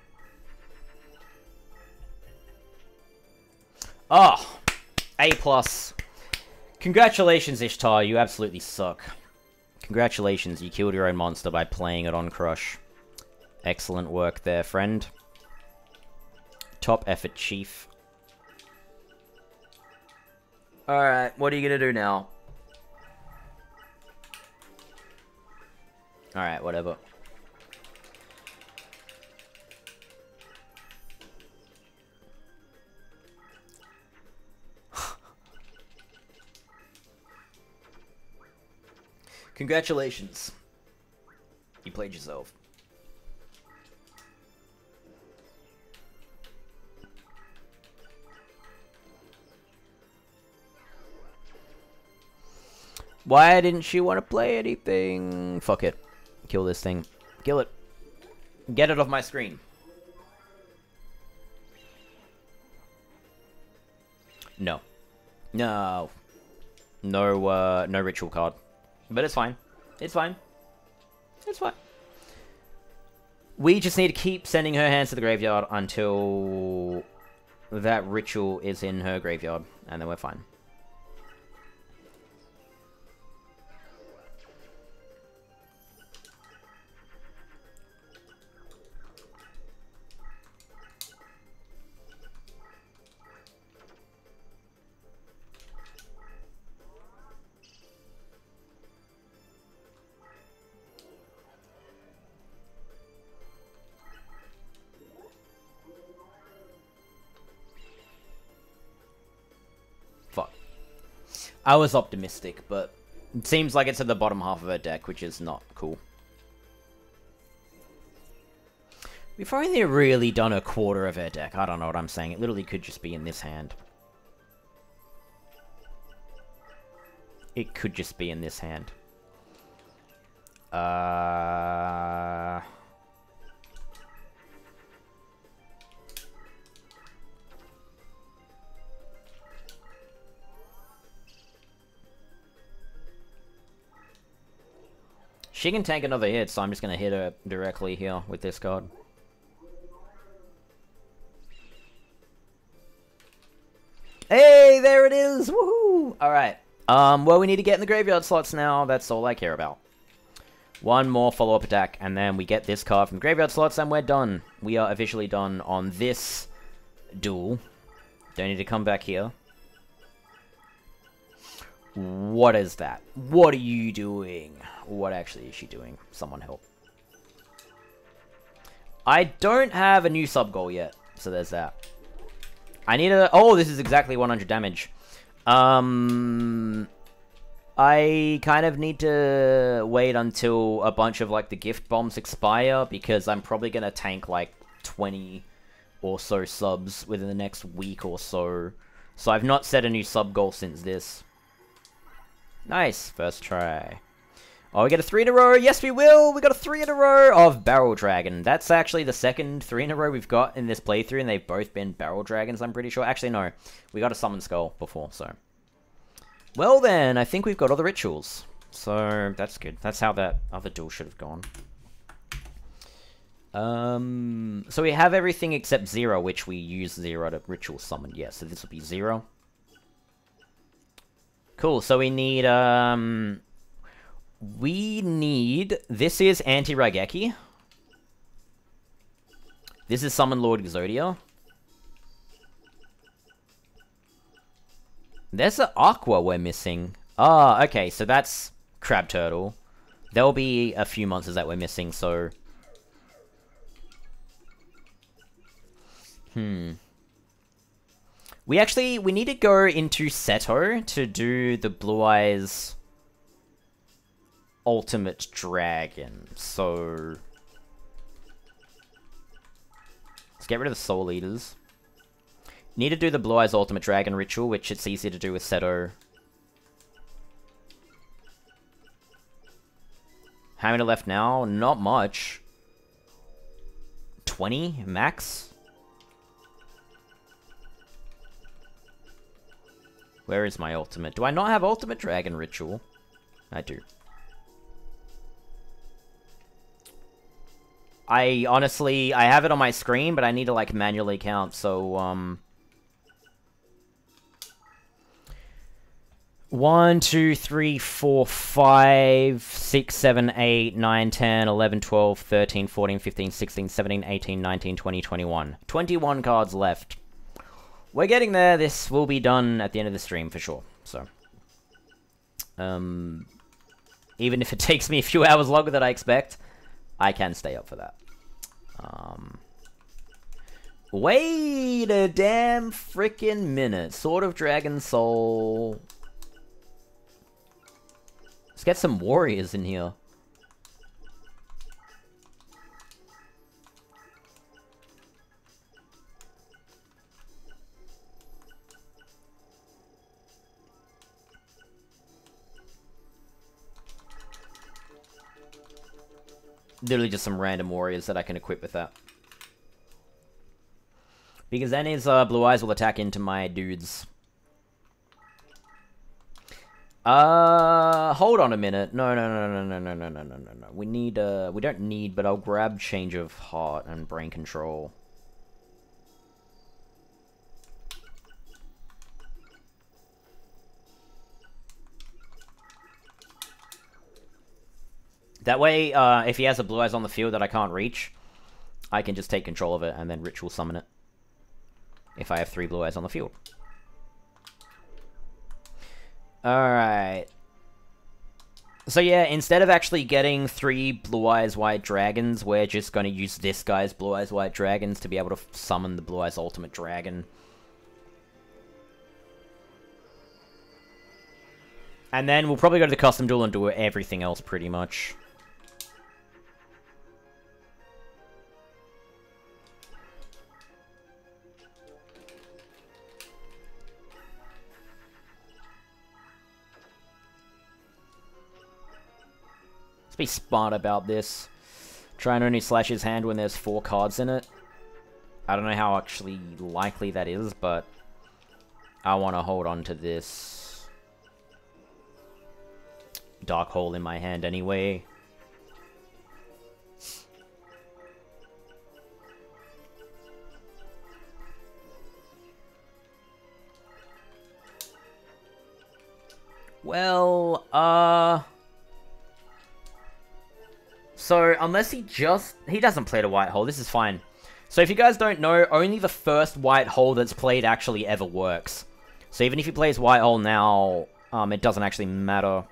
Oh, A plus. Congratulations, Ishtar, you absolutely suck. Congratulations, you killed your own monster by playing it on Crush. Excellent work there, friend. Top effort, Chief. Alright, what are you gonna do now? Alright, whatever. Congratulations. You played yourself. Why didn't she want to play anything? Fuck it. Kill this thing. Kill it. Get it off my screen. No. No. No, uh, no ritual card. But it's fine. It's fine. It's fine. We just need to keep sending her hands to the graveyard until that ritual is in her graveyard, and then we're fine. I was optimistic, but it seems like it's at the bottom half of her deck, which is not cool. We've only really done a quarter of her deck. I don't know what I'm saying. It literally could just be in this hand. It could just be in this hand. Uh... She can tank another hit, so I'm just going to hit her directly here with this card. Hey, there it is! Woohoo! Alright. Um, well, we need to get in the graveyard slots now. That's all I care about. One more follow-up attack, and then we get this card from graveyard slots, and we're done. We are officially done on this duel. Don't need to come back here. What is that? What are you doing? What actually is she doing? Someone help. I don't have a new sub goal yet, so there's that. I need a... Oh, this is exactly 100 damage. Um... I kind of need to wait until a bunch of, like, the gift bombs expire, because I'm probably going to tank, like, 20 or so subs within the next week or so. So I've not set a new sub goal since this. Nice, first try. Oh, we get a three in a row. Yes, we will. We got a three in a row of Barrel Dragon. That's actually the second three in a row we've got in this playthrough, and they've both been Barrel Dragons, I'm pretty sure. Actually, no. We got a Summon Skull before, so. Well then, I think we've got all the rituals. So, that's good. That's how that other duel should have gone. Um, so we have everything except Zero, which we use Zero to ritual summon. Yeah, so this will be Zero. Cool, so we need, um, we need... This is Anti-Raigeki. This is Summon Lord Exodia. There's an Aqua we're missing. Ah, okay, so that's Crab Turtle. There'll be a few monsters that we're missing, so... Hmm. We actually, we need to go into Seto to do the Blue Eyes Ultimate Dragon. So... Let's get rid of the Soul Eaters. Need to do the Blue Eyes Ultimate Dragon ritual, which it's easier to do with Seto. How many left now? Not much. 20 max? Where is my ultimate? Do I not have ultimate dragon ritual? I do. I honestly, I have it on my screen, but I need to like manually count, so um... 1, 2, 3, 4, 5, 6, 7, 8, 9, 10, 11, 12, 13, 14, 15, 16, 17, 18, 19, 20, 21. 21 cards left. We're getting there. This will be done at the end of the stream for sure. So, um, even if it takes me a few hours longer than I expect, I can stay up for that. Um, wait a damn freaking minute. Sword of Dragon Soul Let's get some warriors in here. Literally just some random warriors that I can equip with that. Because then his uh, blue eyes will attack into my dudes. Uh, hold on a minute. No, no, no, no, no, no, no, no, no, no. We need, uh, we don't need, but I'll grab Change of Heart and Brain Control. That way, uh, if he has a Blue Eyes on the field that I can't reach, I can just take control of it and then Ritual Summon it. If I have three Blue Eyes on the field. Alright. So yeah, instead of actually getting three Blue Eyes White Dragons, we're just going to use this guy's Blue Eyes White Dragons to be able to summon the Blue Eyes Ultimate Dragon. And then we'll probably go to the Custom Duel and do everything else pretty much. Be smart about this. Try and only slash his hand when there's four cards in it. I don't know how actually likely that is, but I want to hold on to this dark hole in my hand anyway. Well, uh... So, unless he just... He doesn't play the white hole. This is fine. So, if you guys don't know, only the first white hole that's played actually ever works. So, even if he plays white hole now, um, it doesn't actually matter.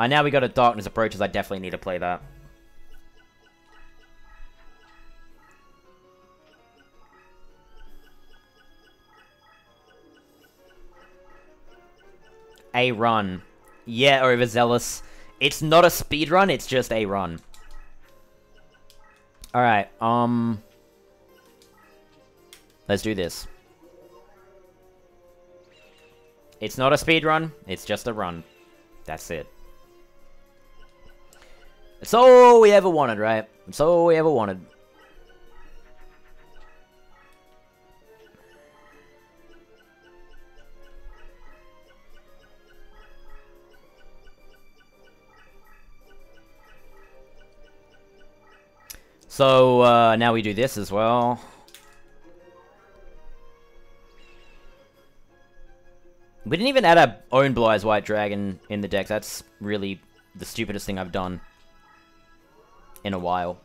And now we got a Darkness Approaches, I definitely need to play that. A run. Yeah, overzealous. It's not a speed run, it's just a run. Alright, um... Let's do this. It's not a speed run, it's just a run. That's it. It's all we ever wanted, right? It's all we ever wanted. So, uh, now we do this as well. We didn't even add our own Blue Eyes White Dragon in the deck. That's really the stupidest thing I've done in a while.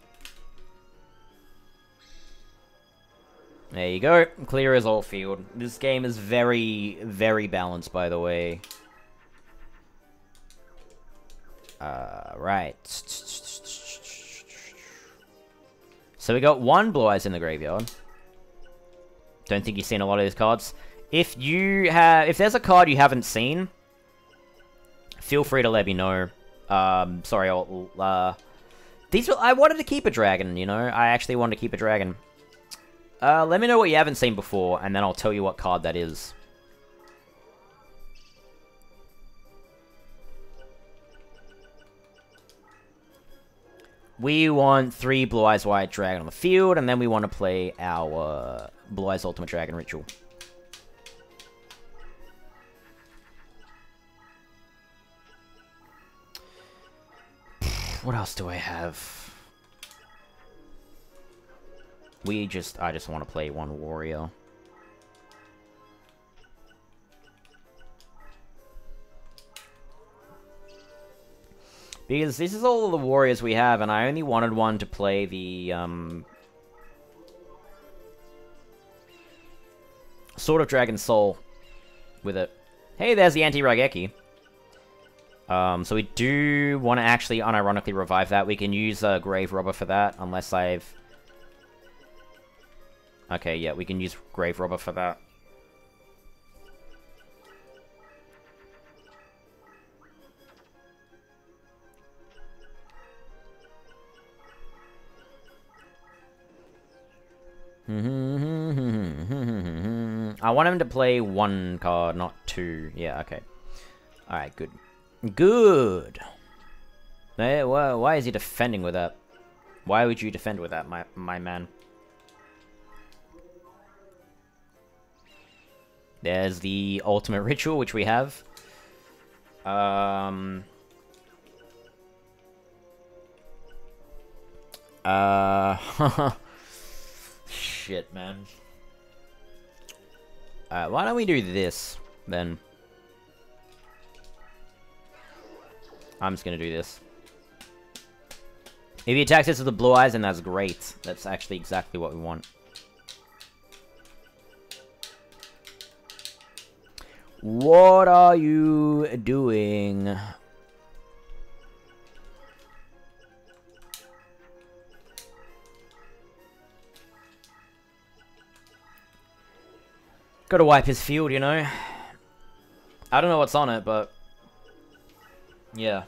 There you go. Clear as all field. This game is very, very balanced, by the way. Uh, right. So we got one Blue Eyes in the graveyard. Don't think you've seen a lot of these cards. If you have, if there's a card you haven't seen, feel free to let me know. Um, sorry, I'll, uh, these, I wanted to keep a dragon, you know? I actually wanted to keep a dragon. Uh, let me know what you haven't seen before, and then I'll tell you what card that is. We want three Blue Eyes White Dragon on the field, and then we want to play our uh, Blue Eyes Ultimate Dragon Ritual. What else do I have? We just, I just want to play one warrior. Because this is all the warriors we have, and I only wanted one to play the, um... Sword of Dragon Soul with it. Hey, there's the anti-Raigeki. Um, so we do want to actually unironically revive that. We can use a uh, Grave Robber for that, unless I've... Okay, yeah, we can use Grave Robber for that. I want him to play one card, not two. Yeah, okay. Alright, good. Good! Hey, why, why is he defending with that? Why would you defend with that, my, my man? There's the ultimate ritual, which we have. Um... Uh... shit, man. Alright, why don't we do this, then? I'm just gonna do this. If he attacks us with the blue eyes, then that's great. That's actually exactly what we want. What are you doing? Gotta wipe his field, you know? I don't know what's on it, but... Yeah.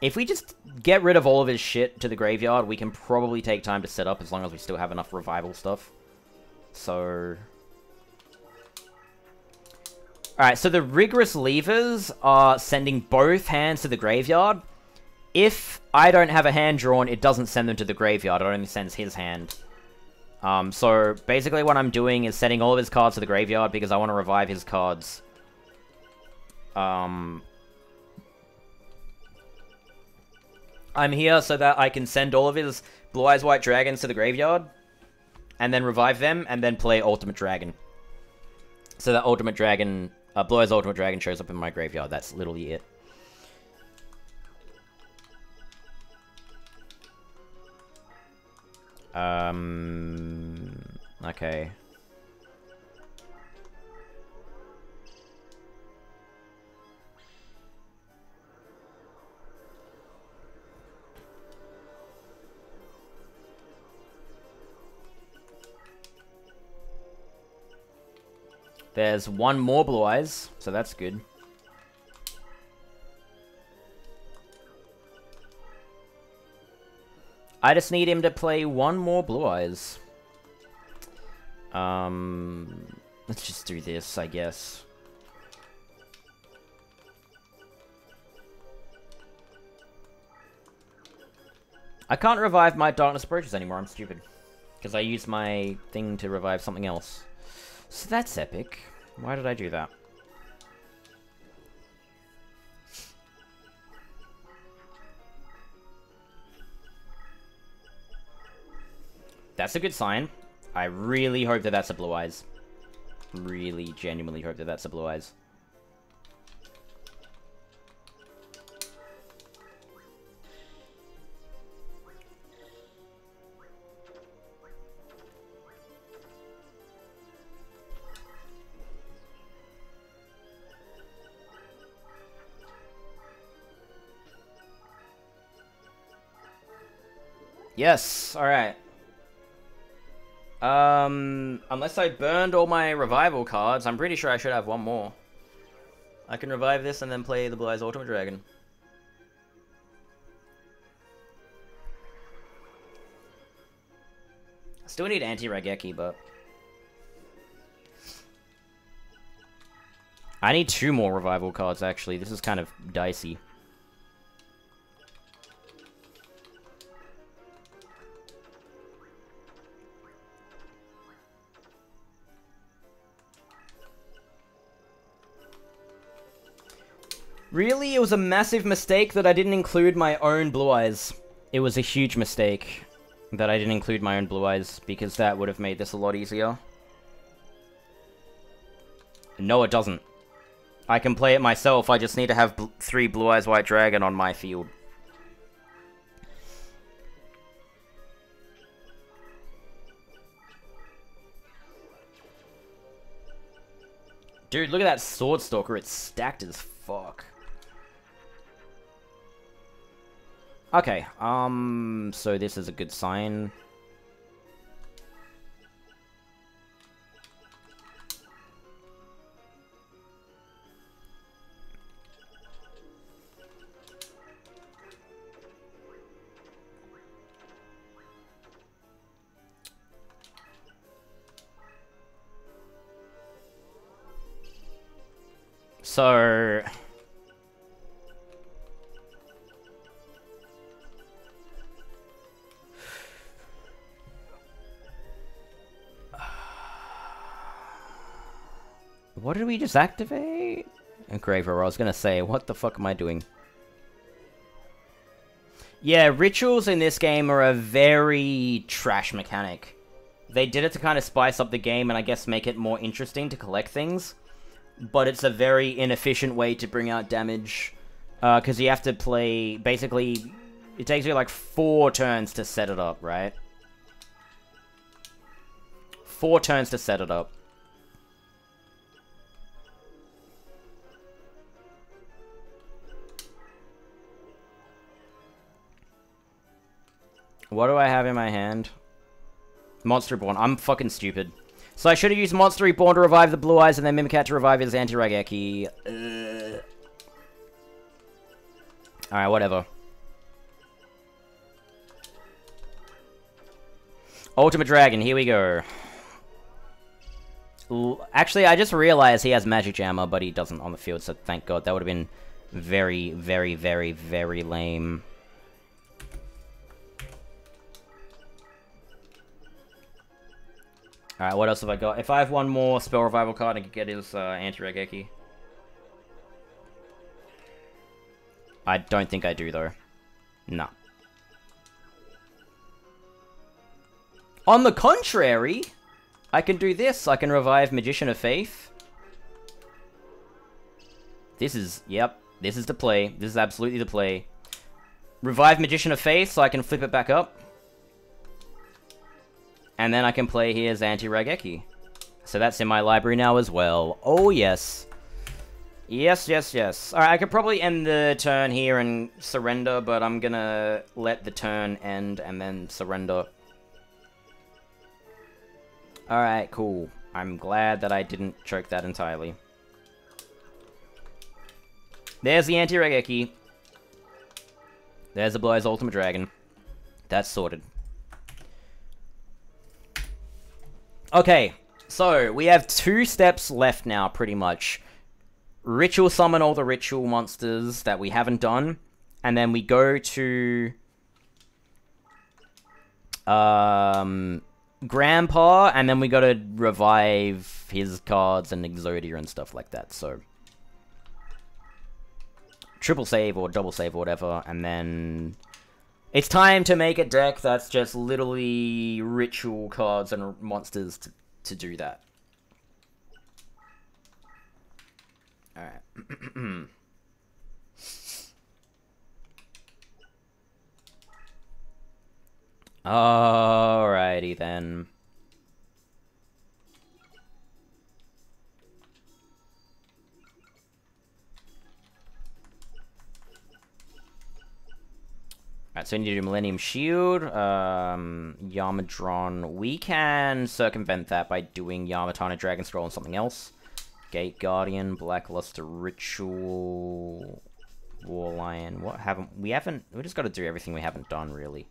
If we just get rid of all of his shit to the graveyard, we can probably take time to set up as long as we still have enough revival stuff. So... Alright, so the Rigorous Reavers are sending both hands to the graveyard. If I don't have a hand drawn, it doesn't send them to the graveyard, it only sends his hand. Um, so basically what I'm doing is setting all of his cards to the graveyard because I want to revive his cards. Um, I'm here so that I can send all of his Blue Eyes White Dragons to the graveyard and then revive them and then play Ultimate Dragon. So that Ultimate Dragon, uh, Blue Eyes Ultimate Dragon shows up in my graveyard. That's literally it. Um, okay. There's one more Blue Eyes, so that's good. I just need him to play one more Blue Eyes. Um, let's just do this, I guess. I can't revive my Darkness Approaches anymore, I'm stupid. Because I used my thing to revive something else. So that's epic. Why did I do that? That's a good sign. I really hope that that's a Blue Eyes. Really, genuinely hope that that's a Blue Eyes. Yes, alright. Um, unless I burned all my revival cards, I'm pretty sure I should have one more. I can revive this and then play the Blue Eyes Ultimate Dragon. I still need anti-Raigeki, but... I need two more revival cards, actually. This is kind of dicey. Really? It was a massive mistake that I didn't include my own Blue Eyes. It was a huge mistake that I didn't include my own Blue Eyes, because that would have made this a lot easier. No, it doesn't. I can play it myself, I just need to have bl three Blue Eyes White Dragon on my field. Dude, look at that Sword Stalker, it's stacked as fuck. Okay, um, so this is a good sign. So... What did we just activate? Engraver, I was gonna say, what the fuck am I doing? Yeah, rituals in this game are a very trash mechanic. They did it to kind of spice up the game and I guess make it more interesting to collect things. But it's a very inefficient way to bring out damage. Because uh, you have to play, basically, it takes you like four turns to set it up, right? Four turns to set it up. What do I have in my hand? Monster Reborn. I'm fucking stupid. So I should have used Monster Reborn to revive the Blue Eyes and then Mimicat to revive his Anti-Raigeki. Uh... Alright, whatever. Ultimate Dragon, here we go. L Actually, I just realized he has Magic Jammer, but he doesn't on the field, so thank god. That would have been very, very, very, very lame. Alright, what else have I got? If I have one more Spell Revival card, I can get his uh, Anti-Raigeki. I don't think I do, though. No. On the contrary, I can do this. I can revive Magician of Faith. This is, yep, this is the play. This is absolutely the play. Revive Magician of Faith so I can flip it back up. And then I can play here as Anti-Raigeki. So that's in my library now as well. Oh, yes. Yes, yes, yes. Alright, I could probably end the turn here and surrender, but I'm gonna let the turn end and then surrender. Alright, cool. I'm glad that I didn't choke that entirely. There's the Anti-Raigeki. There's the Blue Eyes Ultimate Dragon. That's sorted. Okay, so we have two steps left now, pretty much. Ritual summon all the ritual monsters that we haven't done, and then we go to um, Grandpa, and then we got to revive his cards and Exodia and stuff like that. So triple save or double save or whatever, and then it's time to make a deck that's just literally ritual cards and monsters to, to do that. Alright. Alrighty then. Alright, so we need to do Millennium Shield, um, Yamadron. We can circumvent that by doing Yamatano Dragon Scroll and something else. Gate Guardian, Blackluster Ritual, War Lion. What haven't we haven't? We just got to do everything we haven't done really.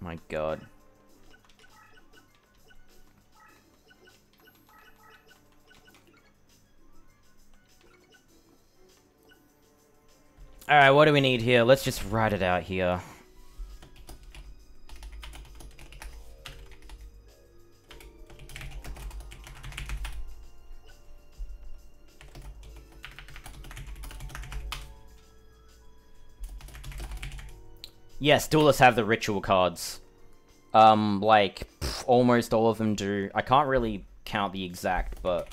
My god. Alright, what do we need here? Let's just write it out here. Yes, duelists have the ritual cards. Um, like, pff, almost all of them do. I can't really count the exact, but...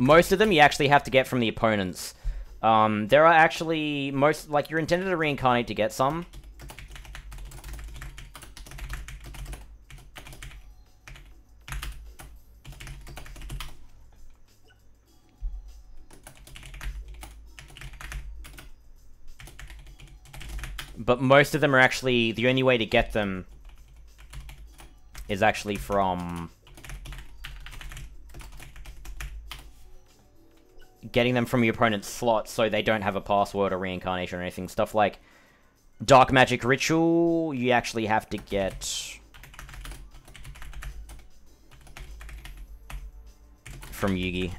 Most of them you actually have to get from the opponents. Um, there are actually most, like, you're intended to reincarnate to get some. But most of them are actually, the only way to get them is actually from getting them from your opponent's slot so they don't have a password or reincarnation or anything. Stuff like Dark Magic Ritual, you actually have to get from Yugi.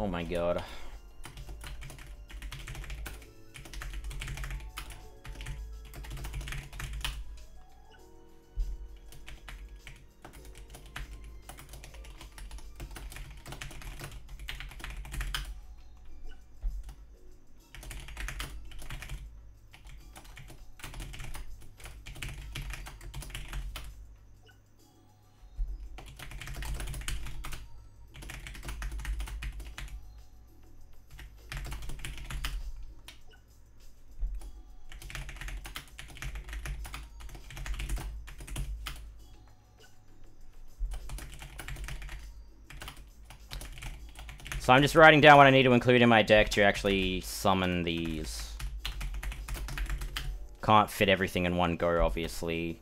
Oh my god. So I'm just writing down what I need to include in my deck to actually summon these. Can't fit everything in one go, obviously.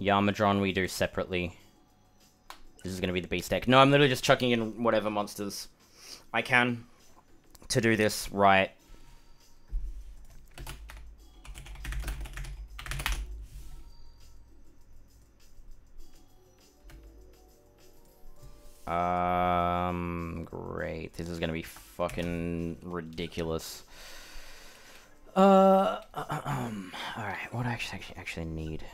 Yamadron we do separately. This is going to be the beast deck. No, I'm literally just chucking in whatever monsters I can to do this right. Um, great. This is going to be fucking ridiculous. Uh, um, alright, what do I actually, actually need...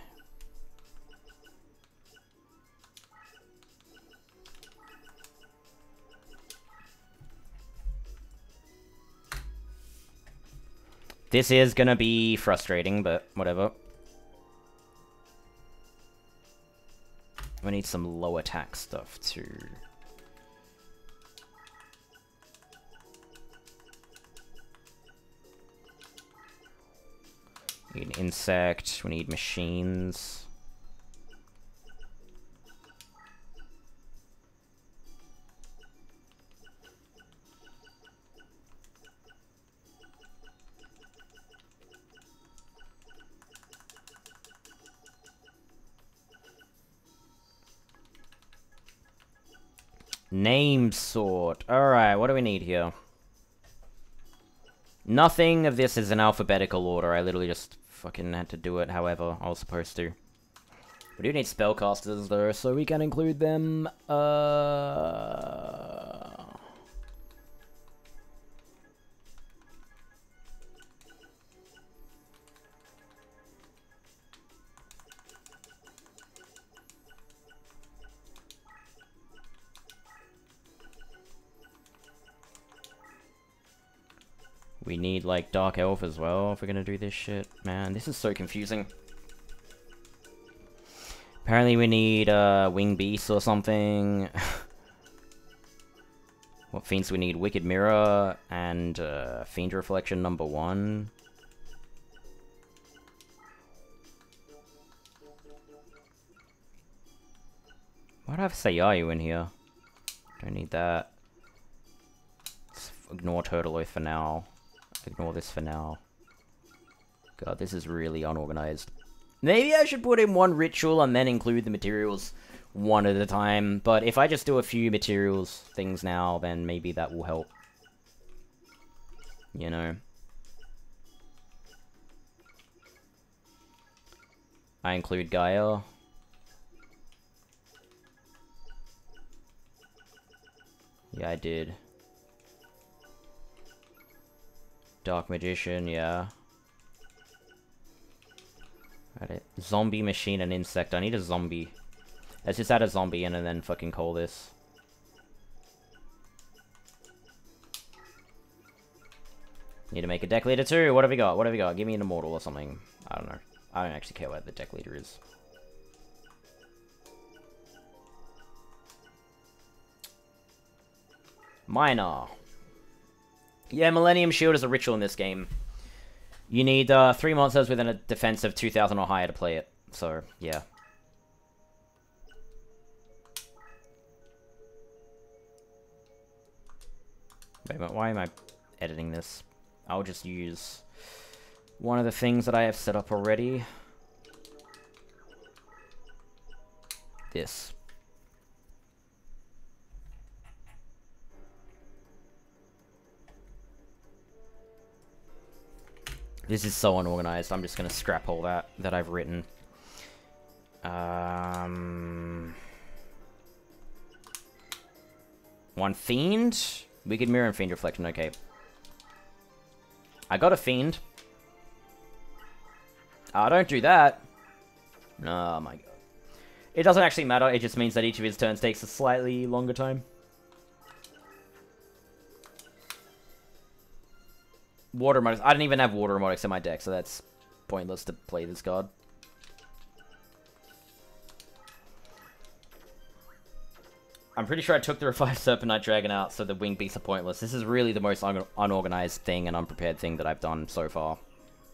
This is gonna be frustrating, but whatever. We need some low attack stuff too. We need insect, we need machines. Name sort. Alright, what do we need here? Nothing of this is in alphabetical order. I literally just fucking had to do it however I was supposed to. We do need spellcasters though, so we can include them. Uh... We need, like, Dark Elf as well if we're gonna do this shit. Man, this is so confusing. Apparently we need, uh, Wing Beast or something. what fiends we need? Wicked Mirror and, uh, Fiend Reflection number one. Why do I have Sayayu in here? Don't need that. Let's ignore Turtle Oath for now. Ignore this for now. God, this is really unorganized. Maybe I should put in one ritual and then include the materials one at a time. But if I just do a few materials things now, then maybe that will help. You know. I include Gaia. Yeah, I did. Dark Magician, yeah. It. Zombie, Machine, and Insect. I need a zombie. Let's just add a zombie in and then fucking call this. Need to make a deck leader too. What have we got? What have we got? Give me an immortal or something. I don't know. I don't actually care what the deck leader is. Minor. Yeah, Millennium Shield is a ritual in this game. You need uh, three monsters within a defense of 2,000 or higher to play it. So, yeah. Wait minute, why am I editing this? I'll just use one of the things that I have set up already. This. This is so unorganized. I'm just going to scrap all that that I've written. Um, one Fiend? Wicked Mirror and Fiend Reflection. Okay. I got a Fiend. Ah, oh, don't do that. Oh my god. It doesn't actually matter. It just means that each of his turns takes a slightly longer time. Water Omotics. I didn't even have Water Omotics in my deck, so that's pointless to play this card. I'm pretty sure I took the Revived Serpent Dragon out, so the Wing Beasts are pointless. This is really the most un unorganized thing and unprepared thing that I've done so far.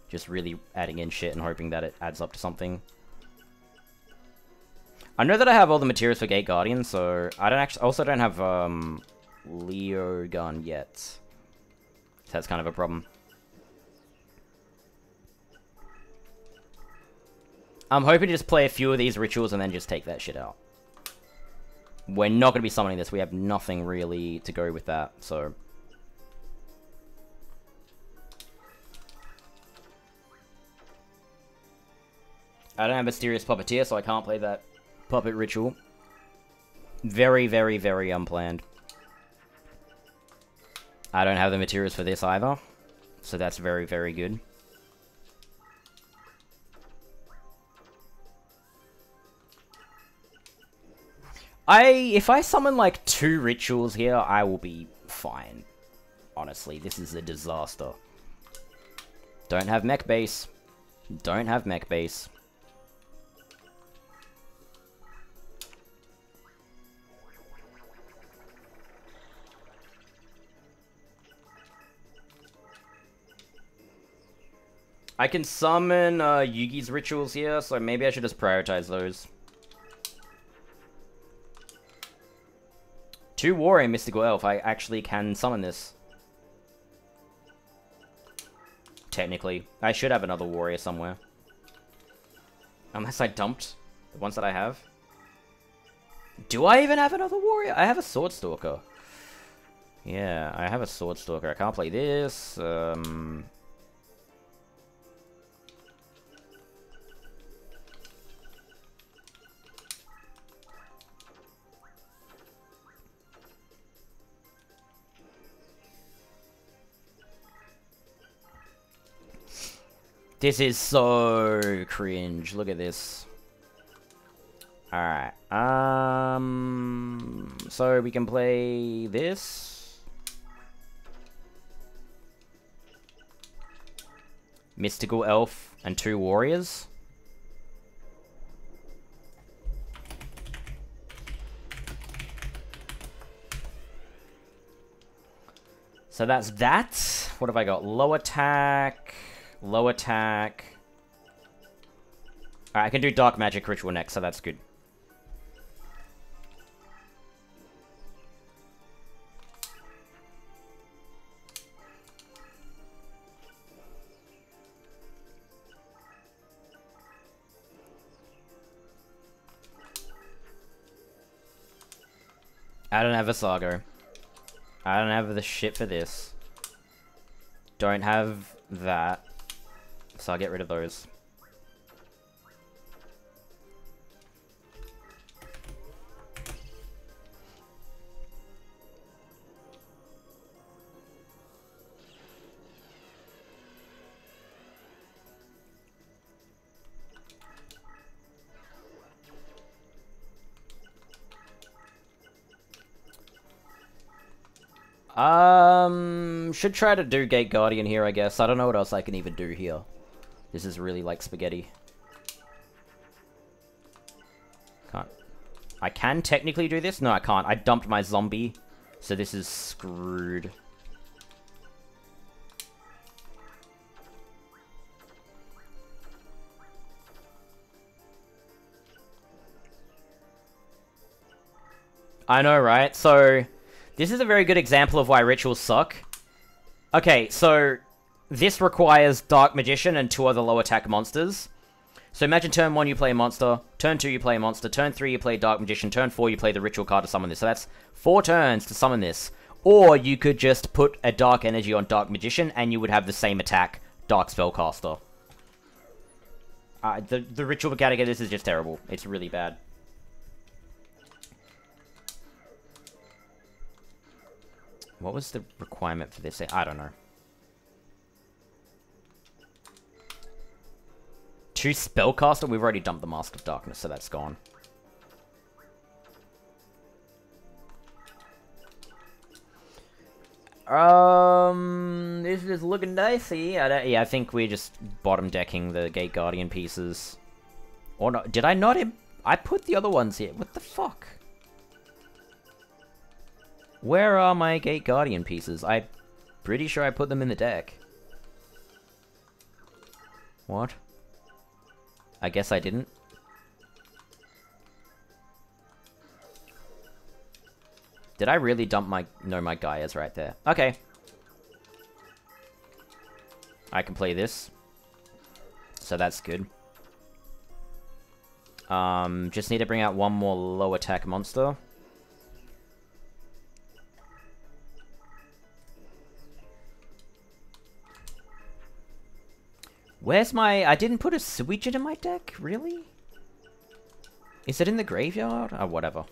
Just really adding in shit and hoping that it adds up to something. I know that I have all the materials for Gate Guardian, so I don't actually also don't have um Leogun yet. So that's kind of a problem. I'm hoping to just play a few of these rituals and then just take that shit out. We're not going to be summoning this. We have nothing really to go with that, so... I don't have Mysterious Puppeteer, so I can't play that puppet ritual. Very, very, very unplanned. I don't have the materials for this either, so that's very, very good. I if I summon like two rituals here, I will be fine. Honestly, this is a disaster. Don't have mech base. Don't have mech base. I can summon uh, Yugi's rituals here, so maybe I should just prioritize those. Two Warrior Mystical Elf, I actually can summon this. Technically. I should have another Warrior somewhere. Unless I dumped the ones that I have. Do I even have another warrior? I have a sword stalker. Yeah, I have a sword stalker. I can't play this. Um, This is so cringe. Look at this. Alright. Um, so we can play this. Mystical Elf and two Warriors. So that's that. What have I got? Low attack. Low attack. I can do Dark Magic Ritual next, so that's good. I don't have a Sargo. I don't have the shit for this. Don't have that. So I'll get rid of those. Um, should try to do Gate Guardian here, I guess. I don't know what else I can even do here. This is really like spaghetti. Can't. I can technically do this? No, I can't. I dumped my zombie, so this is screwed. I know, right? So, this is a very good example of why rituals suck. Okay, so this requires Dark Magician and two other low attack monsters. So imagine turn 1 you play a monster, turn 2 you play a monster, turn 3 you play Dark Magician, turn 4 you play the Ritual card to summon this. So that's 4 turns to summon this. Or you could just put a Dark Energy on Dark Magician and you would have the same attack, Dark Spellcaster. Uh, the, the Ritual mechanic of this is just terrible. It's really bad. What was the requirement for this? I don't know. Two Spellcaster? We've already dumped the Mask of Darkness, so that's gone. Um, this is looking dicey. I yeah, I think we're just bottom decking the Gate Guardian pieces. Or not? Did I not? I put the other ones here. What the fuck? Where are my Gate Guardian pieces? I'm pretty sure I put them in the deck. What? I guess I didn't. Did I really dump my... No, my Gaia's right there. Okay. I can play this. So that's good. Um, just need to bring out one more low attack monster. Where's my... I didn't put a Suijin in my deck? Really? Is it in the graveyard? Oh, whatever.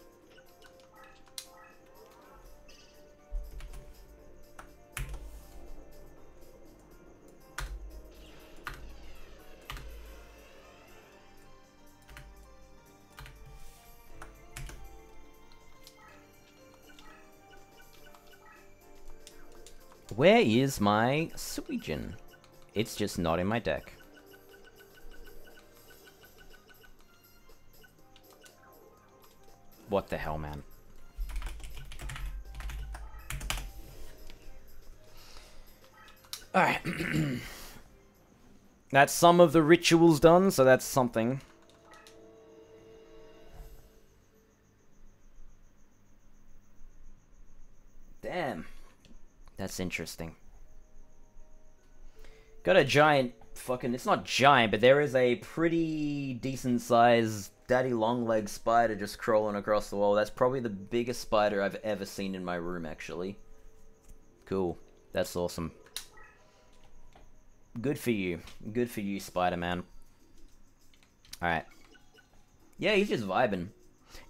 Where is my Suijin? It's just not in my deck. What the hell, man? Alright. that's some of the rituals done, so that's something. Damn. That's interesting. Got a giant fucking. It's not giant, but there is a pretty decent sized daddy long leg spider just crawling across the wall. That's probably the biggest spider I've ever seen in my room, actually. Cool. That's awesome. Good for you. Good for you, Spider Man. Alright. Yeah, he's just vibing.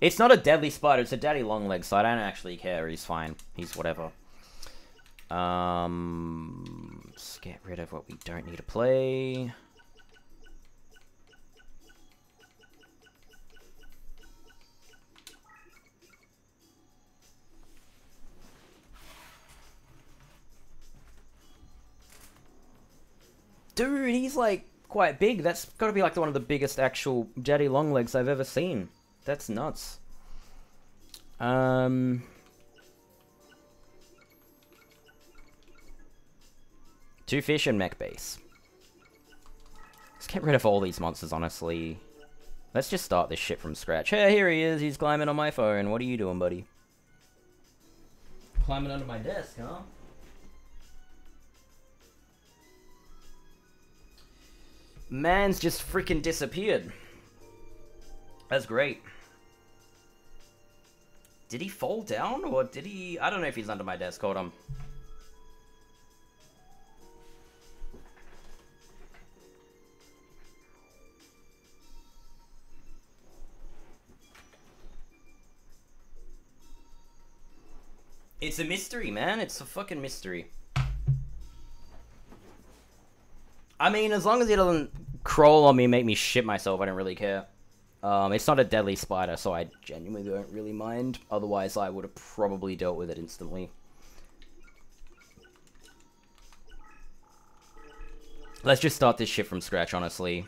It's not a deadly spider, it's a daddy long leg, so I don't actually care. He's fine. He's whatever. Um, let's get rid of what we don't need to play. Dude, he's like quite big. That's got to be like one of the biggest actual daddy longlegs I've ever seen. That's nuts. Um, two fish and mech base. Let's get rid of all these monsters, honestly. Let's just start this shit from scratch. Hey, here he is. He's climbing on my phone. What are you doing, buddy? Climbing under my desk, huh? Man's just freaking disappeared. That's great. Did he fall down, or did he... I don't know if he's under my desk. Hold on. It's a mystery, man. It's a fucking mystery. I mean, as long as he doesn't crawl on me and make me shit myself, I don't really care. Um, it's not a deadly spider, so I genuinely don't really mind. Otherwise, I would have probably dealt with it instantly. Let's just start this shit from scratch, honestly.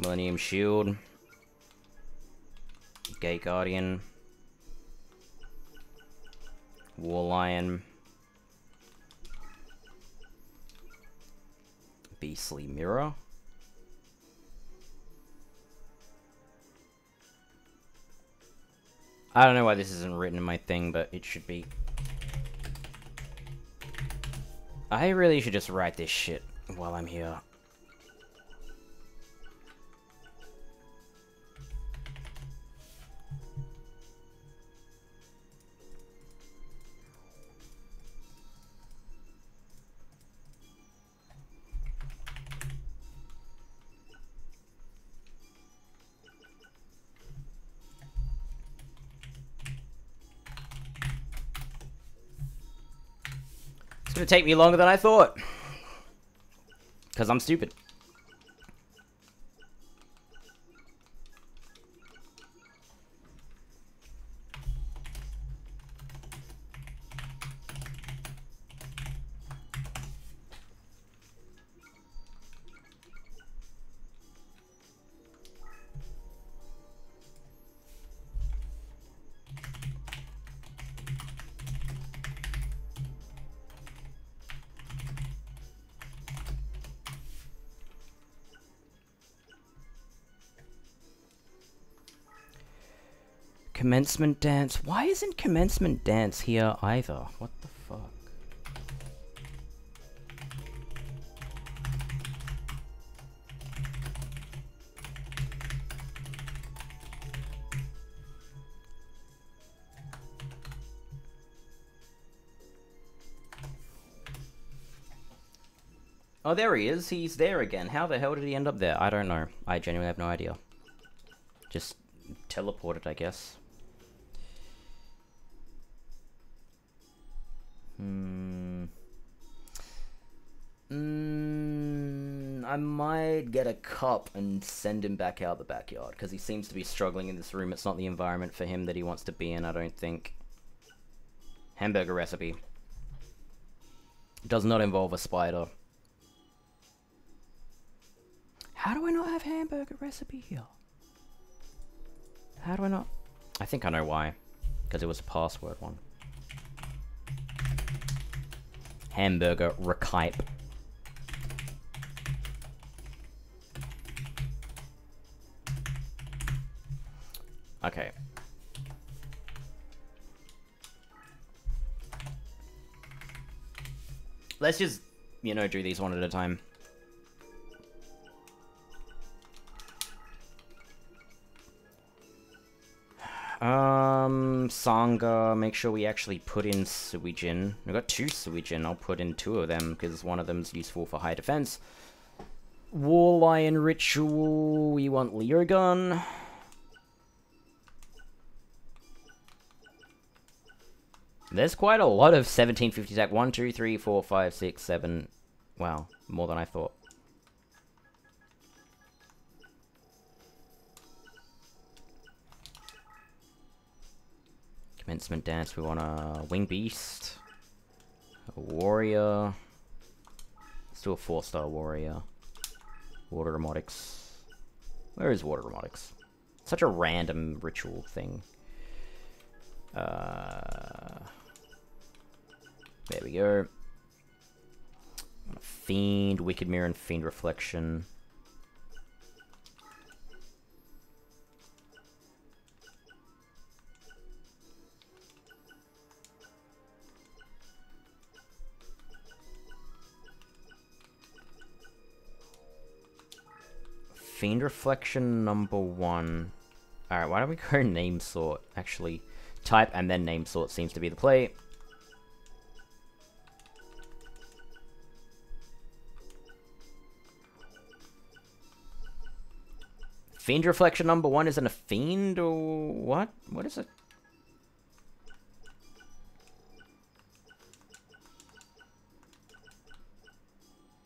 Millennium Shield. Gate Guardian. War Lion. Beastly Mirror. I don't know why this isn't written in my thing, but it should be. I really should just write this shit while I'm here. Gonna take me longer than I thought. Because I'm stupid. Commencement dance. Why isn't commencement dance here either? What the fuck? Oh, there he is. He's there again. How the hell did he end up there? I don't know. I genuinely have no idea. Just teleported, I guess. Hmm. Mm, I might get a cup and send him back out the backyard because he seems to be struggling in this room. It's not the environment for him that he wants to be in, I don't think. Hamburger recipe. Does not involve a spider. How do I not have hamburger recipe here? How do I not? I think I know why. Because it was a password one hamburger rekype. Okay. Let's just, you know, do these one at a time. Um, Sangha, make sure we actually put in Suijin. We've got two Suijin, I'll put in two of them, because one of them's useful for high defense. War Lion Ritual, we want Leogun. There's quite a lot of 1750 attack. 1, 2, 3, 4, 5, 6, 7. Wow, more than I thought. Commencement dance, we want a Wing Beast. A Warrior. Let's do a 4-star Warrior. Water Omotics. Where is Water Omotics? Such a random ritual thing. Uh, there we go. Fiend, Wicked Mirror, and Fiend Reflection. Fiend Reflection number one. Alright, why don't we go name sort, actually. Type and then name sort seems to be the play. Fiend Reflection number one isn't a fiend or what? What is it?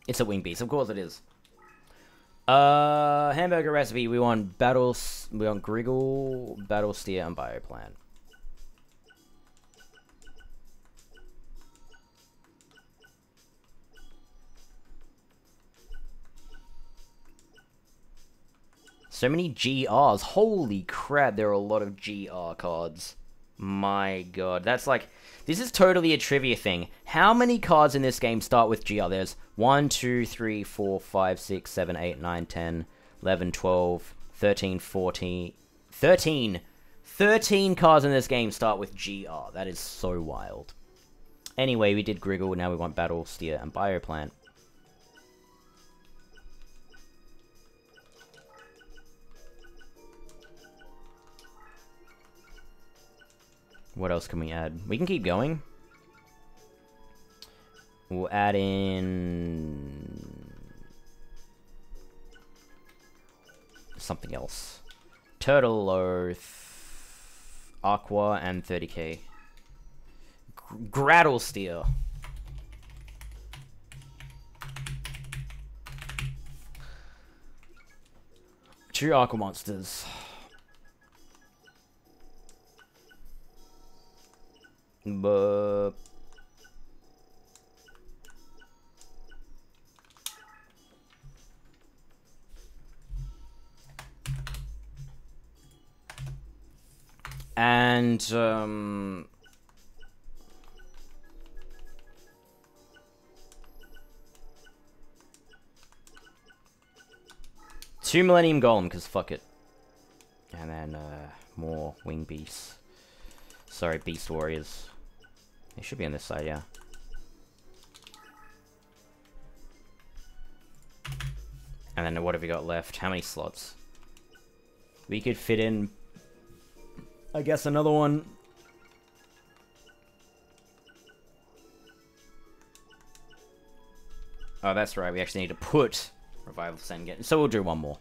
It's a wing beast, of course it is. Uh, hamburger recipe. We want battles. We want Griggle, Battle Steer, and Bioplant. So many GRs. Holy crap, there are a lot of GR cards. My god, that's like... This is totally a trivia thing. How many cards in this game start with GR? There's 1, 2, 3, 4, 5, 6, 7, 8, 9, 10, 11, 12, 13, 14... 13! 13 cards in this game start with GR. That is so wild. Anyway, we did Griggle, now we want Battle, Steer, and Bioplant. What else can we add? We can keep going. We'll add in... Something else. Turtle Oath, Aqua, and 30k. Grattle Steel. Two Aqua Monsters. But and um, two Millennium Golem because fuck it, and then uh, more Wing Beasts. Sorry, Beast Warriors. It should be on this side, yeah. And then what have we got left? How many slots? We could fit in, I guess, another one. Oh, that's right. We actually need to put Revival Sengen. So we'll do one more.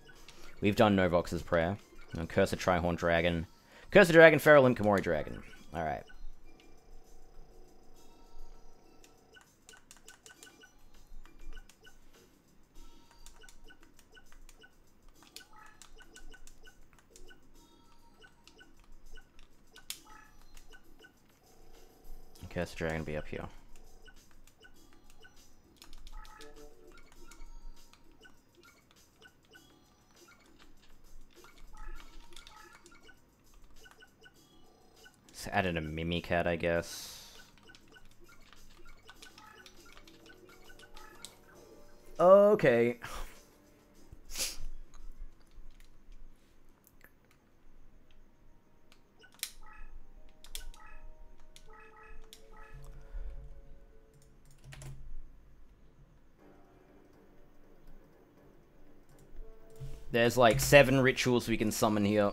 We've done Novox's Prayer. And Curse of Trihorn Dragon. Curse of Dragon, Feral Imp, Komori Dragon. Alright. Curse Dragon be up here. Let's add in a Mimicat, I guess. Okay. There's like seven rituals we can summon here.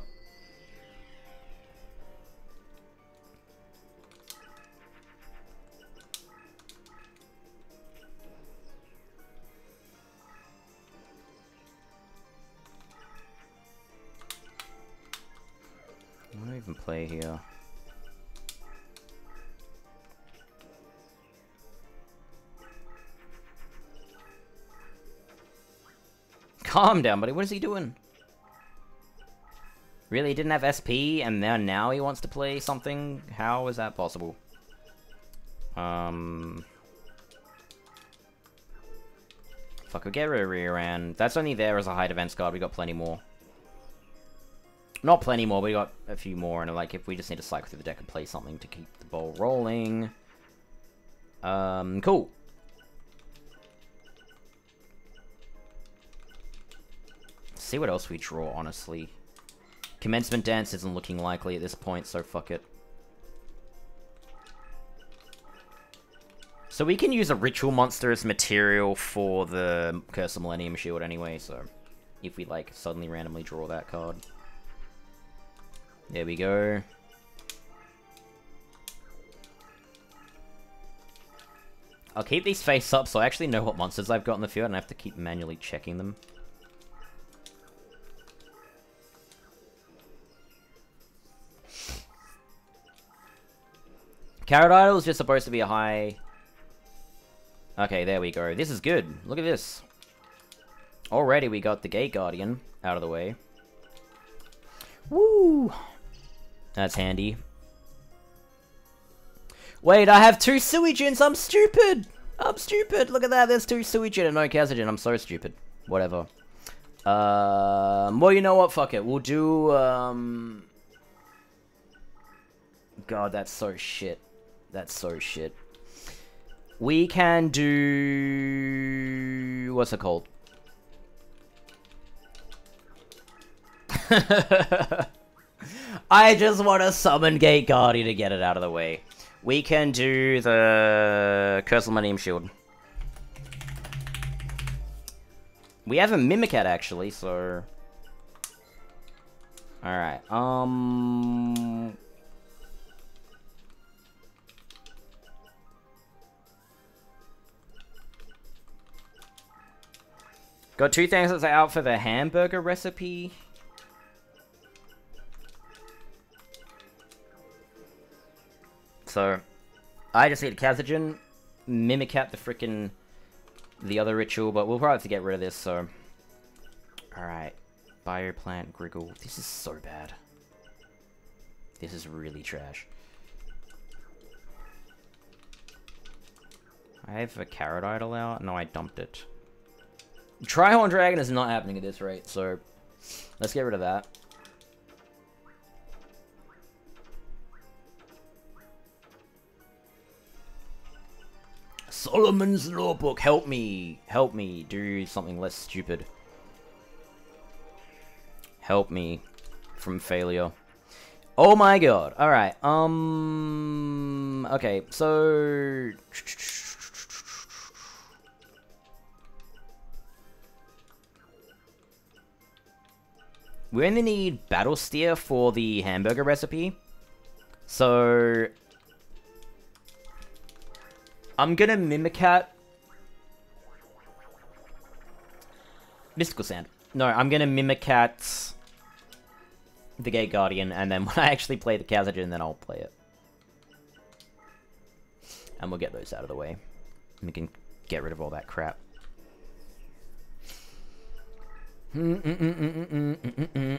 Calm down, buddy. What is he doing? Really? He didn't have SP, and then now he wants to play something? How is that possible? Um... Fuck, we'll get rid of Rearan. That's only there as a high defense card. We got plenty more. Not plenty more, but we got a few more, and like, if we just need to cycle through the deck and play something to keep the ball rolling. Um, cool. See what else we draw, honestly. Commencement Dance isn't looking likely at this point, so fuck it. So we can use a Ritual Monster as material for the Curse of Millennium Shield anyway, so... If we, like, suddenly randomly draw that card. There we go. I'll keep these face up so I actually know what monsters I've got in the field and I have to keep manually checking them. Carrot Idol is just supposed to be a high... Okay, there we go. This is good. Look at this. Already we got the Gate Guardian out of the way. Woo! That's handy. Wait, I have two Suijins! I'm stupid! I'm stupid! Look at that, there's two Suijin and no Kazejin. I'm so stupid. Whatever. Um, well, you know what? Fuck it. We'll do, um... God, that's so shit. That's so shit. We can do... What's it called? I just want to summon Gate Guardian to get it out of the way. We can do the Curse Millennium Shield. We have a Mimicat, actually, so... Alright, um... Got two things that's out for the hamburger recipe. So, I just need a Kazejin, Mimicat the freaking the other ritual, but we'll probably have to get rid of this, so... Alright. Bioplant, Griggle. This is so bad. This is really trash. I have a Carrot Idol out? No, I dumped it. Trihorn Dragon is not happening at this rate, so let's get rid of that. Solomon's Lawbook, help me, help me do something less stupid. Help me from failure. Oh my god. Alright, um... Okay, so... We only need Battle Steer for the hamburger recipe. So... I'm gonna Mimicat... Mystical Sand. No, I'm gonna Mimicat... The Gate Guardian, and then when I actually play the Kazejin, then I'll play it. And we'll get those out of the way. We can get rid of all that crap. Mm, mm,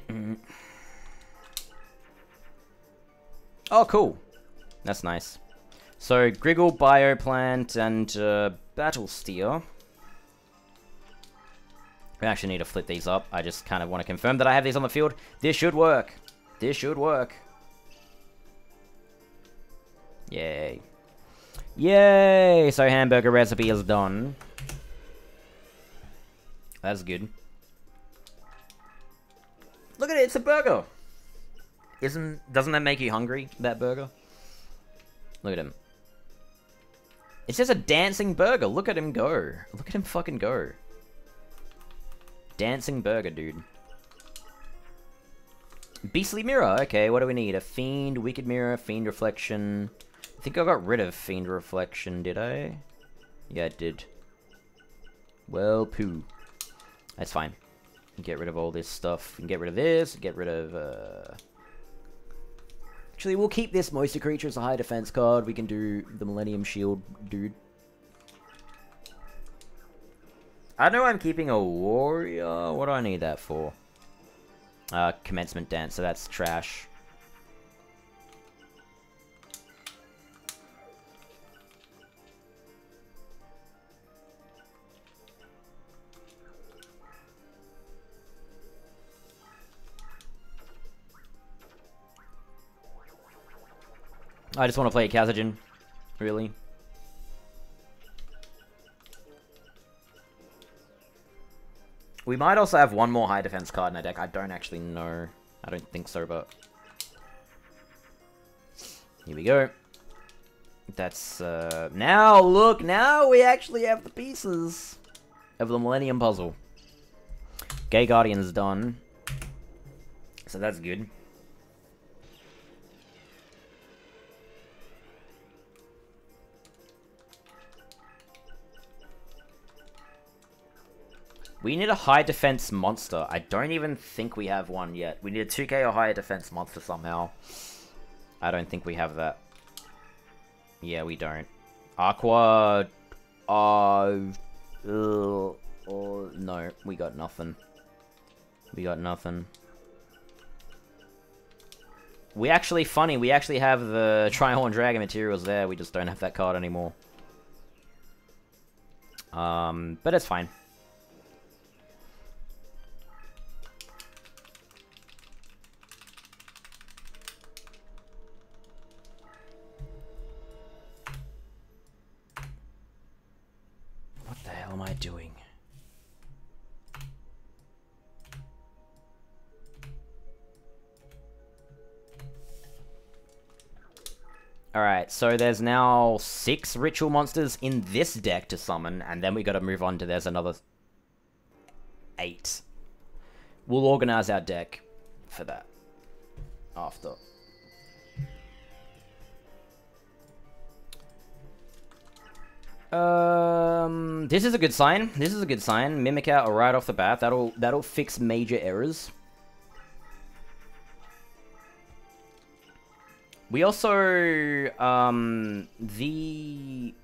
mm, oh, cool. That's nice. So, Griggle, Bioplant, and uh, Battle Steer. We actually need to flip these up. I just kind of want to confirm that I have these on the field. This should work. This should work. Yay. Yay! So hamburger recipe is done. That's good. Look at it, it's a burger. Isn't doesn't that make you hungry, that burger? Look at him. It's just a dancing burger. Look at him go. Look at him fucking go. Dancing burger, dude. Beastly Mirror. Okay, what do we need? A Fiend, Wicked Mirror, Fiend Reflection. I think I got rid of Fiend Reflection, did I? Yeah, I did. Well, poo. That's fine. Get rid of all this stuff. And get rid of this. Get rid of, uh... Actually, we'll keep this Moisture Creature as a high defense card. We can do the Millennium Shield dude. I know I'm keeping a Warrior. What do I need that for? Uh, Commencement Dance, so that's trash. I just want to play a Kazejin, really. We might also have one more high defense card in our deck. I don't actually know. I don't think so, but... Here we go. That's, uh... Now, look! Now we actually have the pieces of the Millennium Puzzle. Gate Guardian's done. So that's good. We need a high defense monster. I don't even think we have one yet. We need a 2k or higher defense monster somehow. I don't think we have that. Yeah, we don't. Aqua... Uh... Uh, uh, no, we got nothing. We got nothing. We actually, funny, we actually have the Trihorn Dragon materials there, we just don't have that card anymore. Um, but it's fine. Alright, so there's now six ritual monsters in this deck to summon, and then we gotta move on to there's another eight. We'll organize our deck for that after. Um, this is a good sign. This is a good sign. Mimicat right off the bat. That'll that'll fix major errors. We also um the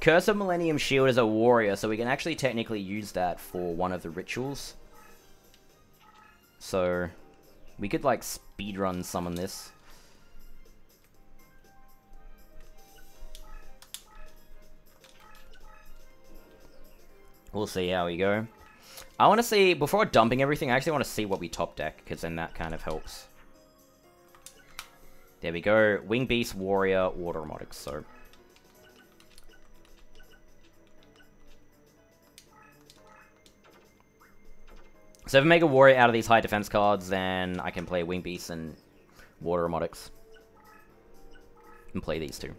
Curse of Millennium Shield is a warrior, so we can actually technically use that for one of the rituals. So we could like speedrun summon this. We'll see how we go. I want to see, before dumping everything, I actually want to see what we top deck, because then that kind of helps. There we go. Wing Beast, Warrior, Water Omotics, so... So if I make a Warrior out of these high defense cards, then I can play Wing Beast and Water Omotics. And play these two.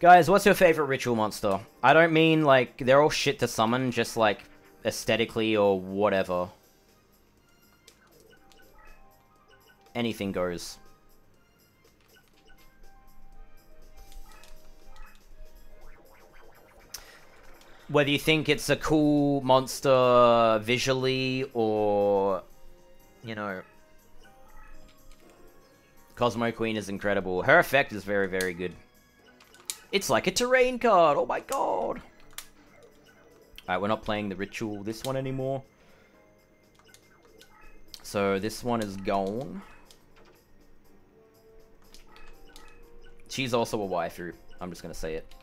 Guys, what's your favorite ritual monster? I don't mean, like, they're all shit to summon, just, like, aesthetically or whatever. Anything goes. Whether you think it's a cool monster visually or, you know, Cosmo Queen is incredible. Her effect is very, very good. It's like a terrain card. Oh my god. Alright, we're not playing the ritual, this one anymore. So this one is gone. She's also a waifu. I'm just gonna say it.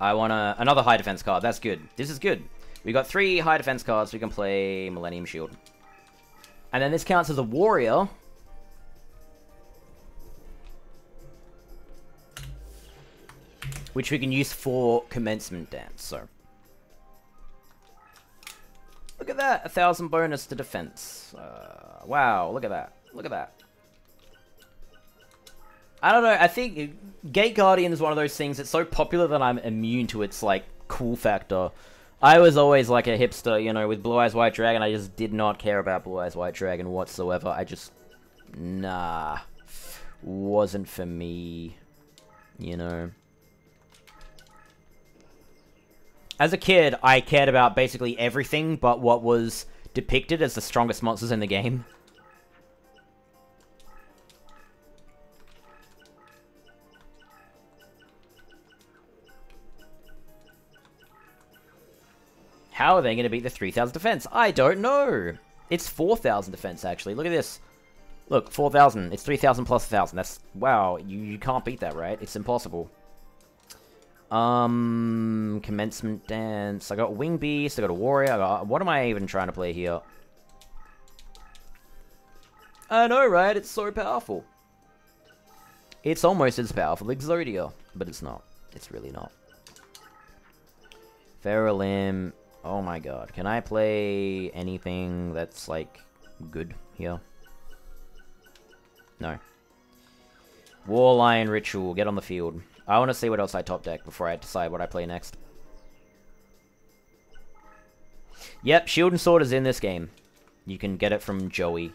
I want a, another high defense card. That's good. This is good. We got three high defense cards. So we can play Millennium Shield. And then this counts as a warrior. Which we can use for commencement dance, so. Look at that! A thousand bonus to defense. Uh, wow, look at that. Look at that. I don't know, I think Gate Guardian is one of those things that's so popular that I'm immune to its, like, cool factor. I was always like a hipster, you know, with Blue Eyes White Dragon, I just did not care about Blue Eyes White Dragon whatsoever. I just, nah, wasn't for me, you know. As a kid, I cared about basically everything but what was depicted as the strongest monsters in the game. How are they going to beat the 3,000 defense? I don't know. It's 4,000 defense, actually. Look at this. Look, 4,000. It's 3,000 plus 1,000. That's... Wow, you, you can't beat that, right? It's impossible. Um, commencement dance. I got wing beast. I got a warrior. I got. What am I even trying to play here? I know, right? It's so powerful. It's almost as powerful as Exodia, but it's not. It's really not. Feral Imp. Oh my god. Can I play anything that's, like, good here? No. War Lion Ritual. Get on the field. I want to see what else I top deck before I decide what I play next. Yep, Shield and Sword is in this game. You can get it from Joey.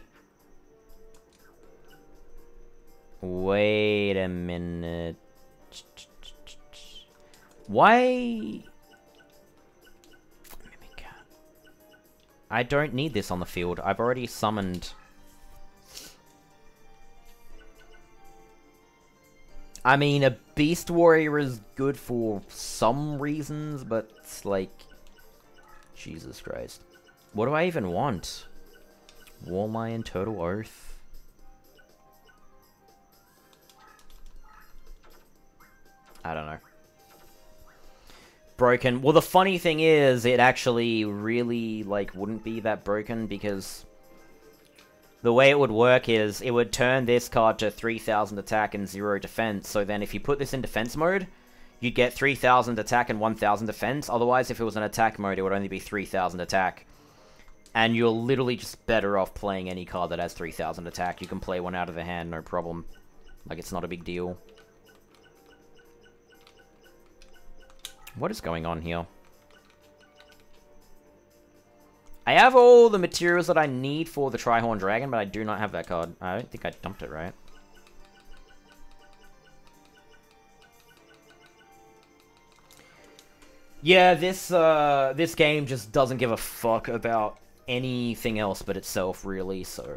Wait a minute. Why... I don't need this on the field. I've already summoned... I mean, a Beast Warrior is good for some reasons, but it's like... Jesus Christ. What do I even want? War Lion, Turtle Oath? I don't know. Broken. Well, the funny thing is, it actually really, like, wouldn't be that broken, because the way it would work is it would turn this card to 3000 attack and 0 defense. So then if you put this in defense mode, you'd get 3000 attack and 1000 defense. Otherwise, if it was an attack mode, it would only be 3000 attack. And you're literally just better off playing any card that has 3000 attack. You can play one out of the hand, no problem. Like, it's not a big deal. What is going on here? I have all the materials that I need for the Trihorn Dragon, but I do not have that card. I don't think I dumped it right. Yeah, this uh, this game just doesn't give a fuck about anything else but itself, really, so...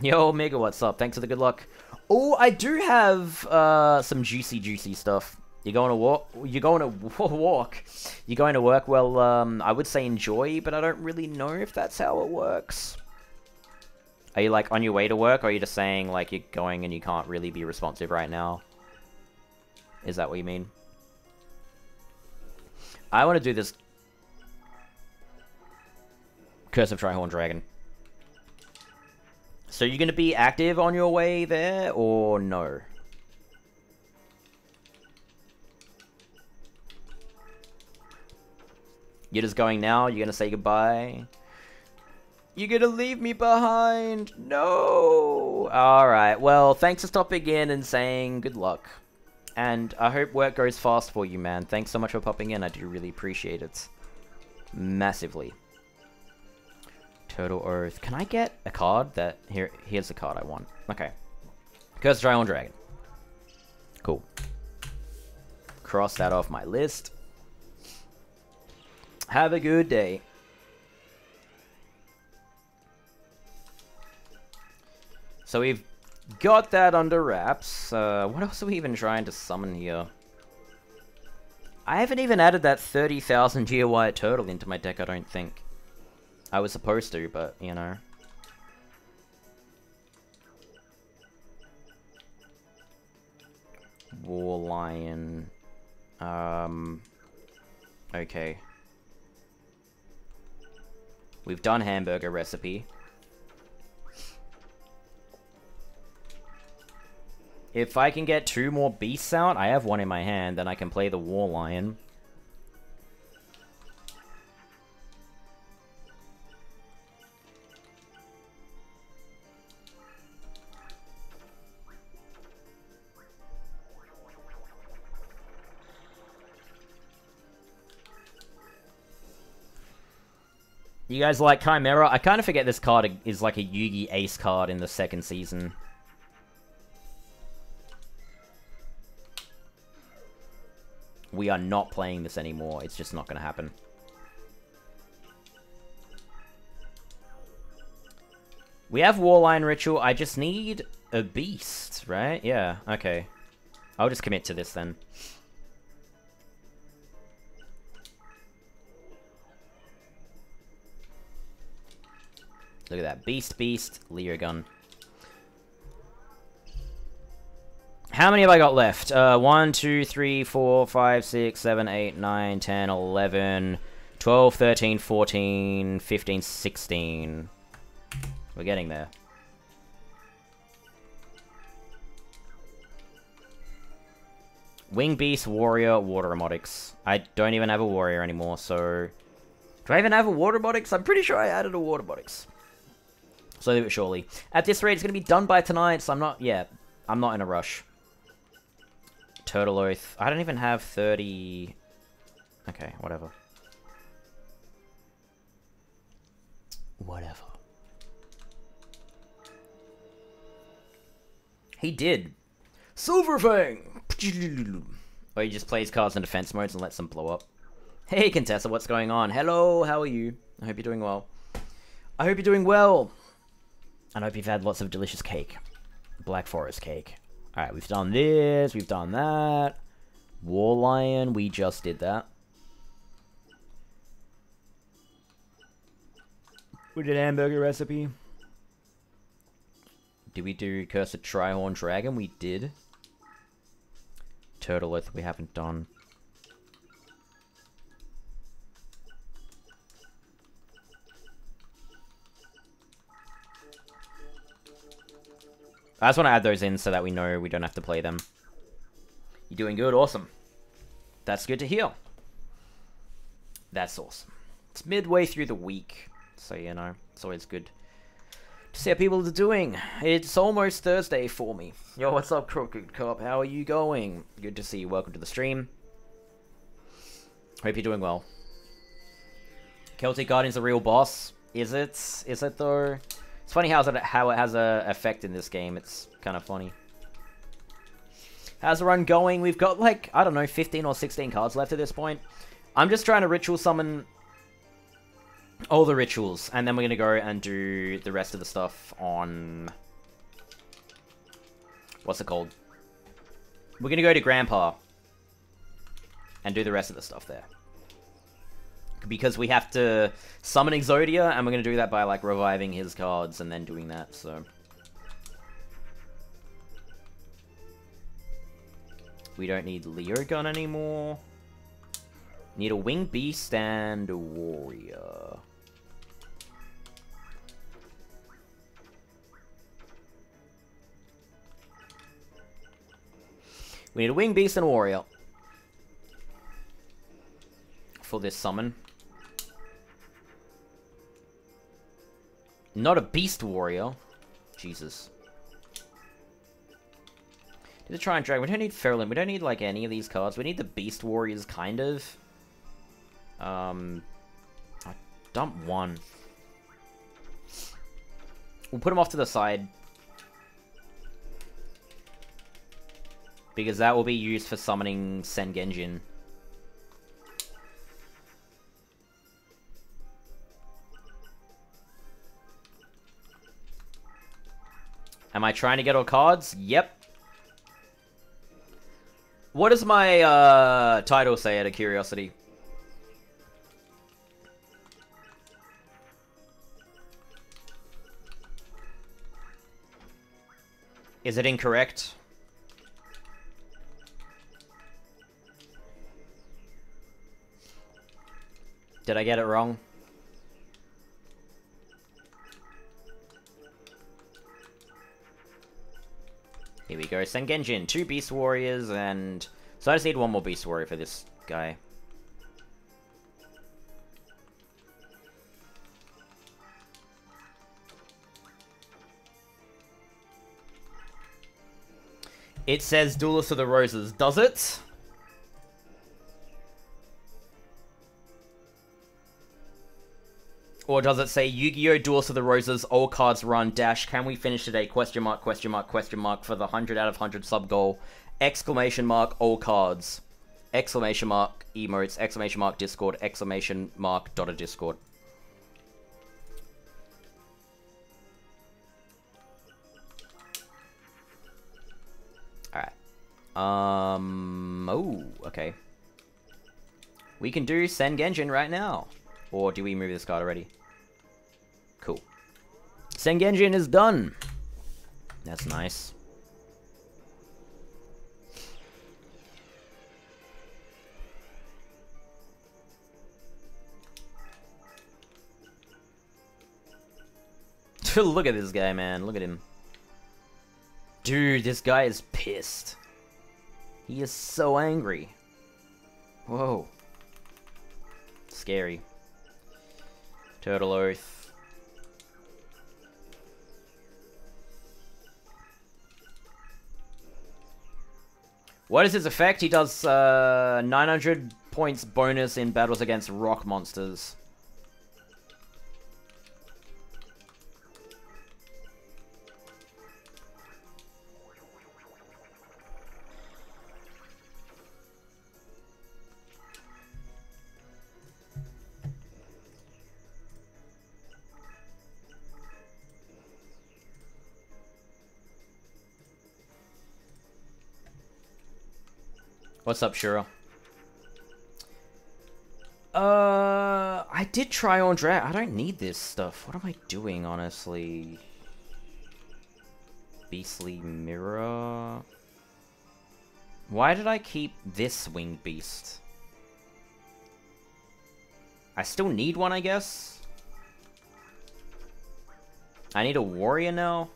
Yo, Mega, what's up? Thanks for the good luck. Oh, I do have uh, some juicy, juicy stuff. You're going to walk. You're going to walk. You're going to work. Well, um, I would say enjoy, but I don't really know if that's how it works. Are you like on your way to work, or are you just saying like you're going and you can't really be responsive right now? Is that what you mean? I want to do this Curse of Trihorn Dragon. So you're going to be active on your way there, or no? You're just going now? You're gonna say goodbye? You're gonna leave me behind? No! Alright, well, thanks for stopping in and saying good luck. And I hope work goes fast for you, man. Thanks so much for popping in. I do really appreciate it. Massively. Turtle Earth. Can I get a card that... Here, Here's the card I want. Okay. Curse Trihorn Dragon. Cool. Cross that off my list. Have a good day. So we've got that under wraps. Uh, what else are we even trying to summon here? I haven't even added that 30,000 GOI turtle into my deck, I don't think. I was supposed to, but, you know. War Lion. Um... Okay. We've done hamburger recipe. If I can get two more beasts out, I have one in my hand, then I can play the War Lion. You guys like Chimera? I kind of forget this card is like a Yugi Ace card in the second season. We are not playing this anymore. It's just not going to happen. We have War Lion Ritual. I just need a beast, right? Yeah, okay. I'll just commit to this then. Look at that. Beast, Beast, Leogun. How many have I got left? Uh, 1, 2, 3, 4, 5, 6, 7, 8, 9, 10, 11, 12, 13, 14, 15, 16. We're getting there. Wing Beast, Warrior, Water Omotics. I don't even have a Warrior anymore, so... Do I even have a Water Omotics? I'm pretty sure I added a Water Omotics. Slowly but surely. At this rate, it's going to be done by tonight, so I'm not... Yeah, I'm not in a rush. Turtle Oath. I don't even have 30... Okay, whatever. Whatever. He did. Silverfang! Or he just plays cards in defense modes and lets them blow up. Hey, Contessa, what's going on? Hello, how are you? I hope you're doing well. I hope you're doing well. And I hope you've had lots of delicious cake. Black Forest cake. Alright, we've done this, we've done that. War Lion, we just did that. We did hamburger recipe. Did we do Curse of Trihorn Dragon? We did. Turtle Oath we haven't done. I just want to add those in so that we know we don't have to play them. You're doing good, awesome. That's good to hear. That's awesome. It's midway through the week, so you know, it's always good to see how people are doing. It's almost Thursday for me. Yo, what's up, Crooked Cop? How are you going? Good to see you. Welcome to the stream. Hope you're doing well. Celtic Guardian's a real boss. Is it? Is it though? It's funny how it, how it has a effect in this game. It's kind of funny. How's the run going? We've got like, I don't know, 15 or 16 cards left at this point. I'm just trying to ritual summon all the rituals, and then we're going to go and do the rest of the stuff on... What's it called? We're going to go to Grandpa and do the rest of the stuff there because we have to summon Exodia, and we're going to do that by, like, reviving his cards and then doing that, so... We don't need Leogun anymore. Need a Wing Beast and a Warrior. We need a Wing Beast and a Warrior. For this summon. Not a Beast Warrior. Jesus. Did the try and drag. We don't need Ferlin. We don't need, like, any of these cards. We need the Beast Warriors, kind of. Um, I dump one. We'll put him off to the side. Because that will be used for summoning Sengenjin. Am I trying to get all cards? Yep. What does my uh, title say out of curiosity? Is it incorrect? Did I get it wrong? Here we go. Sengenjin, two Beast Warriors, and... So I just need one more Beast Warrior for this guy. It says Duelist of the Roses. Does it? Or does it say Yu-Gi-Oh! Duelist of the Roses, all cards run, dash, can we finish today? Question mark, question mark, question mark for the 100 out of 100 sub goal. Exclamation mark, all cards. Exclamation mark, emotes, exclamation mark, Discord, exclamation mark, dot Discord. Alright. Um, oh, okay. We can do Sen Sengenjin right now. Or do we move this card already? Cool. Sengenjin is done. That's nice. Look at this guy, man. Look at him. Dude, this guy is pissed. He is so angry. Whoa. Scary. Turtle Oath. What is his effect? He does uh, 900 points bonus in battles against rock monsters. What's up, Shura? Uh, I did try on drag. I don't need this stuff. What am I doing, honestly? Beastly Mirror. Why did I keep this Winged Beast? I still need one, I guess? I need a warrior now?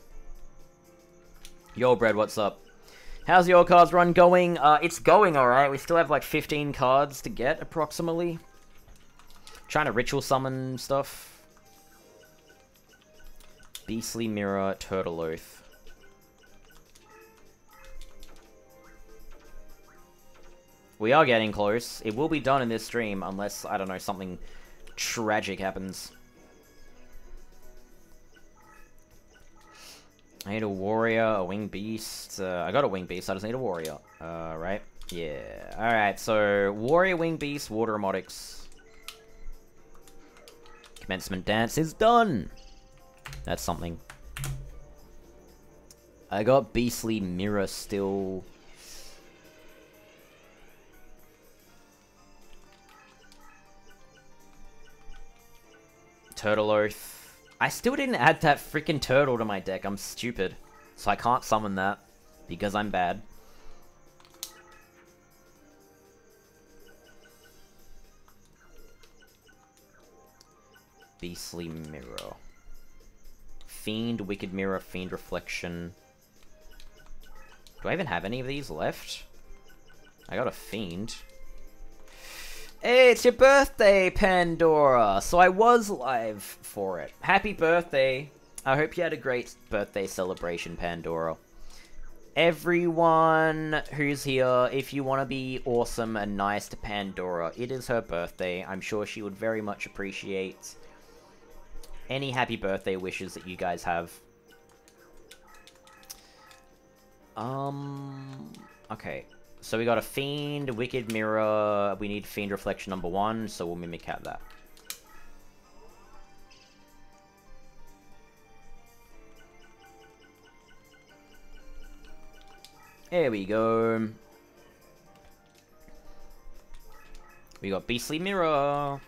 Yo, Brad, what's up? How's your cards run going? Uh, it's going alright. We still have like 15 cards to get, approximately. Trying to ritual summon stuff. Beastly Mirror, Turtle Oath. We are getting close. It will be done in this stream, unless, I don't know, something tragic happens. I need a warrior, a winged beast. Uh, I got a winged beast, I just need a warrior. Uh, right? Yeah. Alright, so warrior, winged beast, water omotics. Commencement dance is done! That's something. I got beastly mirror still. Turtle Oath. I still didn't add that freaking turtle to my deck. I'm stupid. So I can't summon that. Because I'm bad. Beastly Mirror. Fiend, Wicked Mirror, Fiend Reflection. Do I even have any of these left? I got a Fiend. Hey, it's your birthday, Pandora! So I was live for it. Happy birthday! I hope you had a great birthday celebration, Pandora. Everyone who's here, if you want to be awesome and nice to Pandora, it is her birthday. I'm sure she would very much appreciate any happy birthday wishes that you guys have. Um, okay. So we got a Fiend, Wicked Mirror, we need Fiend Reflection number one, so we'll Mimicat that. There we go. We got Beastly Mirror.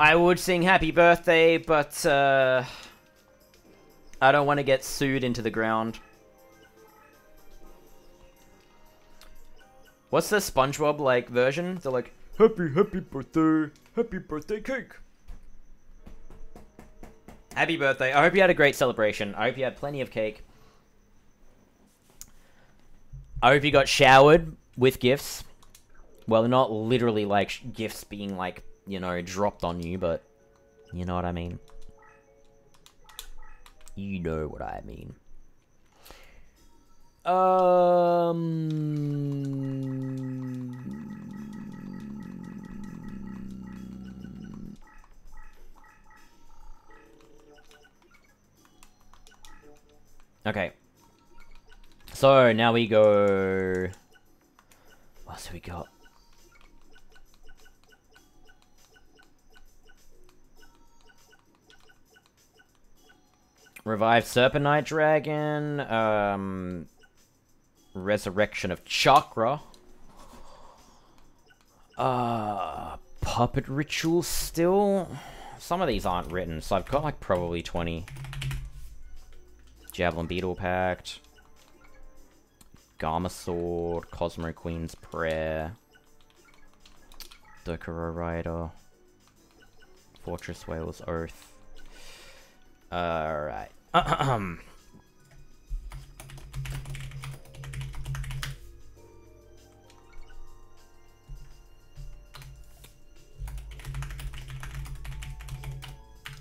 I would sing happy birthday, but uh, I don't want to get sued into the ground. What's the SpongeBob like version? The like Happy, happy birthday. Happy birthday cake. Happy birthday. I hope you had a great celebration. I hope you had plenty of cake. I hope you got showered with gifts. Well, not literally like gifts being like, you know, dropped on you, but you know what I mean. You know what I mean. Um. Okay. So now we go. What else have we got? Revive Serpent Knight Dragon. Um, Resurrection of Chakra. Uh, Puppet Ritual still? Some of these aren't written, so I've got like probably 20. Javelin Beetle Pact. Garma Sword. Cosmo Queen's Prayer. Dokuro Rider. Fortress Whale's Oath. Alright.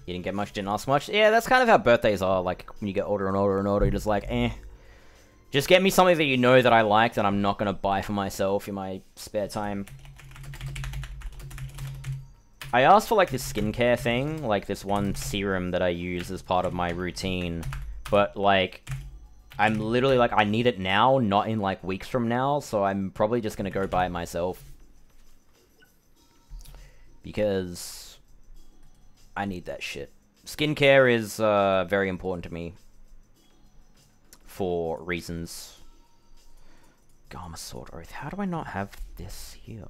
You didn't get much, didn't ask much. Yeah, that's kind of how birthdays are. Like, when you get older and older and older, you're just like, eh. Just get me something that you know that I like that I'm not going to buy for myself in my spare time. I asked for, like, this skincare thing. Like, this one serum that I use as part of my routine. But, like, I'm literally, like, I need it now, not in, like, weeks from now. So I'm probably just to go buy it myself. Because I need that shit. Skincare is uh, very important to me. For reasons. Garma Sword Oath. How do I not have this here?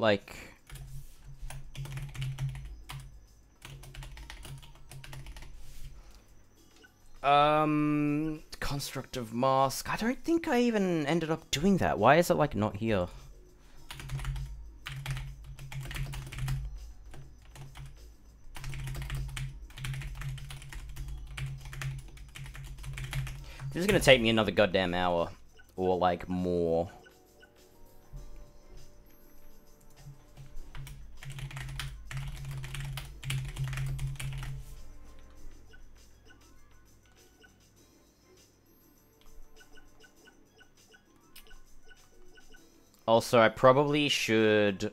Like... Um, constructive mask. I don't think I even ended up doing that. Why is it like not here? This is gonna take me another goddamn hour. Or like more. Also, I probably should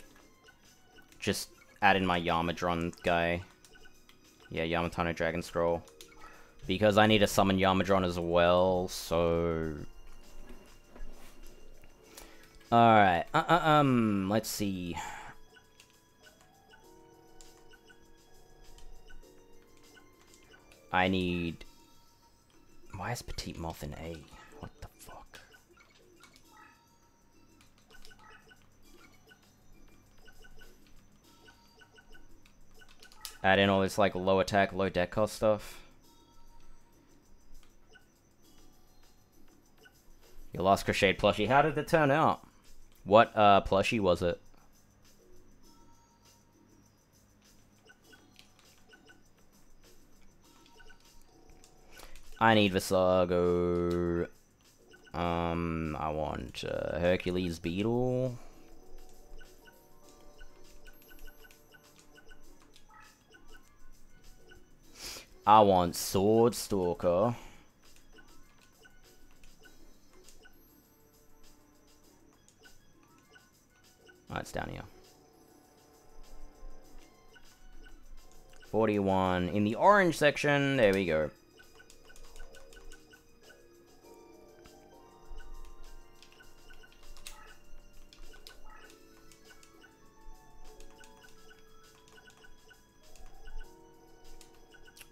just add in my Yamadron guy. Yeah, Yamatano Dragon Scroll. Because I need to summon Yamadron as well, so... Alright, uh, uh, um, let's see. I need... Why is Petite Moth in A? Add in all this like low attack, low deck cost stuff. Your last crocheted plushie. How did it turn out? What uh, plushie was it? I need Visago. Um, I want uh, Hercules Beetle. I want Sword Stalker. Oh, it's down here. 41 in the orange section. There we go.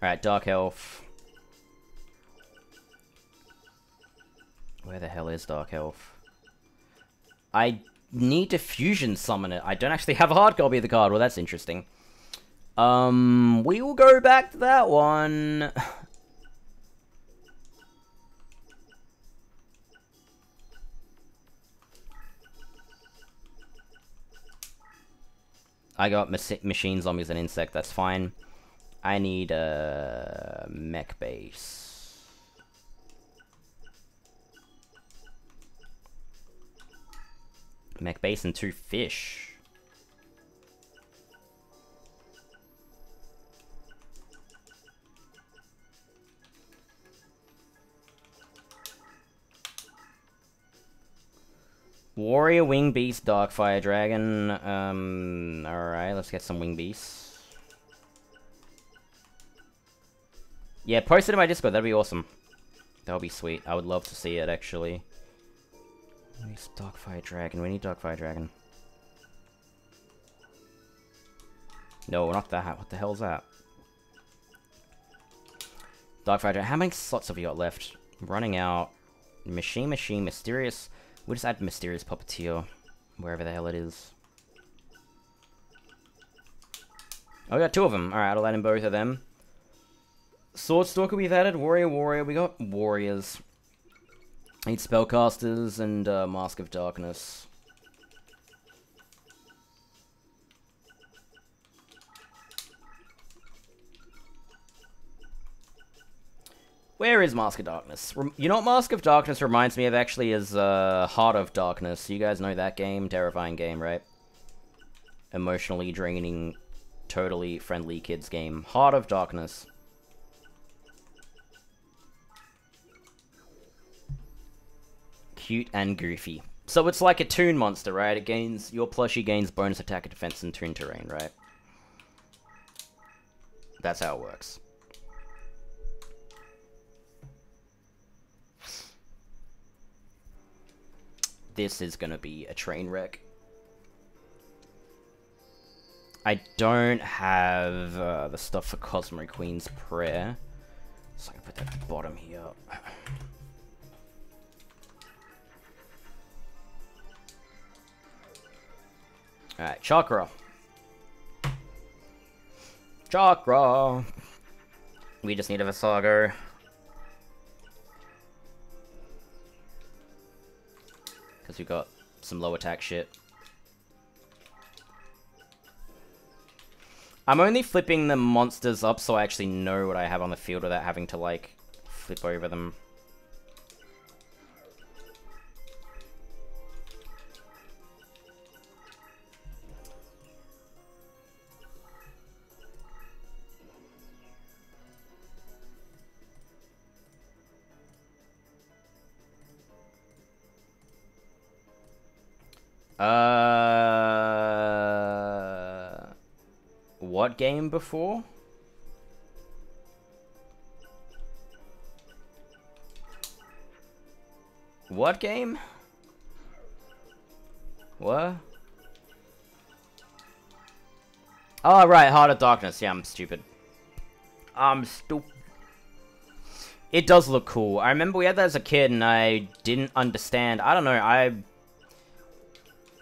Alright, Dark Elf. Where the hell is Dark Elf? I need to fusion summon it. I don't actually have a hard copy of the card. Well, that's interesting. Um, we will go back to that one. I got machine zombies and insect, that's fine. I need a mech base. Mech base and two fish. Warrior, Wing Beast, Darkfire Dragon. Um, alright, let's get some Wing Beasts. Yeah, post it in my Discord. That'd be awesome. That would be sweet. I would love to see it, actually. Where's Darkfire Dragon? We need Darkfire Dragon. No, not that. What the hell is that? Darkfire Dragon. How many slots have we got left? Running out. Machine, Machine, Mysterious. We'll just add Mysterious Puppeteer. Wherever the hell it is. Oh, we got two of them. Alright, I'll add in both of them. Swordstalker we've added, Warrior Warrior, we got Warriors. Need Spellcasters and uh, Mask of Darkness. Where is Mask of Darkness? You know what Mask of Darkness reminds me of actually is uh, Heart of Darkness. You guys know that game? Terrifying game, right? Emotionally draining, totally friendly kids game. Heart of Darkness. Cute and goofy. So it's like a toon monster, right? It gains, your plushie gains bonus attack, and defense, and toon terrain, right? That's how it works. This is gonna be a train wreck. I don't have uh, the stuff for Cosmo Queen's Prayer. So I can put that at the bottom here. Alright, Chakra. Chakra. We just need a Visago. Because we've got some low attack shit. I'm only flipping the monsters up so I actually know what I have on the field without having to, like, flip over them. Uh, what game before? What game? What? Oh, right, Heart of Darkness. Yeah, I'm stupid. I'm stupid. It does look cool. I remember we had that as a kid and I didn't understand. I don't know, I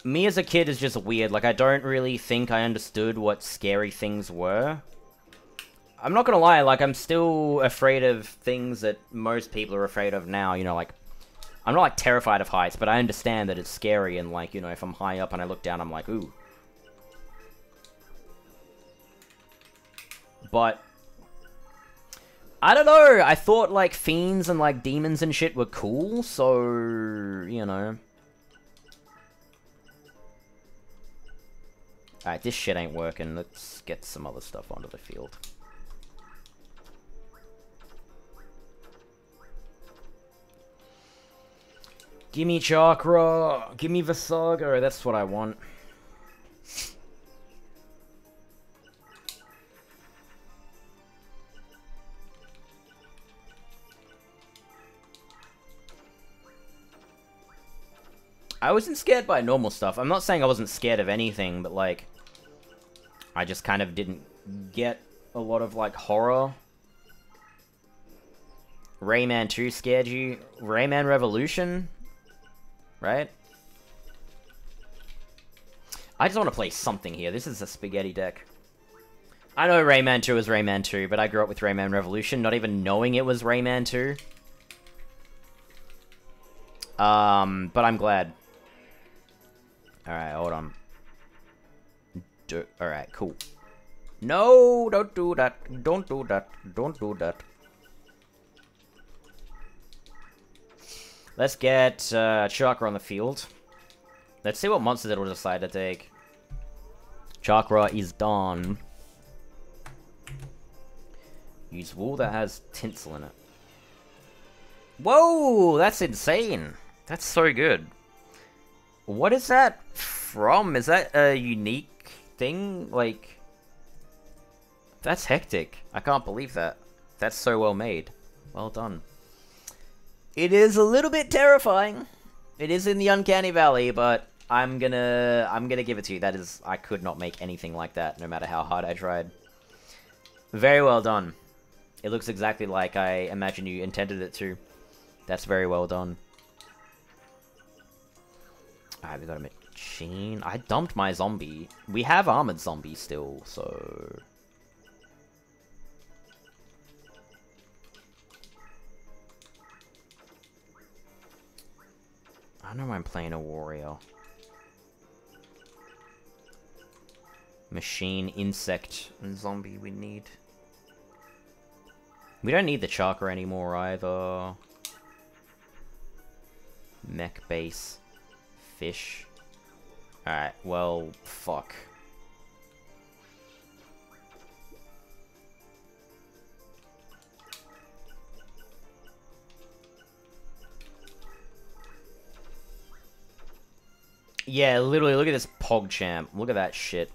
me as a kid is just weird. Like, I don't really think I understood what scary things were. I'm not gonna lie, like, I'm still afraid of things that most people are afraid of now, you know, like... I'm not, like, terrified of heights, but I understand that it's scary, and, like, you know, if I'm high up and I look down, I'm like, ooh. But... I don't know, I thought, like, fiends and, like, demons and shit were cool, so... You know... Alright, this shit ain't working. Let's get some other stuff onto the field. Gimme Chakra! Gimme Visago! That's what I want. I wasn't scared by normal stuff. I'm not saying I wasn't scared of anything, but like... I just kind of didn't get a lot of like horror. Rayman 2 scared you. Rayman Revolution? Right? I just want to play something here. This is a spaghetti deck. I know Rayman 2 is Rayman 2, but I grew up with Rayman Revolution, not even knowing it was Rayman 2. Um, but I'm glad. Alright, hold on. Alright, cool. No, don't do that. Don't do that. Don't do that. Let's get uh, Chakra on the field. Let's see what monsters it'll decide to take. Chakra is done. Use wool that has tinsel in it. Whoa, that's insane. That's so good. What is that from? Is that a unique thing? Like, that's hectic. I can't believe that. That's so well made. Well done. It is a little bit terrifying. It is in the Uncanny Valley, but I'm gonna I'm gonna give it to you. That is I could not make anything like that, no matter how hard I tried. Very well done. It looks exactly like I imagine you intended it to. That's very well done. Alright, we got a machine. I dumped my zombie. We have armored zombie still, so... I don't know why I'm playing a warrior. Machine, insect, and zombie we need. We don't need the chakra anymore either. Mech base. Fish. Alright, well, fuck. Yeah, literally, look at this PogChamp. Look at that shit.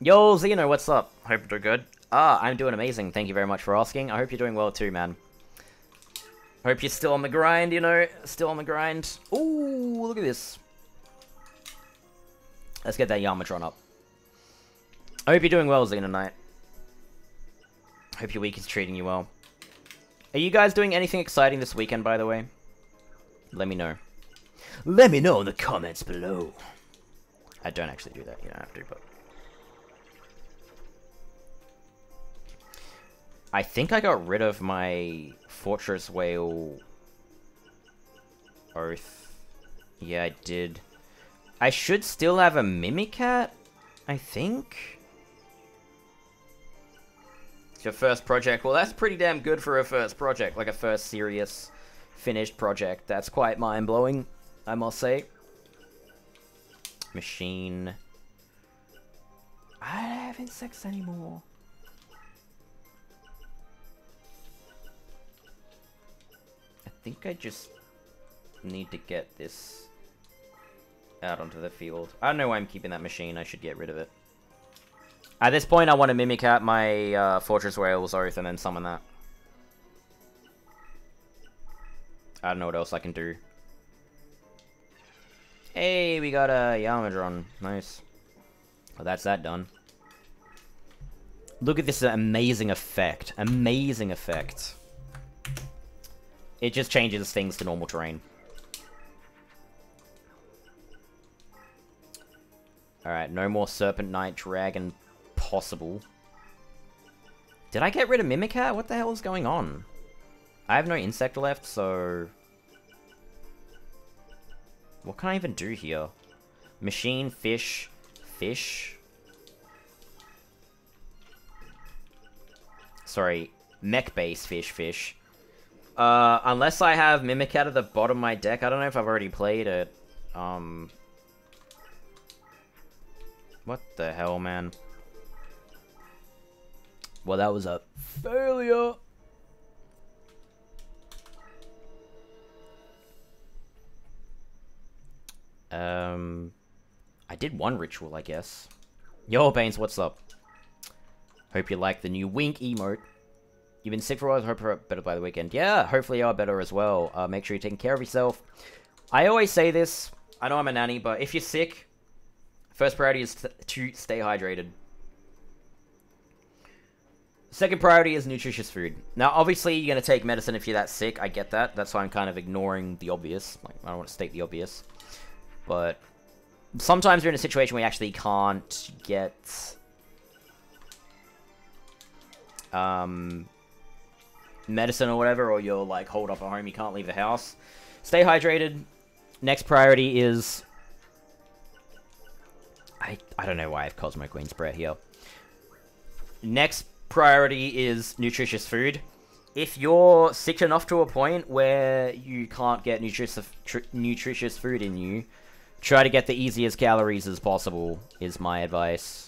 Yo, Xeno, what's up? Hope you're good. Ah, I'm doing amazing. Thank you very much for asking. I hope you're doing well too, man. Hope you're still on the grind, you know? Still on the grind. Ooh, look at this. Let's get that Yamadron up. I hope you're doing well, Xenonite. Hope your week is treating you well. Are you guys doing anything exciting this weekend, by the way? Let me know. Let me know in the comments below. I don't actually do that. You don't have to, but... I think I got rid of my Fortress Whale Oath. Yeah, I did. I should still have a Mimicat, I think? It's your first project. Well, that's pretty damn good for a first project, like a first serious finished project. That's quite mind-blowing, I must say. Machine. I don't have insects anymore. Think I just need to get this out onto the field. I don't know why I'm keeping that machine. I should get rid of it. At this point, I want to Mimicat my uh, Fortress Whale's Oath and then summon that. I don't know what else I can do. Hey, we got a Yamadron. Nice. Well, that's that done. Look at this amazing effect. Amazing effect. It just changes things to normal terrain. Alright, no more Serpent Knight Dragon possible. Did I get rid of Mimicat? What the hell is going on? I have no insect left, so... What can I even do here? Machine, fish, fish. Sorry, mech base, fish, fish. Uh, unless I have Mimic out of the bottom of my deck. I don't know if I've already played it. Um... What the hell, man? Well, that was a failure. Um, I did one ritual, I guess. Yo, Baines, what's up? Hope you like the new wink emote. You've been sick for a while, hope you're better by the weekend. Yeah, hopefully you are better as well. Uh, make sure you're taking care of yourself. I always say this. I know I'm a nanny, but if you're sick, first priority is to stay hydrated. Second priority is nutritious food. Now, obviously, you're going to take medicine if you're that sick. I get that. That's why I'm kind of ignoring the obvious. Like, I don't want to state the obvious. But sometimes you're in a situation where you actually can't get... Um, medicine or whatever, or you're like hold up at home, you can't leave the house. Stay hydrated. Next priority is... I, I don't know why I have Cosmo Queen spread here. Next priority is nutritious food. If you're sick enough to a point where you can't get nutritious nutritious food in you, try to get the easiest calories as possible, is my advice.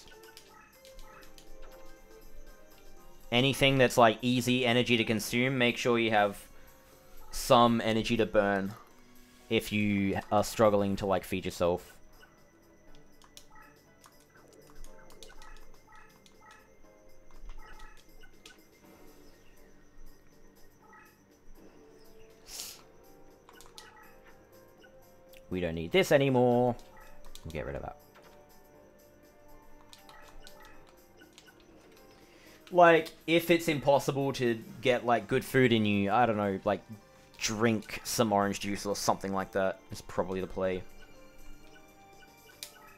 Anything that's like easy energy to consume, make sure you have some energy to burn if you are struggling to like feed yourself. We don't need this anymore. We'll get rid of that. Like, if it's impossible to get, like, good food in you, I don't know, like, drink some orange juice or something like that is probably the play.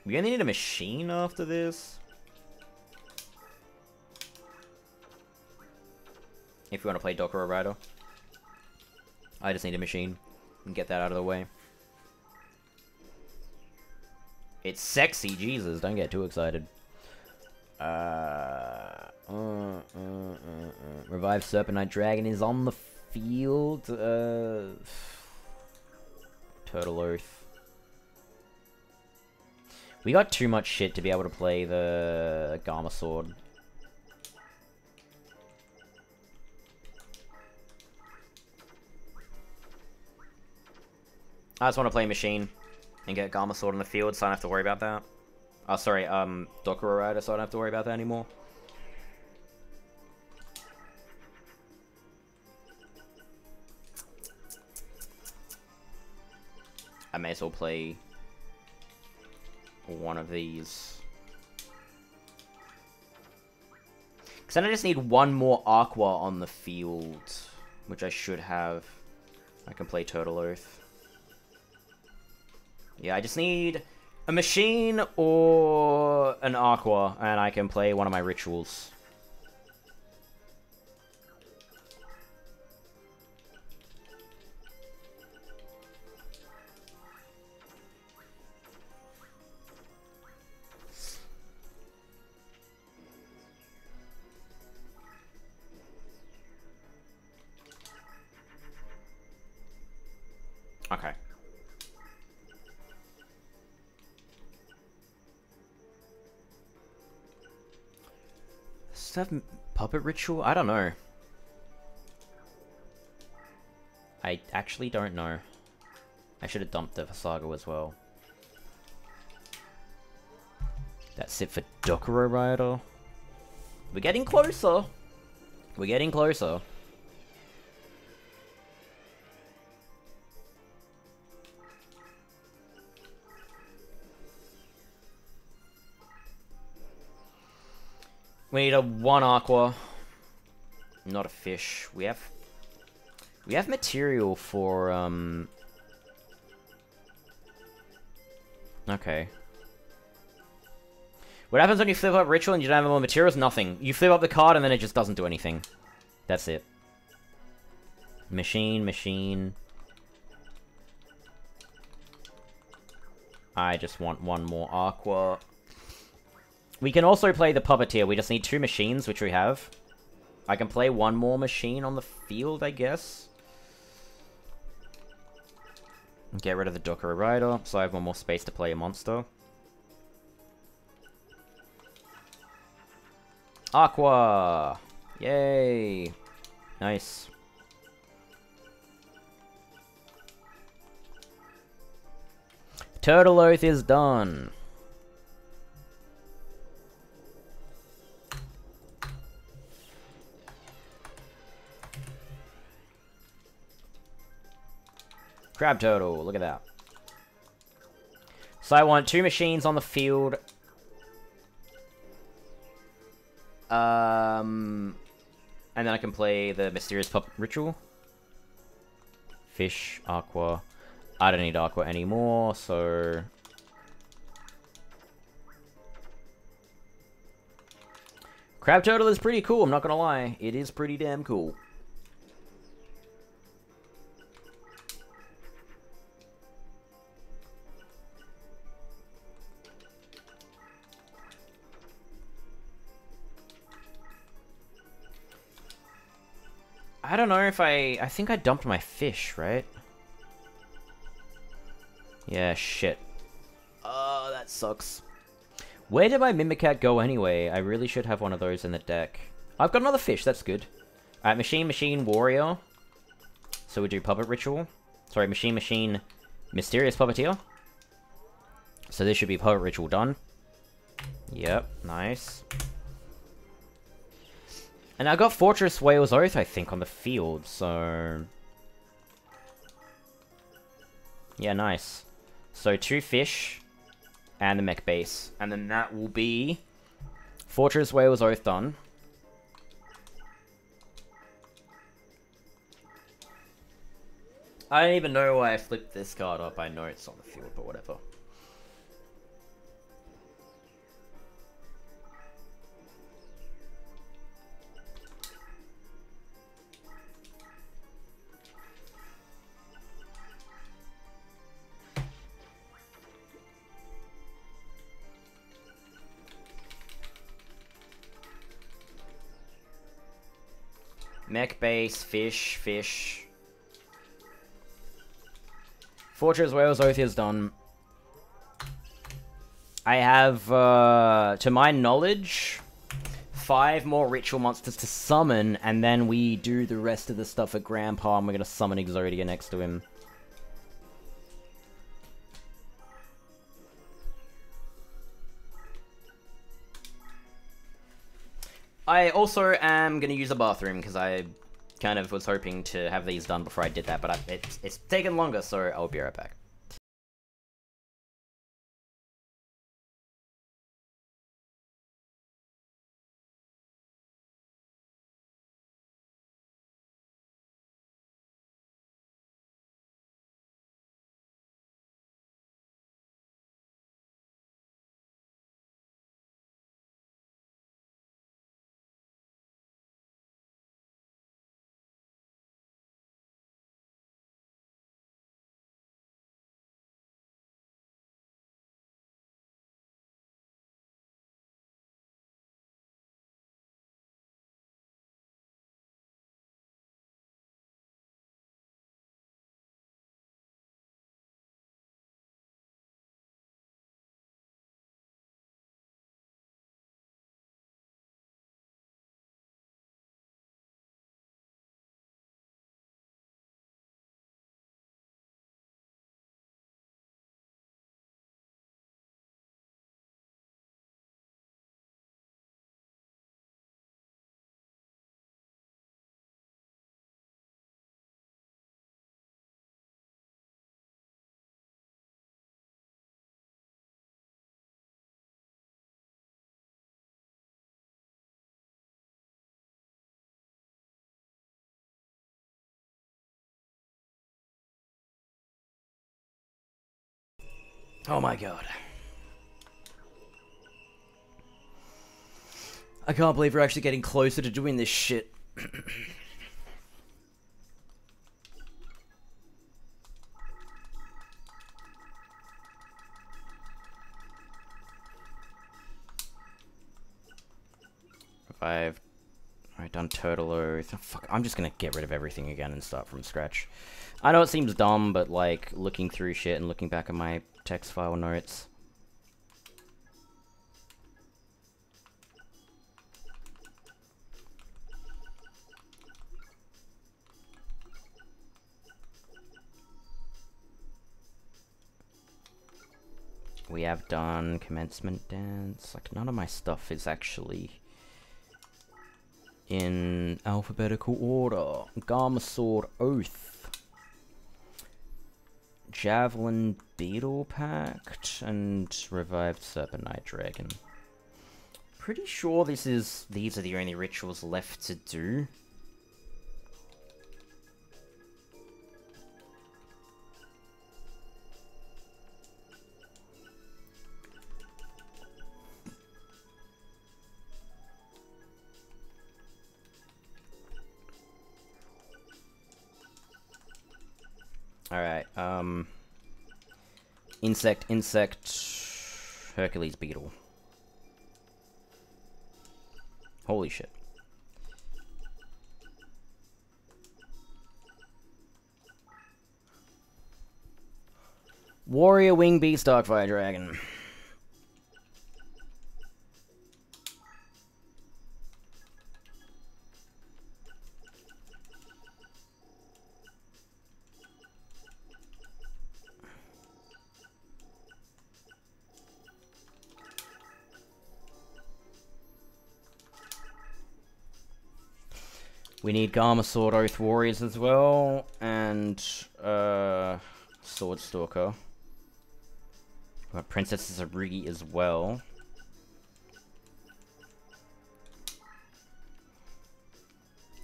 We only need a machine after this. If we want to play Dokuro Rider. I just need a machine and get that out of the way. It's sexy, Jesus, don't get too excited. Uh, uh, uh, uh. Revive Serpent Knight Dragon is on the field. Turtle Oath. We got too much shit to be able to play the Garma Sword. I just want to play Machine and get Garma Sword in the field so I don't have to worry about that. Oh, sorry, um, Dokuro Rider so I don't have to worry about that anymore. I may as well play one of these. Because then I just need one more Aqua on the field, which I should have. I can play Turtle Oath. Yeah, I just need a machine or an aqua, and I can play one of my rituals. Have puppet ritual? I don't know. I actually don't know. I should have dumped the Saga as well. That's it for Dokuro Rider. We're getting closer. We're getting closer. We need a one aqua. Not a fish. We have... We have material for, um... Okay. What happens when you flip up Ritual and you don't have more materials? Nothing. You flip up the card and then it just doesn't do anything. That's it. Machine, machine. I just want one more Aqua. We can also play the Puppeteer. We just need two machines, which we have. I can play one more machine on the field, I guess. Get rid of the Dokuro Rider, so I have one more space to play a monster. Aqua! Yay! Nice. Turtle Oath is done. Crab Turtle, look at that. So I want two machines on the field. Um, and then I can play the Mysterious Pup Ritual. Fish, Aqua. I don't need Aqua anymore, so... Crab Turtle is pretty cool, I'm not gonna lie. It is pretty damn cool. I don't know if I... I think I dumped my fish, right? Yeah, shit. Oh, that sucks. Where did my Mimicat go anyway? I really should have one of those in the deck. I've got another fish, that's good. Alright, Machine Machine Warrior. So we do Puppet Ritual. Sorry, Machine Machine Mysterious Puppeteer. So this should be Puppet Ritual done. Yep, nice. And I got Fortress Whale's Oath, I think, on the field, so... Yeah, nice. So two fish and the Mech Bass. And then that will be Fortress Whale's Oath done. I don't even know why I flipped this card up. I know it's on the field, but whatever. Mech Bass, fish, fish. Fortress Whale's Oath is done. I have, uh, to my knowledge, five more ritual monsters to summon, and then we do the rest of the stuff at Grandpa, and we're gonna summon Exodia next to him. I also am going to use a bathroom because I kind of was hoping to have these done before I did that, but I, it's, it's taken longer, so I'll be right back. Oh my god. I can't believe we're actually getting closer to doing this shit. I've done Turtle Oath. Oh, fuck, I'm just gonna get rid of everything again and start from scratch. I know it seems dumb, but like, looking through shit and looking back at my text file notes. We have done commencement dance. Like, none of my stuff is actually in alphabetical order. Garma Sword Oath. Javelin Beetle Pact and Revived Serpent Knight Dragon. Pretty sure this is these are the only rituals left to do. Alright, um... Insect, insect... Hercules beetle. Holy shit. Warrior Wing Beast Darkfire Dragon. We need Garma Sword Oath Warriors as well, and uh, Sword Stalker. We've Got Princess Tsurugi as well.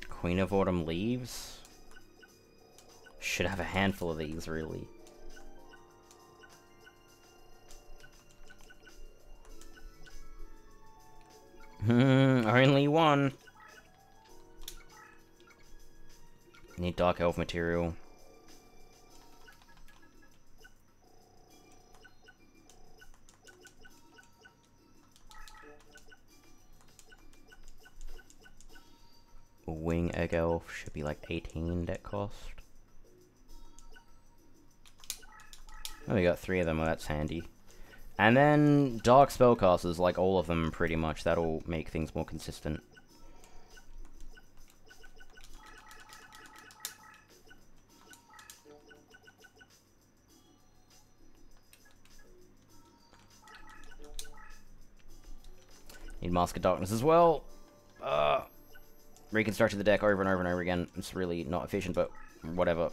Queen of Autumn Leaves. Should have a handful of these, really. Hmm, only one. Need Dark Elf material. Wing Egg Elf should be like 18 deck cost. Oh, we got three of them, well, that's handy. And then Dark Spellcasters, like all of them pretty much, that'll make things more consistent. Mask of Darkness as well. Uh, reconstructing the deck over and over and over again. It's really not efficient, but whatever.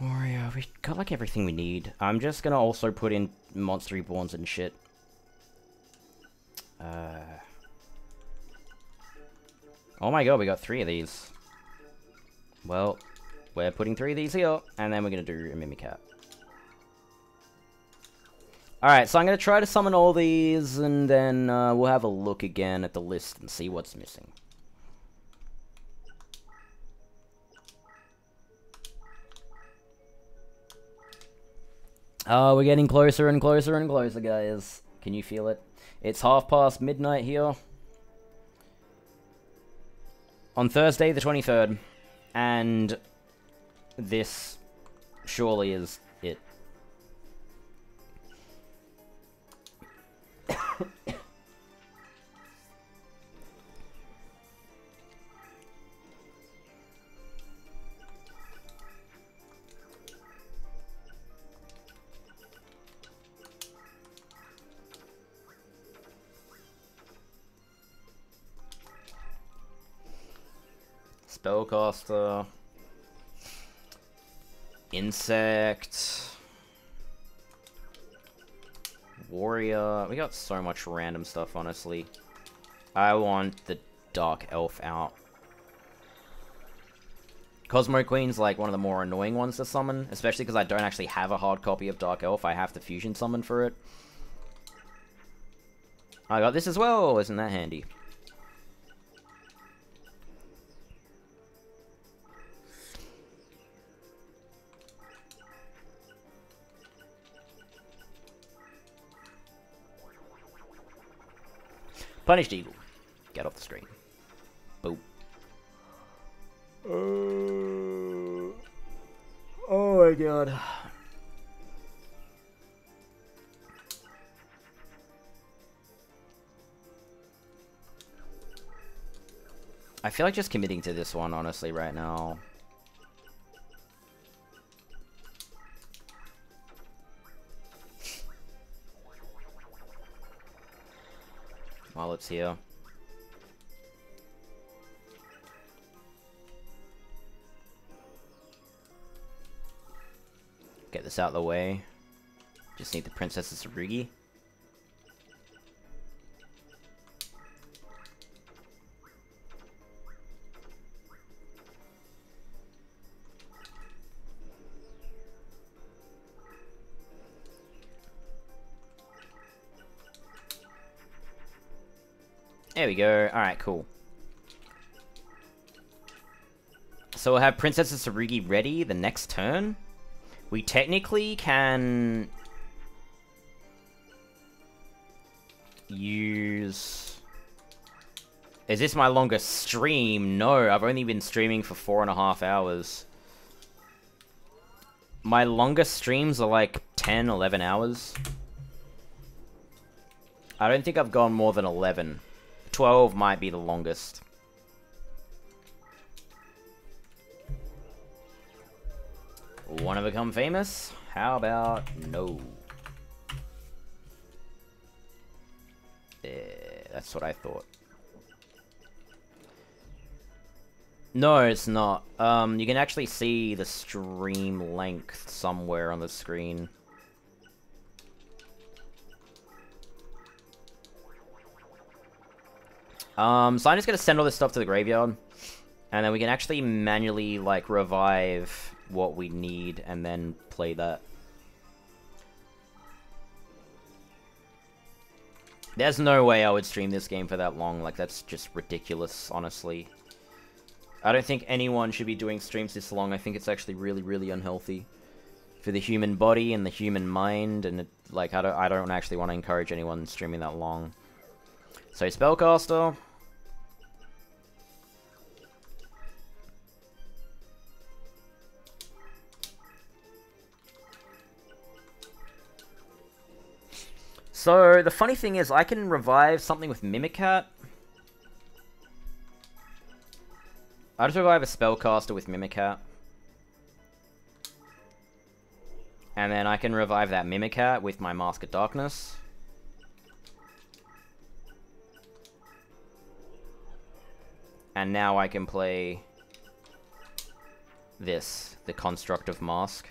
Warrior, we got like everything we need. I'm just gonna also put in Monster Reborns and shit. Uh... Oh my god, we got three of these. Well, we're putting three of these here, and then we're gonna do a Mimicat. Alright, so I'm going to try to summon all these, and then uh, we'll have a look again at the list and see what's missing. Oh, we're getting closer and closer and closer, guys. Can you feel it? It's half past midnight here. On Thursday, the 23rd. And this surely is Spellcaster. Insect. Warrior. We got so much random stuff, honestly. I want the Dark Elf out. Cosmo Queen's like one of the more annoying ones to summon, especially because I don't actually have a hard copy of Dark Elf. I have to fusion summon for it. I got this as well. Isn't that handy? Punished Eagle. Get off the screen. Boom. Uh, oh my god. I feel like just committing to this one, honestly, right now. While it's here. Get this out of the way. Just need the Princess of Tsurugi. There we go. Alright, cool. So we'll have Princess of Tsurugi ready the next turn. We technically can... Use... Is this my longest stream? No, I've only been streaming for four and a half hours. My longest streams are like 10, 11 hours. I don't think I've gone more than 11. 12 might be the longest. Want to become famous? How about no? Yeah, that's what I thought. No, it's not. Um, you can actually see the stream length somewhere on the screen. Um, so I'm just gonna send all this stuff to the graveyard. And then we can actually manually, like, revive what we need and then play that. There's no way I would stream this game for that long. Like, that's just ridiculous, honestly. I don't think anyone should be doing streams this long. I think it's actually really, really unhealthy for the human body and the human mind. And, it, like, I don't, I don't actually want to encourage anyone streaming that long. So, Spellcaster. So, the funny thing is, I can revive something with Mimicat. I just revive a Spellcaster with Mimicat. And then I can revive that Mimicat with my Mask of Darkness. And now I can play this, the Construct of Mask.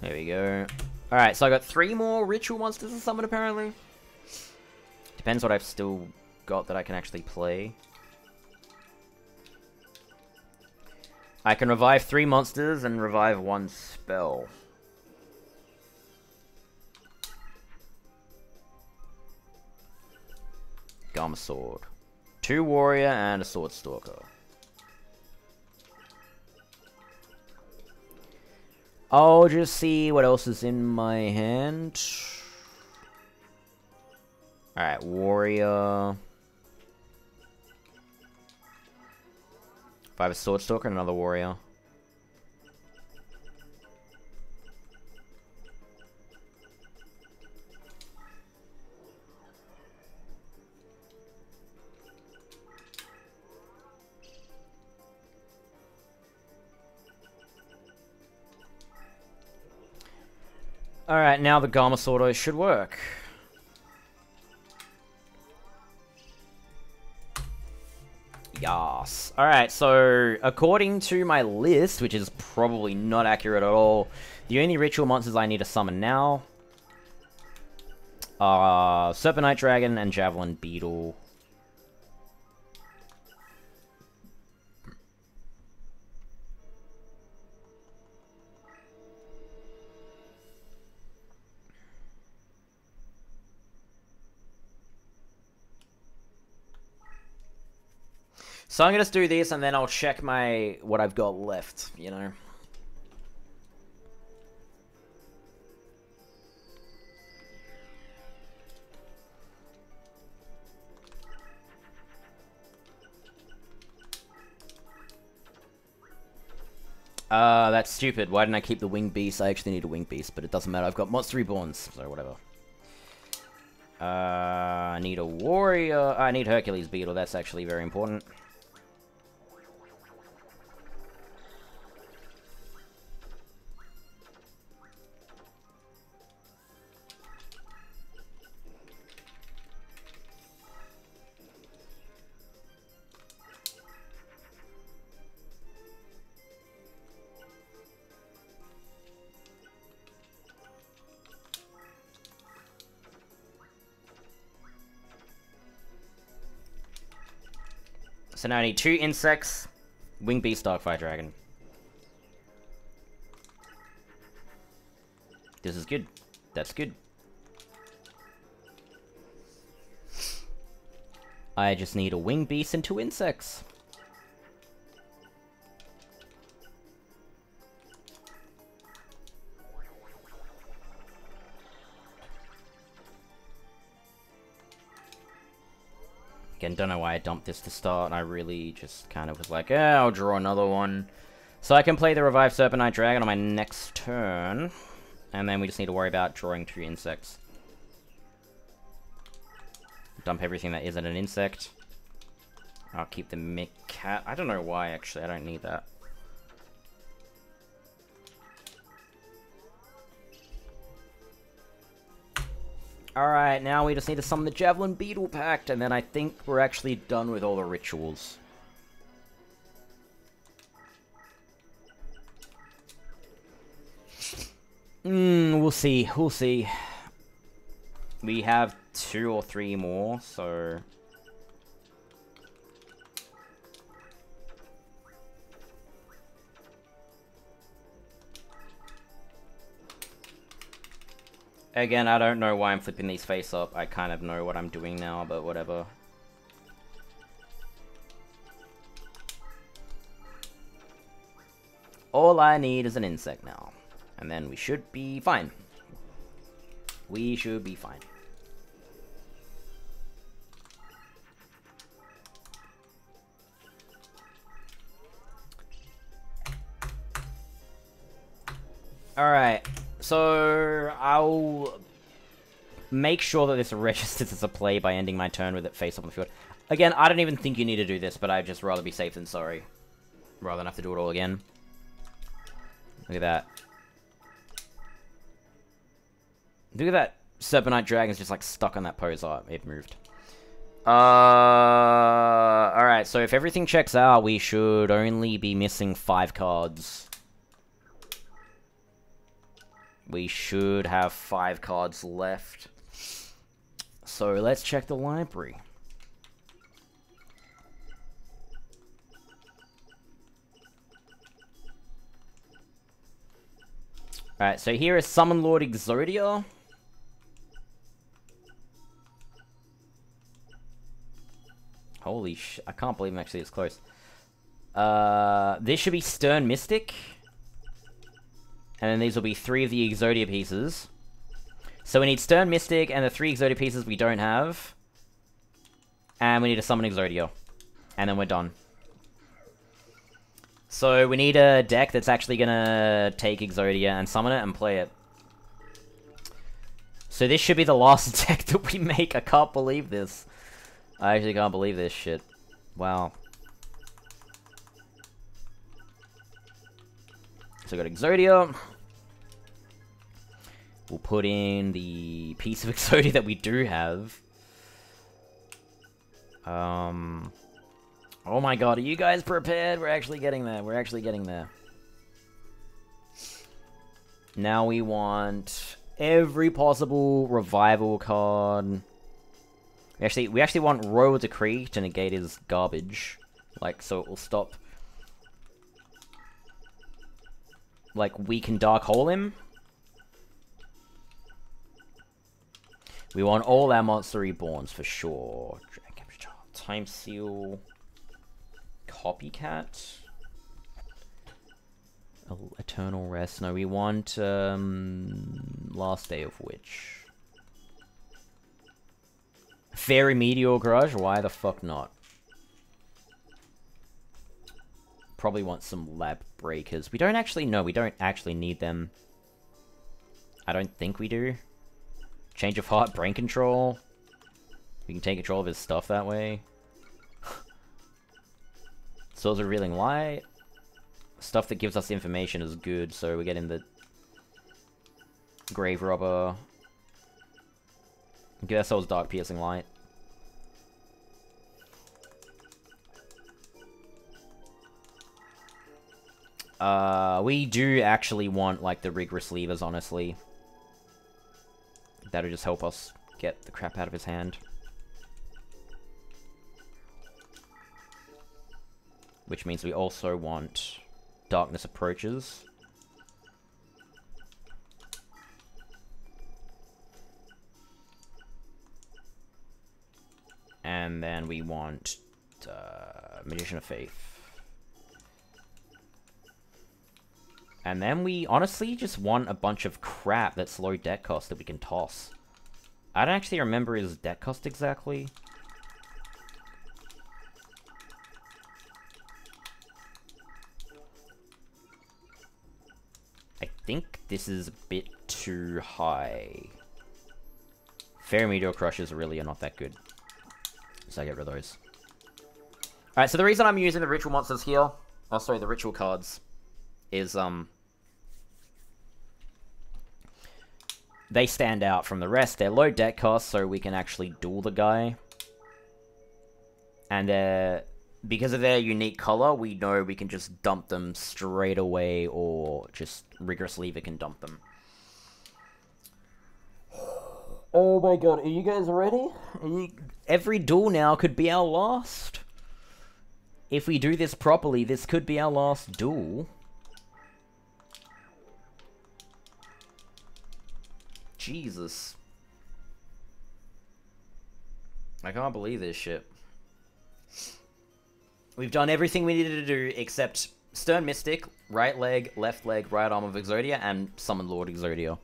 There we go. Alright, so I got three more ritual monsters to summon apparently. Depends what I've still got that I can actually play. I can revive three monsters and revive one spell. Garma Sword. Two Warrior and a Sword Stalker. I'll just see what else is in my hand. Alright, Warrior. If I have a Sword Stalker, another Warrior. Alright, now the Garma Sword should work. Yas. Alright, so according to my list, which is probably not accurate at all, the only ritual monsters I need to summon now are Serpent Knight Dragon and Javelin Beetle. So I'm gonna just do this and then I'll check my what I've got left, you know. Uh, that's stupid. Why didn't I keep the Winged Beast? I actually need a Winged Beast, but it doesn't matter. I've got Monster Reborns, so whatever. Uh, I need a Warrior. I need Hercules Beetle. That's actually very important. So now I need two insects, wing beast, darkfire dragon. This is good. That's good. I just need a wing beast and two insects. Again, don't know why I dumped this to start. I really just kind of was like, yeah, I'll draw another one. So I can play the Revived Serpent Knight Dragon on my next turn. And then we just need to worry about drawing two insects. Dump everything that isn't an insect. I'll keep the Mick Cat. I don't know why, actually. I don't need that. Alright, now we just need to summon the Javelin Beetle Pact, and then I think we're actually done with all the rituals. Hmm, we'll see, we'll see. We have two or three more, so... Again, I don't know why I'm flipping these face up. I kind of know what I'm doing now, but whatever. All I need is an insect now. And then we should be fine. We should be fine. Alright, so I'll make sure that this registers as a play by ending my turn with it face up on the field. Again, I don't even think you need to do this, but I'd just rather be safe than sorry. Rather than have to do it all again. Look at that. Look at that Serpent Knight Dragon's just like stuck on that pose art. It moved. Uh, alright, so if everything checks out, we should only be missing five cards. We should have five cards left. So let's check the library. Alright, so here is Summon Lord Exodia. Holy sh... I can't believe I'm actually this close. Uh, this should be Stern Mystic. And then these will be three of the Exodia pieces. So we need Stern Mystic and the three Exodia pieces we don't have. And we need to summon Exodia. And then we're done. So we need a deck that's actually gonna take Exodia and summon it and play it. So this should be the last deck that we make. I can't believe this. I actually can't believe this shit. Wow. So we got Exodia. We'll put in the piece of Exodia that we do have. Um... Oh my god, are you guys prepared? We're actually getting there. We're actually getting there. Now we want every possible revival card. We actually we actually want Royal Decree to negate his garbage. Like so it will stop like we can dark hole him. We want all our monster reborns for sure. Time seal copycat. Eternal rest. No, we want um, last day of witch. Fairy Meteor Crush. Why the fuck not? Probably want some lab breakers. We don't actually know. We don't actually need them. I don't think we do. Change of heart, brain control. We can take control of his stuff that way. Souls revealing light. Stuff that gives us information is good, so we're getting the Grave Robber. Give ourselves Dark Piercing Light. Uh, we do actually want, like, the Rigorous Reavers, honestly. That'll just help us get the crap out of his hand. Which means we also want Darkness Approaches. And then we want uh, Magician of Faith. And then we honestly just want a bunch of crap that's low deck cost that we can toss. I don't actually remember his deck cost exactly. I think this is a bit too high. Fairy Meteor Crushers really are not that good. So I get rid of those. Alright, so the reason I'm using the ritual monsters here, oh sorry, the ritual cards, is um they stand out from the rest. They're low deck cost, so we can actually duel the guy. And uh, because of their unique color, we know we can just dump them straight away, or just Rigorous Reaver can dump them. Oh my god, are you guys ready? You... Every duel now could be our last. If we do this properly, this could be our last duel. Jesus. I can't believe this shit. We've done everything we needed to do except Stern Mystic, right leg, left leg, right arm of Exodia, and Summon Lord Exodia.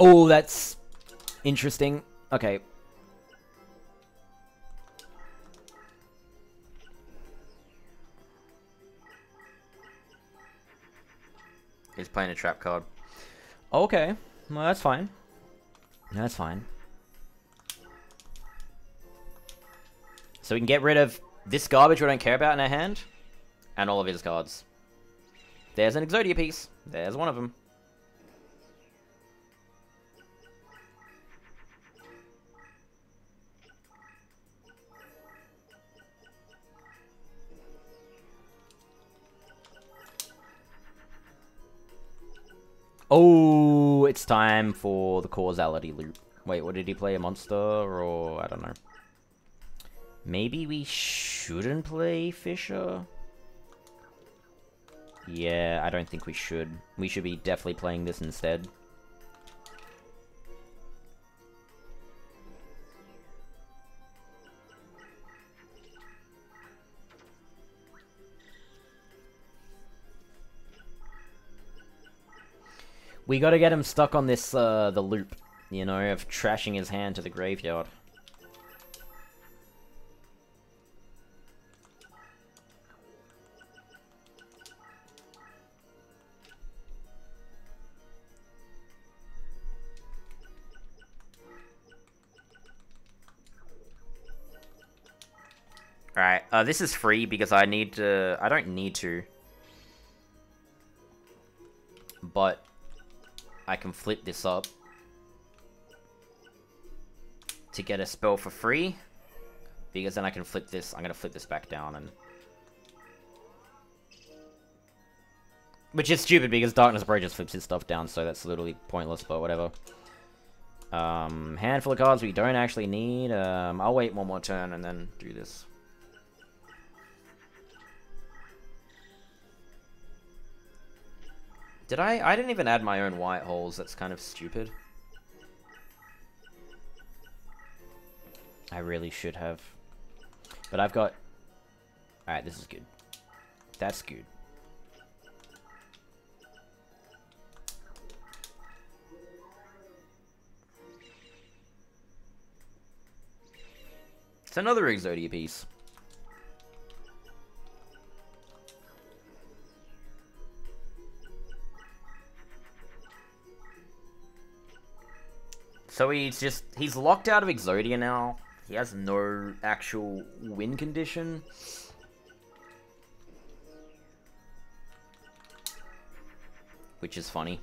Oh, that's interesting. Okay, He's playing a trap card. Okay. Well, that's fine. That's fine. So we can get rid of this garbage we don't care about in our hand, and all of his cards. There's an Exodia piece. There's one of them. Oh, it's time for the causality loop. Wait, what did he play? A monster? Or, I don't know. Maybe we shouldn't play Fisher? Yeah, I don't think we should. We should be definitely playing this instead. We gotta get him stuck on this, uh, the loop, you know, of trashing his hand to the graveyard. Alright, uh, this is free because I need to... I don't need to. But I can flip this up to get a spell for free. Because then I can flip this. I'm going to flip this back down and... Which is stupid because Darkness Bro just flips his stuff down, so that's literally pointless, but whatever. Um, handful of cards we don't actually need. Um, I'll wait one more turn and then do this. Did I? I didn't even add my own white holes. That's kind of stupid. I really should have. But I've got... Alright, this is good. That's good. It's another Exodia piece. So he's just, he's locked out of Exodia now. He has no actual win condition. Which is funny.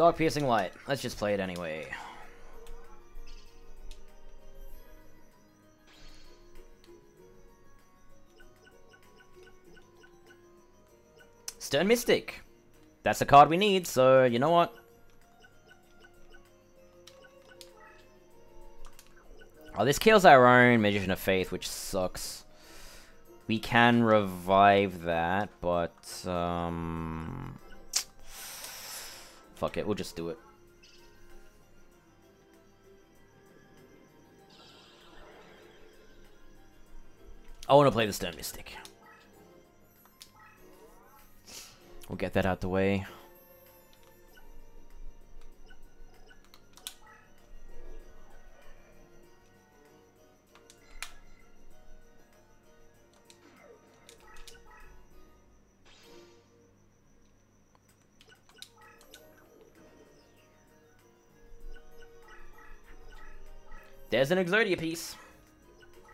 Dark Piercing Light. Let's just play it anyway. Stern Mystic. That's the card we need, so you know what? Oh, this kills our own Magician of Faith, which sucks. We can revive that, but, um... Fuck it, we'll just do it. I want to play the Stern Mystic. We'll get that out the way. There's an Exodia piece.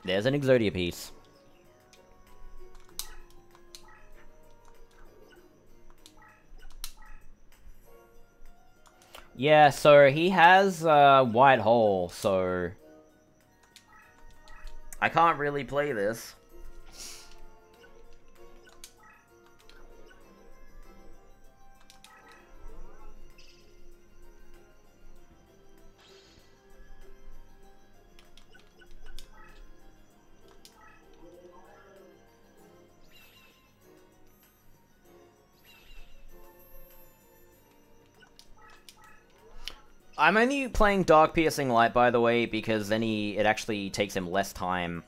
There's an Exodia piece. Yeah, so he has a uh, white hole, so... I can't really play this. I'm only playing Dark Piercing Light, by the way, because then he it actually takes him less time.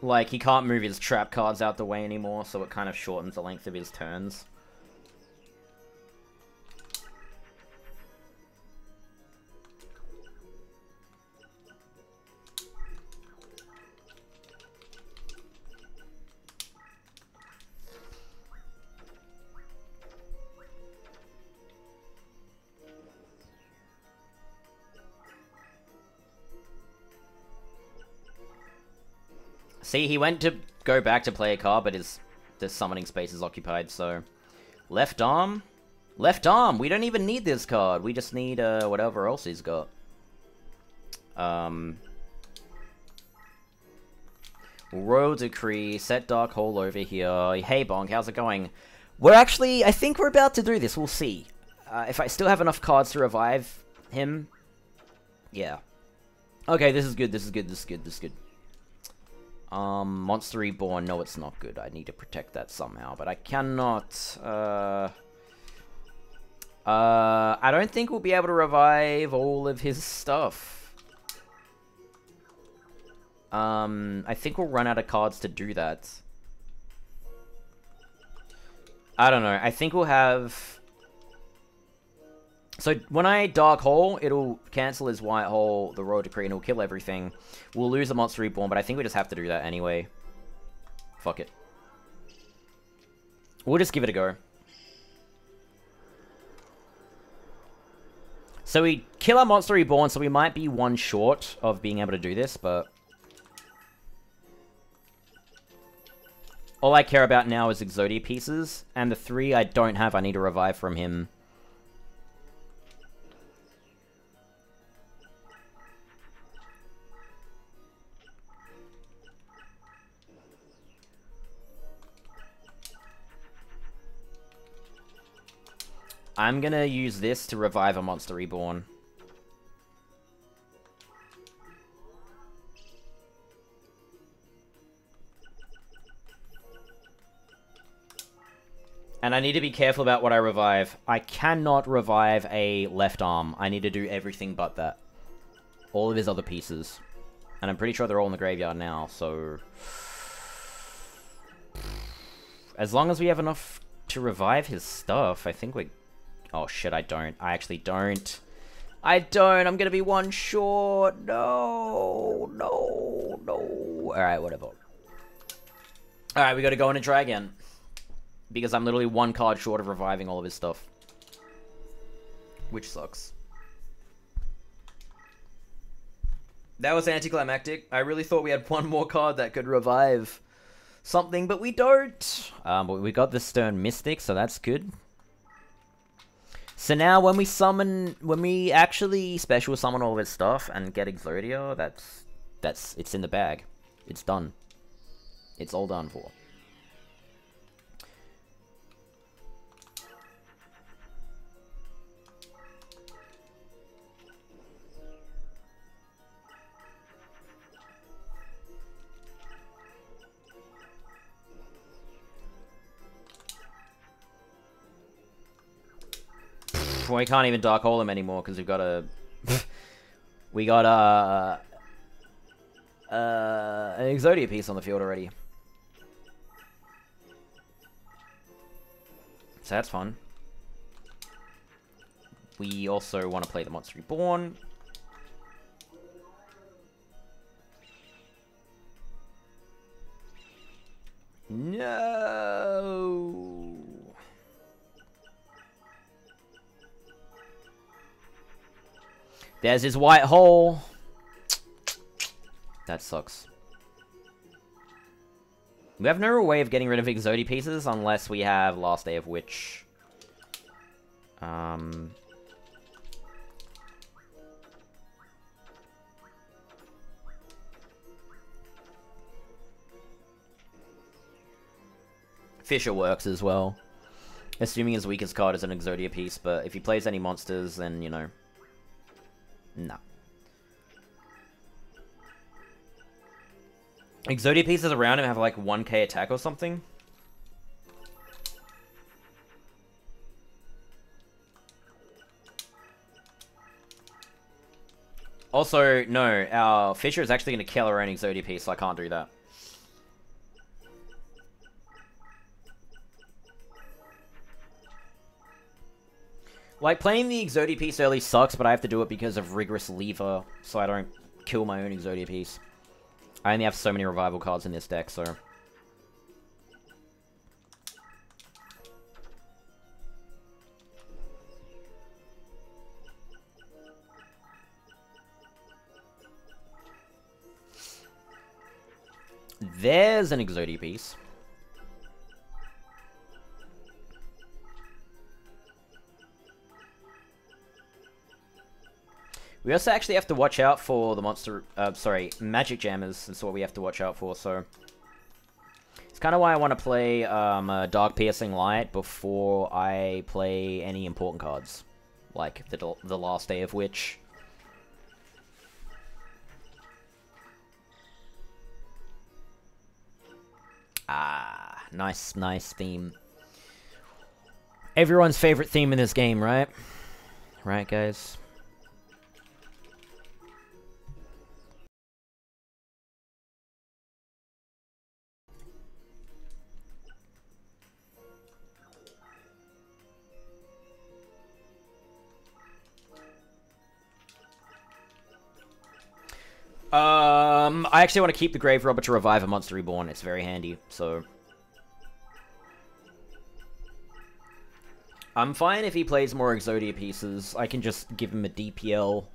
Like, he can't move his trap cards out the way anymore, so it kind of shortens the length of his turns. See, he went to go back to play a card, but his the summoning space is occupied, so... Left arm? Left arm! We don't even need this card. We just need uh, whatever else he's got. Um... Royal Decree, set Dark Hole over here. Hey, Bonk, how's it going? We're actually... I think we're about to do this. We'll see. Uh, if I still have enough cards to revive him. Yeah. Okay, this is good, this is good, this is good, this is good. Um, Monster Reborn, no it's not good. I need to protect that somehow, but I cannot, uh... Uh, I don't think we'll be able to revive all of his stuff. Um, I think we'll run out of cards to do that. I don't know. I think we'll have so when I Dark Hole, it'll cancel his White Hole, the Royal Decree, and it'll kill everything. We'll lose the Monster Reborn, but I think we just have to do that anyway. Fuck it. We'll just give it a go. So we kill our Monster Reborn, so we might be one short of being able to do this, but... All I care about now is Exodia pieces, and the three I don't have I need to revive from him. I'm gonna use this to revive a Monster Reborn. And I need to be careful about what I revive. I cannot revive a left arm. I need to do everything but that. All of his other pieces. And I'm pretty sure they're all in the graveyard now, so... As long as we have enough to revive his stuff, I think we're Oh shit, I don't. I actually don't. I don't. I'm gonna be one short. No, no, no. Alright, whatever. Alright, we gotta go in and try again. Because I'm literally one card short of reviving all of his stuff. Which sucks. That was anticlimactic. I really thought we had one more card that could revive something, but we don't. Um, but we got the Stern Mystic, so that's good. So now when we summon, when we actually special summon all this stuff and get Exodia, that's, that's, it's in the bag. It's done. It's all done for. We can't even Dark Hole him anymore because we've got a... we got a... Uh, an Exodia piece on the field already. So that's fun. We also want to play the Monster Reborn. No. There's his white hole. That sucks. We have no way of getting rid of Exodia pieces unless we have Last Day of Witch. Um... Fissure works as well. Assuming his weakest card is an Exodia piece, but if he plays any monsters, then, you know, no. Exodia pieces around him have like 1k attack or something. Also, no, our Fissure is actually going to kill our own Exodia piece, so I can't do that. Like, playing the Exodia piece early sucks, but I have to do it because of Rigorous Reaver, so I don't kill my own Exodia piece. I only have so many revival cards in this deck, so... There's an Exodia piece. We also actually have to watch out for the monster, uh, sorry, magic jammers. That's what we have to watch out for, so... It's kind of why I want to play um, Dark Piercing Light before I play any important cards. Like the, the Last Day of Witch. Ah, nice, nice theme. Everyone's favorite theme in this game, right? Right, guys? Um, I actually want to keep the Grave Robber to revive a Monster Reborn. It's very handy, so... I'm fine if he plays more Exodia pieces. I can just give him a DPL.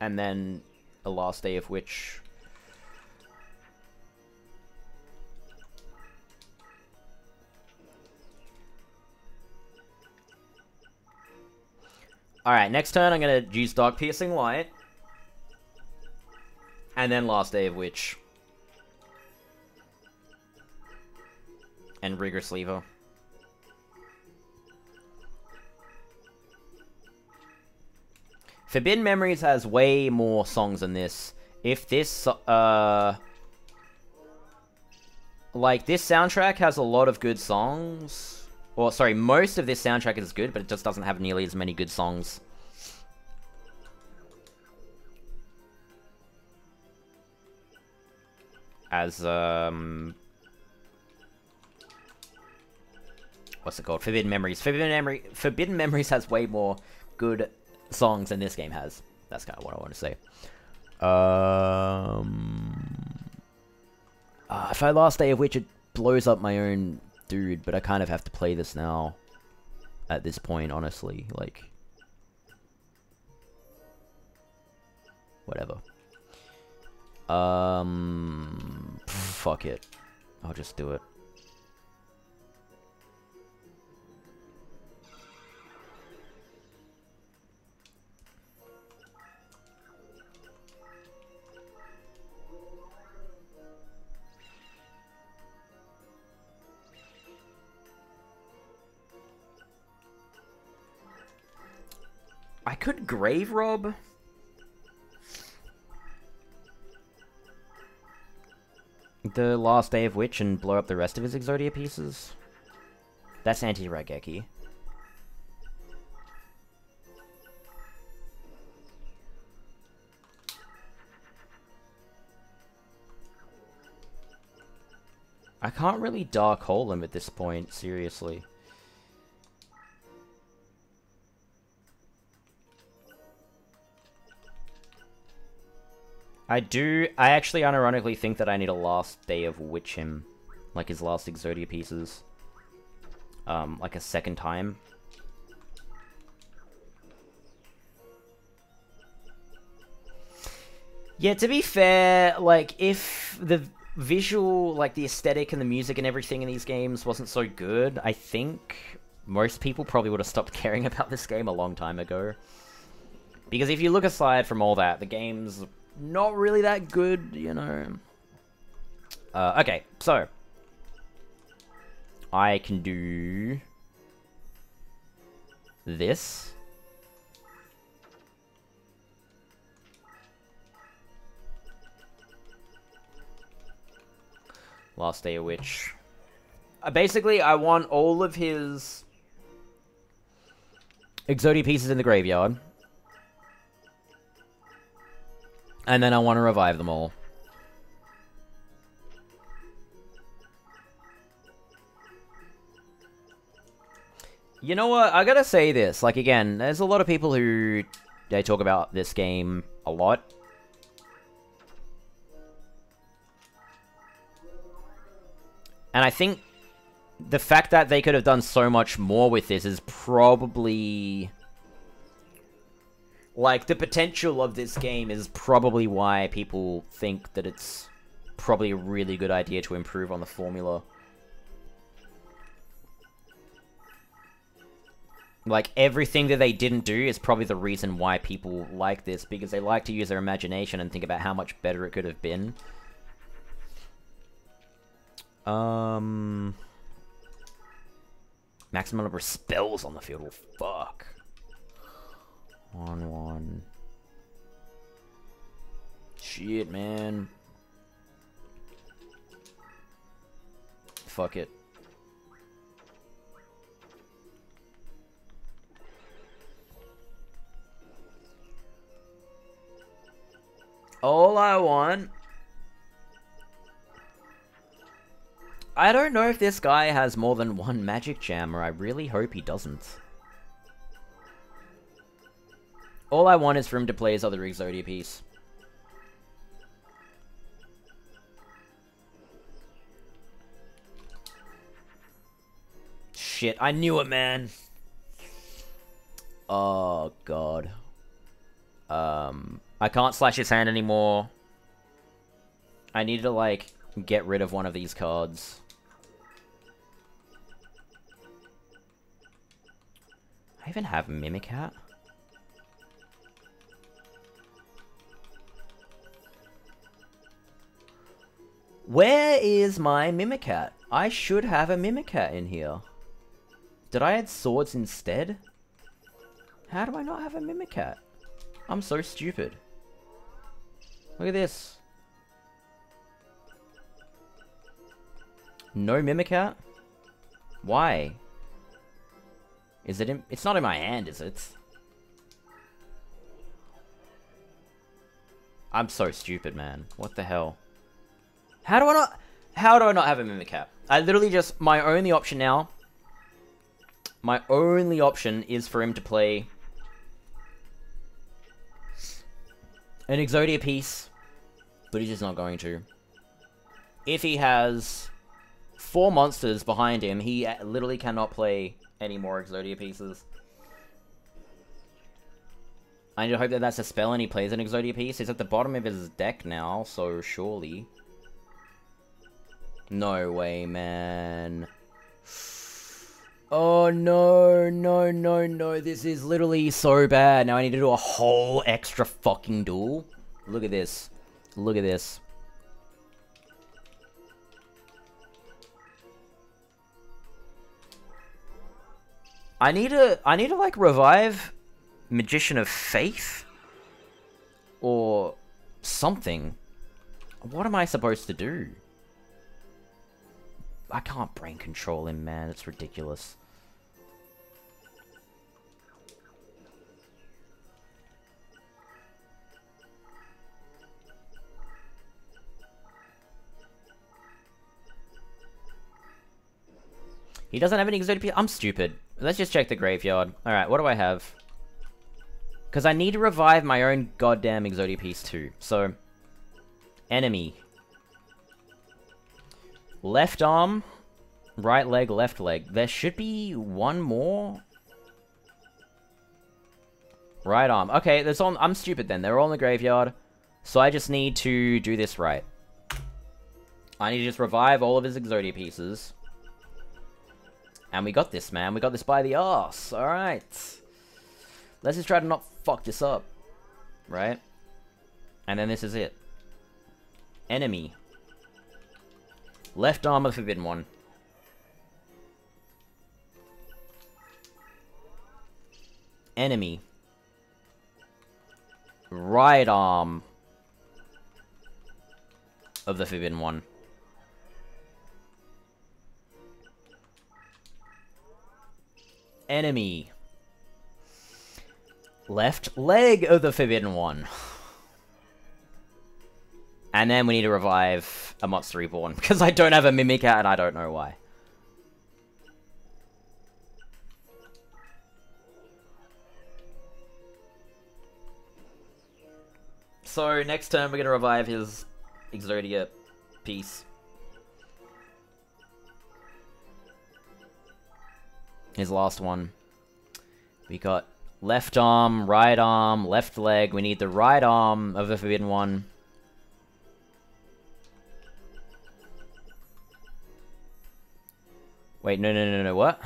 And then a Last Day of Witch Alright, next turn I'm gonna use Dark Piercing Light. And then Last Day of Witch. And Rigorous Reaver. Forbidden Memories has way more songs than this. If this, uh... Like, this soundtrack has a lot of good songs. Well, sorry, most of this soundtrack is good, but it just doesn't have nearly as many good songs. As, um... What's it called? Forbidden Memories. Forbidden, Memory, Forbidden Memories has way more good songs than this game has. That's kind of what I want to say. Um... Uh, if I Last Day of Witch, it blows up my own dude, but I kind of have to play this now at this point, honestly. Like, whatever. Um, fuck it. I'll just do it. I could grave rob. The last day of Witch and blow up the rest of his Exodia pieces. That's anti-Raigeki. I can't really Dark Hole him at this point, seriously. I do, I actually unironically think that I need a last day of Witch him. Like his last Exodia pieces. Um, like a second time. Yeah, to be fair, like, if the visual, like, the aesthetic and the music and everything in these games wasn't so good, I think most people probably would have stopped caring about this game a long time ago. Because if you look aside from all that, the game's not really that good, you know. Uh, okay, so. I can do... This. Last Day of Witch. Uh, basically, I want all of his... Exodia pieces in the graveyard. And then I want to revive them all. You know what? I gotta say this. Like, again, there's a lot of people who... They talk about this game a lot. And I think the fact that they could have done so much more with this is probably like, the potential of this game is probably why people think that it's probably a really good idea to improve on the formula. Like, everything that they didn't do is probably the reason why people like this, because they like to use their imagination and think about how much better it could have been. Um... Maximum number of spells on the field, well, fuck. On one. Shit, man. Fuck it. All I want... I don't know if this guy has more than one magic or I really hope he doesn't. All I want is for him to play his other Exodia piece. Shit, I knew it, man. Oh, God. Um, I can't slash his hand anymore. I need to, like, get rid of one of these cards. I even have Mimicat? Where is my Mimicat? I should have a Mimicat in here. Did I add swords instead? How do I not have a Mimicat? I'm so stupid. Look at this. No Mimicat? Why? Is it in- It's not in my hand, is it? I'm so stupid, man. What the hell? How do I not... How do I not have a Mimicat? I literally just... My only option now... My only option is for him to play... An Exodia piece. But he's just not going to. If he has... Four monsters behind him, he literally cannot play any more Exodia pieces. I need to hope that that's a spell and he plays an Exodia piece. It's at the bottom of his deck now, so surely. No way, man. Oh no, no, no, no. This is literally so bad. Now I need to do a whole extra fucking duel. Look at this. Look at this. I need to I need to like revive Magician of Faith or something. What am I supposed to do? I can't brain control him, man. It's ridiculous. He doesn't have any Exodia I'm stupid. Let's just check the graveyard. Alright, what do I have? Because I need to revive my own goddamn Exodia piece too. So, enemy. Left arm, right leg, left leg. There should be one more. Right arm. Okay, there's on. I'm stupid then. They're all in the graveyard. So I just need to do this right. I need to just revive all of his Exodia pieces. And we got this, man. We got this by the arse. Alright. Let's just try to not fuck this up. Right? And then this is it. Enemy. Left arm of the Forbidden One. Enemy. Right arm of the Forbidden One. Enemy. Left leg of the Forbidden One. And then we need to revive a Monster Reborn, because I don't have a Mimicat and I don't know why. So, next turn we're going to revive his Exodia piece. His last one. We got left arm, right arm, left leg. We need the right arm of the Forbidden One. Wait, no, no, no, no, what?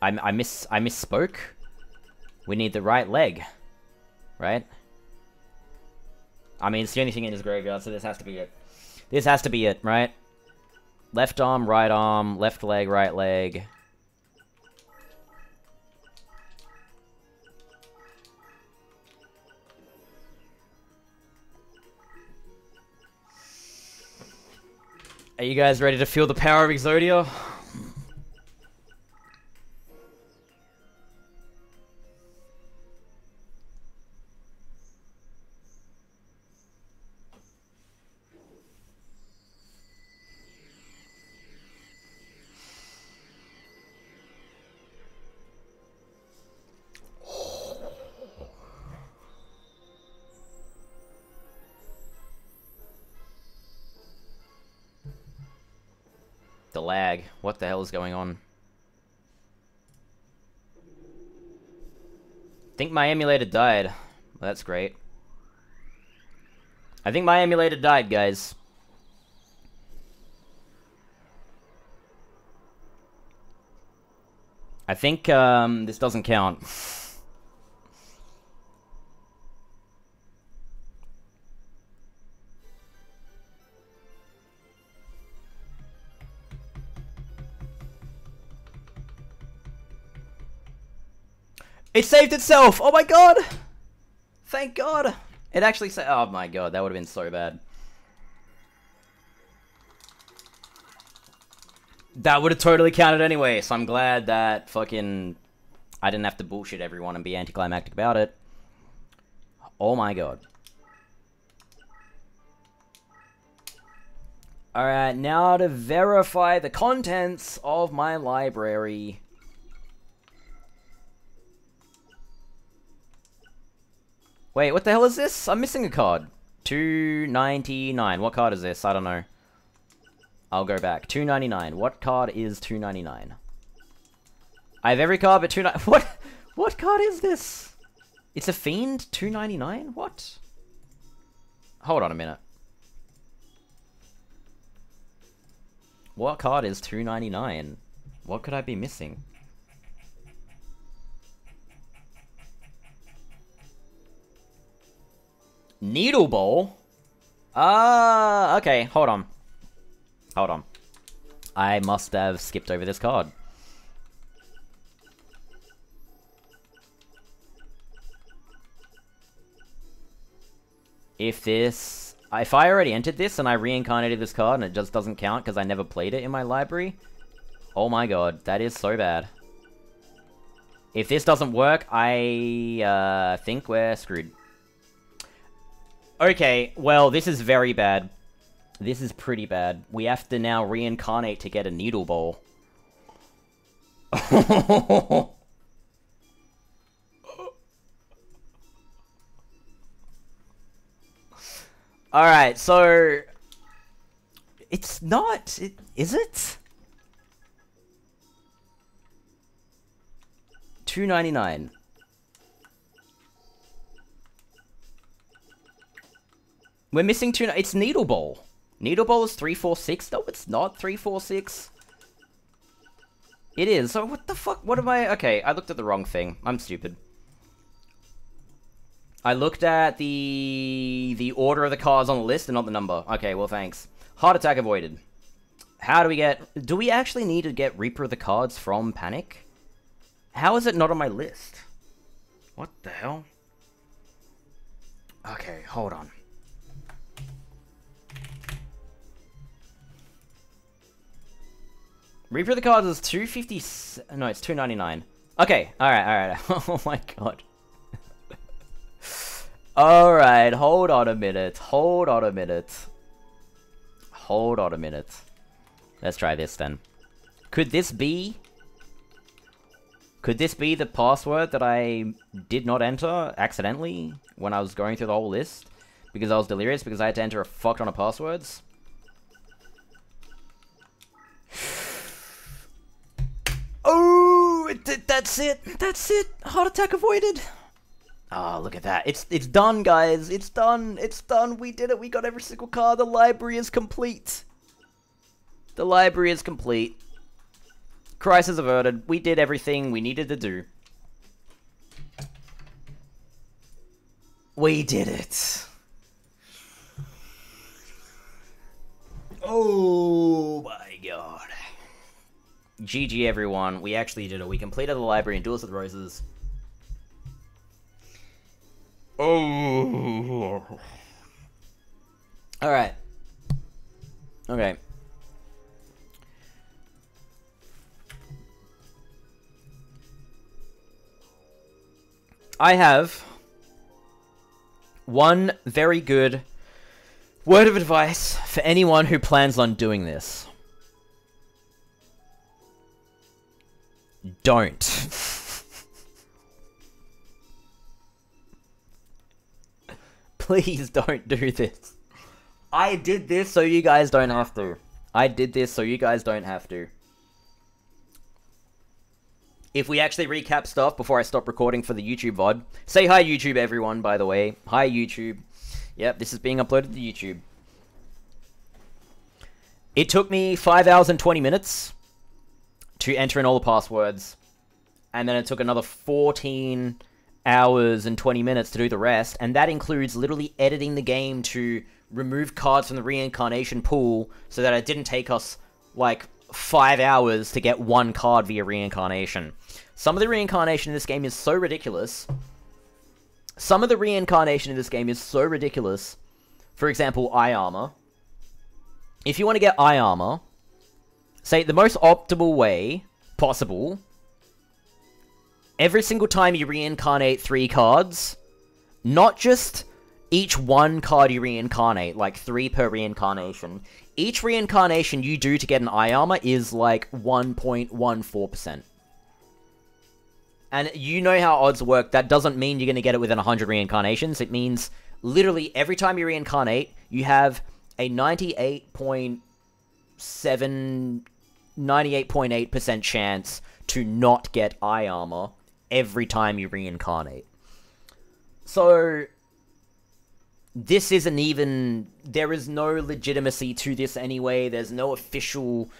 I, I miss, I misspoke. We need the right leg, right? I mean, it's the only thing in his graveyard, so this has to be it. This has to be it, right? Left arm, right arm, left leg, right leg. Are you guys ready to feel the power of Exodia? Hell is going on? I think my emulator died. Well, that's great. I think my emulator died, guys. I think um, this doesn't count. It saved itself! Oh my god! Thank god! It actually said- Oh my god, that would have been so bad. That would have totally counted anyway, so I'm glad that fucking... I didn't have to bullshit everyone and be anticlimactic about it. Oh my god. Alright, now to verify the contents of my library. Wait, what the hell is this? I'm missing a card. 299. What card is this? I don't know. I'll go back. 299. What card is 299? I have every card but 29. What? What card is this? It's a Fiend 299? What? Hold on a minute. What card is 299? What could I be missing? Needle Ball? Ah, uh, okay, hold on. Hold on. I must have skipped over this card. If this... If I already entered this and I reincarnated this card and it just doesn't count because I never played it in my library, oh my god, that is so bad. If this doesn't work, I uh, think we're screwed. Okay, well, this is very bad. This is pretty bad. We have to now reincarnate to get a needle ball. Alright, so... It's not... It, is it? 299 We're missing two. It's Needle Ball. Needle Ball is 346. No, it's not 346. It is. So what the fuck? What am I? Okay, I looked at the wrong thing. I'm stupid. I looked at the the order of the cards on the list and not the number. Okay, well, thanks. Heart attack avoided. How do we get... Do we actually need to get Reaper of the cards from Panic? How is it not on my list? What the hell? Okay, hold on. Reaper of the Cards is 250... No, it's 299. Okay, alright, alright. oh my god. alright, hold on a minute. Hold on a minute. Hold on a minute. Let's try this then. Could this be... Could this be the password that I did not enter accidentally when I was going through the whole list? Because I was delirious because I had to enter a fuck ton of passwords? Oh, it, that's it. That's it. Heart attack avoided. Oh, look at that. It's it's done, guys. It's done. It's done. We did it. We got every single car. The library is complete. The library is complete. Crisis averted. We did everything we needed to do. We did it. Oh my god. GG everyone, we actually did it. We completed the library and Duels with Roses. Oh. Alright. Okay. I have one very good word of advice for anyone who plans on doing this. Don't. Please don't do this. I did this so you guys don't have to. I did this so you guys don't have to. If we actually recap stuff before I stop recording for the YouTube VOD. Say hi YouTube everyone, by the way. Hi YouTube. Yep, this is being uploaded to YouTube. It took me 5 hours and 20 minutes to enter in all the passwords. And then it took another 14 hours and 20 minutes to do the rest. And that includes literally editing the game to remove cards from the reincarnation pool so that it didn't take us like five hours to get one card via reincarnation. Some of the reincarnation in this game is so ridiculous. Some of the reincarnation in this game is so ridiculous. For example, eye armor. If you want to get eye armor, say the most optimal way possible, every single time you reincarnate three cards, not just each one card you reincarnate, like three per reincarnation, each reincarnation you do to get an eye armor is like 1.14%. And you know how odds work, that doesn't mean you're going to get it within 100 reincarnations, it means literally every time you reincarnate, you have a 98.7 98.8% chance to not get eye armor every time you reincarnate. So this isn't even there is no legitimacy to this anyway. There's no official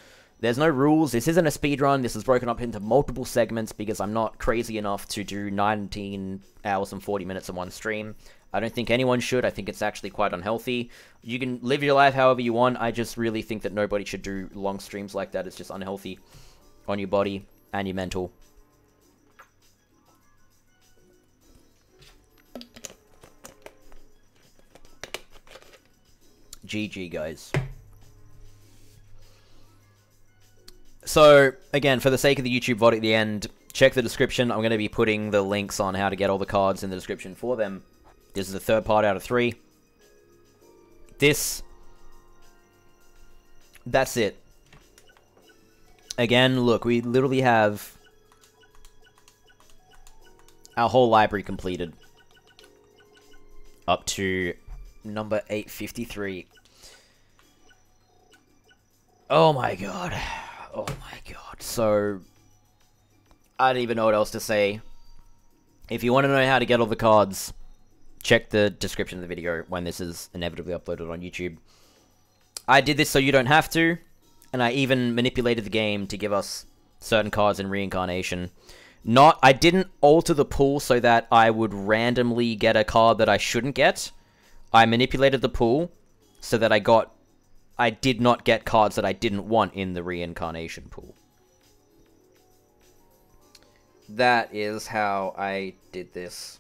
there's no rules. This isn't a speed run. This is broken up into multiple segments because I'm not crazy enough to do 19 hours and 40 minutes in one stream. I don't think anyone should. I think it's actually quite unhealthy. You can live your life however you want. I just really think that nobody should do long streams like that. It's just unhealthy on your body and your mental. GG, guys. So, again, for the sake of the YouTube VOD at the end, check the description. I'm going to be putting the links on how to get all the cards in the description for them. This is the third part out of three. This... That's it. Again, look, we literally have our whole library completed. Up to number 853. Oh my god. Oh my god. So, I don't even know what else to say. If you want to know how to get all the cards, check the description of the video when this is inevitably uploaded on YouTube. I did this so you don't have to, and I even manipulated the game to give us certain cards in reincarnation. Not, I didn't alter the pool so that I would randomly get a card that I shouldn't get. I manipulated the pool so that I got I did not get cards that I didn't want in the reincarnation pool. That is how I did this.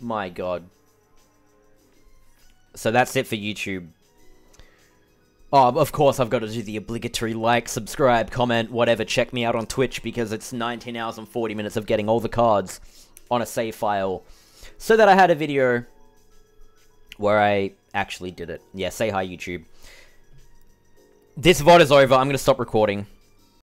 My god. So that's it for YouTube. Oh, of course I've got to do the obligatory like, subscribe, comment, whatever. Check me out on Twitch because it's 19 hours and 40 minutes of getting all the cards on a save file. So that I had a video where I actually did it. Yeah, say hi YouTube. This VOD is over. I'm going to stop recording.